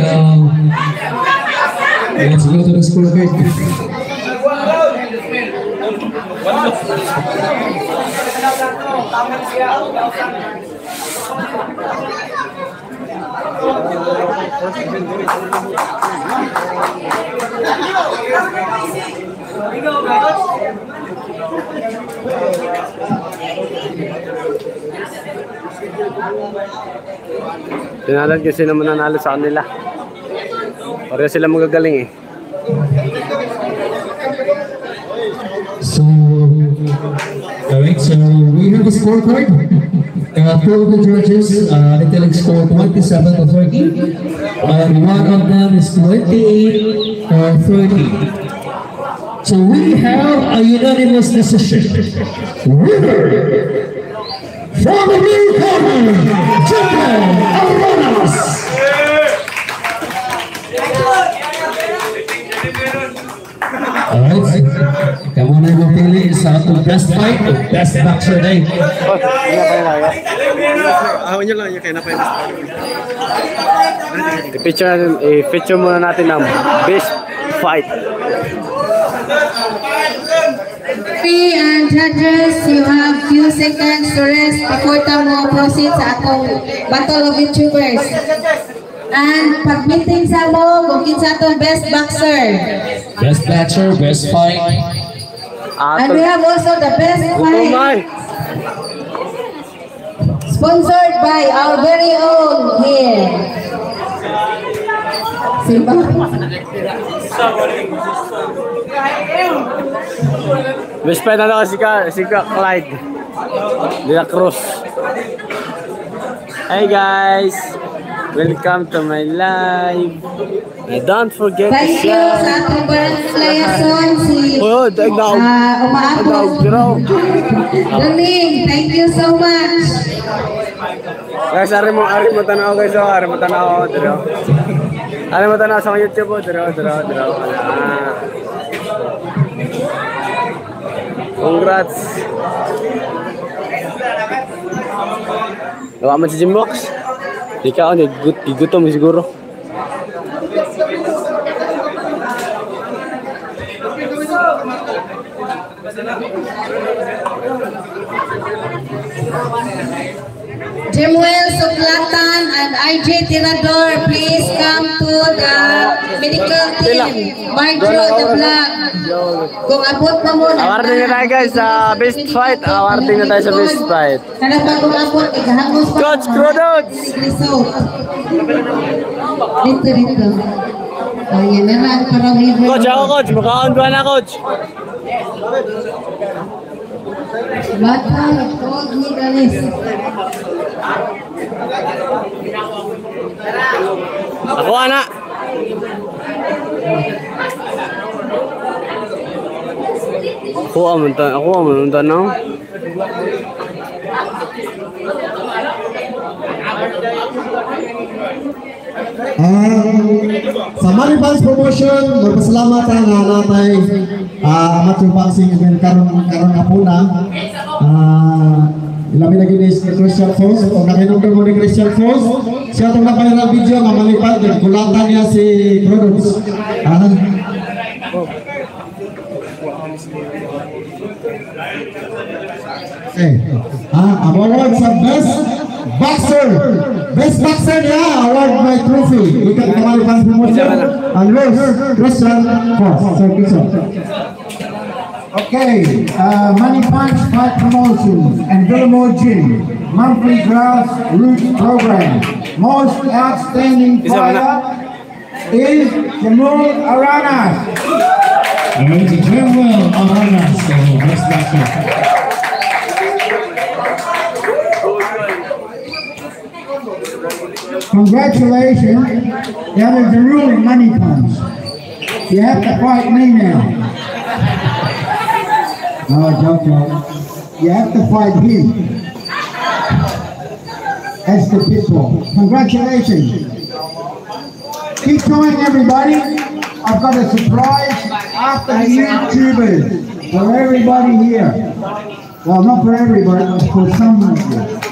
[SPEAKER 2] let's go to the scorecard. Thank you.
[SPEAKER 1] Tinalan kasi naman nanalo sa kanila. Pareho sila magagaling eh.
[SPEAKER 2] Alright, so we have a scorecard. Uh, two of the judges, uh, Intelligent score 27 to 30, and one of them is 28 or 30. So we have a unanimous decision. Winner from kamu nih satu best fight, best boxer day.
[SPEAKER 1] Picture, eh, picture muna natin ang best fight.
[SPEAKER 8] Three and judges, you have few seconds to rest before ta mo proceed sa atong Battle of YouTubers. And pag-meeting sa mo, kung kinsa atong best boxer.
[SPEAKER 2] Best boxer, best fight.
[SPEAKER 8] And we have also the best fight sponsored by our very own here. Simba.
[SPEAKER 1] Best na ako si Ka, si Ka Clyde. De La Cruz. Hey guys! Welcome to my live. And don't forget to
[SPEAKER 8] Thank you
[SPEAKER 1] share.
[SPEAKER 8] sa atong barang layason si
[SPEAKER 1] Oh,
[SPEAKER 8] umaabot.
[SPEAKER 1] graw.
[SPEAKER 8] Duling, thank you so much.
[SPEAKER 1] Guys, ari mo, ari mo tanaw guys, oh, ari mo tanaw, dito. Ari mo tanaw sa YouTube, oh, dito, dito, dito. Ah. Congrats. Lama cincin box. Dika on di gut di guru. siguro.
[SPEAKER 8] Jemuel Suklatan and RJ Tirador, please come to the medical team. Marjo the Vlog. Kung abot na mo na.
[SPEAKER 1] Awarding na tayo guys sa best fight. Awarding na tayo sa best fight.
[SPEAKER 8] Kada pa kung abot, ikahangos pa.
[SPEAKER 1] Coach Crudots!
[SPEAKER 8] Dito, dito. Oh, yan na lang.
[SPEAKER 1] Coach, ako coach. Mukhaan ba na coach?
[SPEAKER 8] Batalha todo o galência.
[SPEAKER 1] Ako anak. Ako ang aku ako ang no?
[SPEAKER 6] Eh, Samari Pans Promotion berkeselamatan anak ah, tay ah, amat tumpang sing ben karung karung kapuna. Ah, Ilami lagi ni Christian Fos, kung nakinom oh, ka mo ni Christian Fos, siya itong napahilang video, mamalipad, kulatan niya si Products. Ah. Nah. Eh, ah, award sa best Baxter. Best Baxter, yeah, award my trophy. We can come out fans promotion. And Rose, Christian, first. So.
[SPEAKER 10] Okay, uh, Money Punch, Fight Promotions, and Villamore Gym, monthly grassroots program. Most outstanding fighter is Jamul Aranas.
[SPEAKER 2] Ladies and gentlemen, Aranas, so let's
[SPEAKER 10] Congratulations, that is the ruling Money Punch. You have to fight me now. No, joke, joke. You have to fight him. That's the pitfall. Congratulations. Keep going, everybody. I've got a surprise after the YouTubers for everybody here. Well, not for everybody, but for some of you.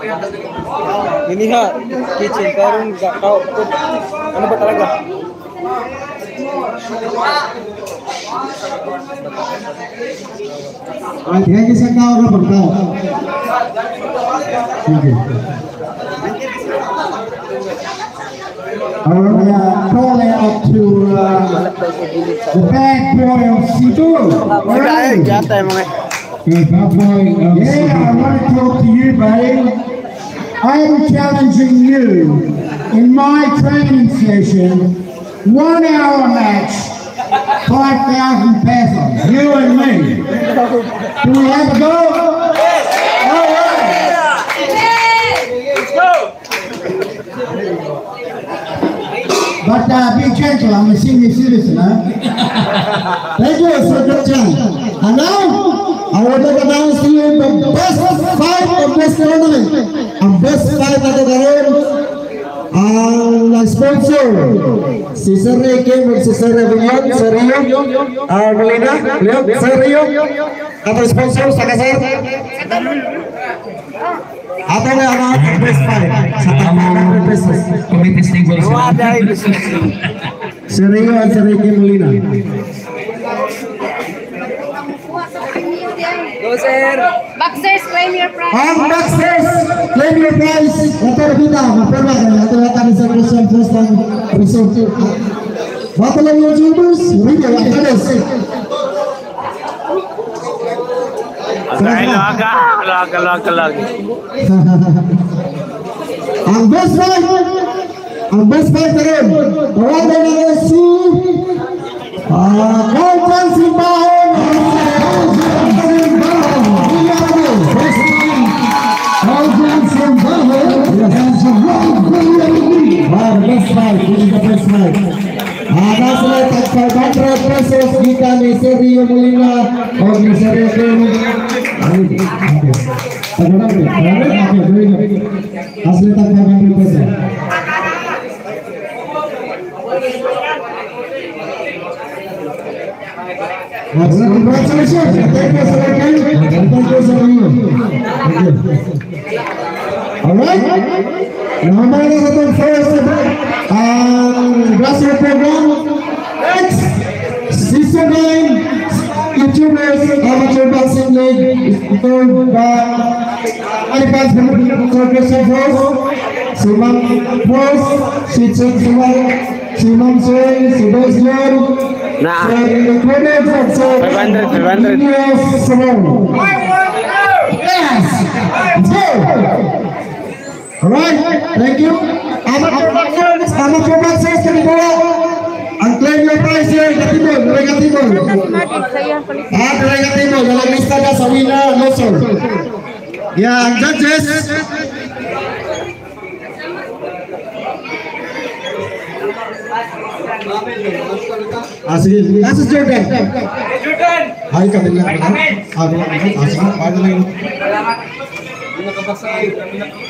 [SPEAKER 1] ini
[SPEAKER 5] ha kitchen karung
[SPEAKER 6] gak kau tuh. mana buat lagi Oke, ini apa. Oke. Call up to uh, the bad boy of
[SPEAKER 1] Yata yung mga...
[SPEAKER 10] The bad boy of
[SPEAKER 6] Yeah, I want to talk to you, buddy. I'm challenging you in my training session, one hour match, 5,000 pesos, you and me. Do we have a go? All right. But uh, Atabi gentle, I'm singing serious now. Thank you, Secretary General. And now, I would like to announce to you the best fight of this tournament. And best fight of the. And the sponsor, Cesare came with Cesare Vignon, Sergio, uh, Molina, sponsor, Sakasar. Atau nggak
[SPEAKER 2] mau request paling?
[SPEAKER 1] Sama request. Komite
[SPEAKER 6] Stigol. Wadah itu. Serius, serius Mulina.
[SPEAKER 3] Go. Boxers, claim your prize.
[SPEAKER 6] Boxers, claim your prize. Motor kita, motor kita. Atau akan diseruskan terus dan terus.
[SPEAKER 1] Bapak yang jurus, terus. I'm lock.
[SPEAKER 6] friend, this fight, and this again, the one that can see, uh, हाँ plus mic is the plus mic आगास में तत्पर बंद रहे प्रेसेस गीता ने से भी ये मुलिंगा और ने से भी ये मुलिंगा असली तत्पर बंद रहे प्रेसेस Congratulations! Thank you, sir. Thank you, sir. All right. You. Alright? Naman na sa itong first ang grassroots program. Next, Season 9, YouTubers, Amateur Boxing League, ito ba Alipans Corporation Force, si Ma'am Force, si Chen Sumay, si Ma'am Soy, si Boss John,
[SPEAKER 1] Na.
[SPEAKER 6] si Clement, at si
[SPEAKER 1] 500, 500.
[SPEAKER 6] Yes, Simone. Yes! Go! Alright, thank you. Amateur boxers, amateur boxers, can you go up? And claim your prize here, Gatibol, Regatibol. Ah, Regatibol, the Mr. Gasawina, no sir. Yeah, judges. This is Jordan. Jordan.
[SPEAKER 1] Hi, Kamila.
[SPEAKER 6] Hi, Kamila. Hi,
[SPEAKER 7] Kamila. Hi, Kamila.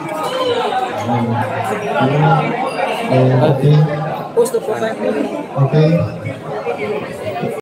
[SPEAKER 7] Oke.
[SPEAKER 6] Okay.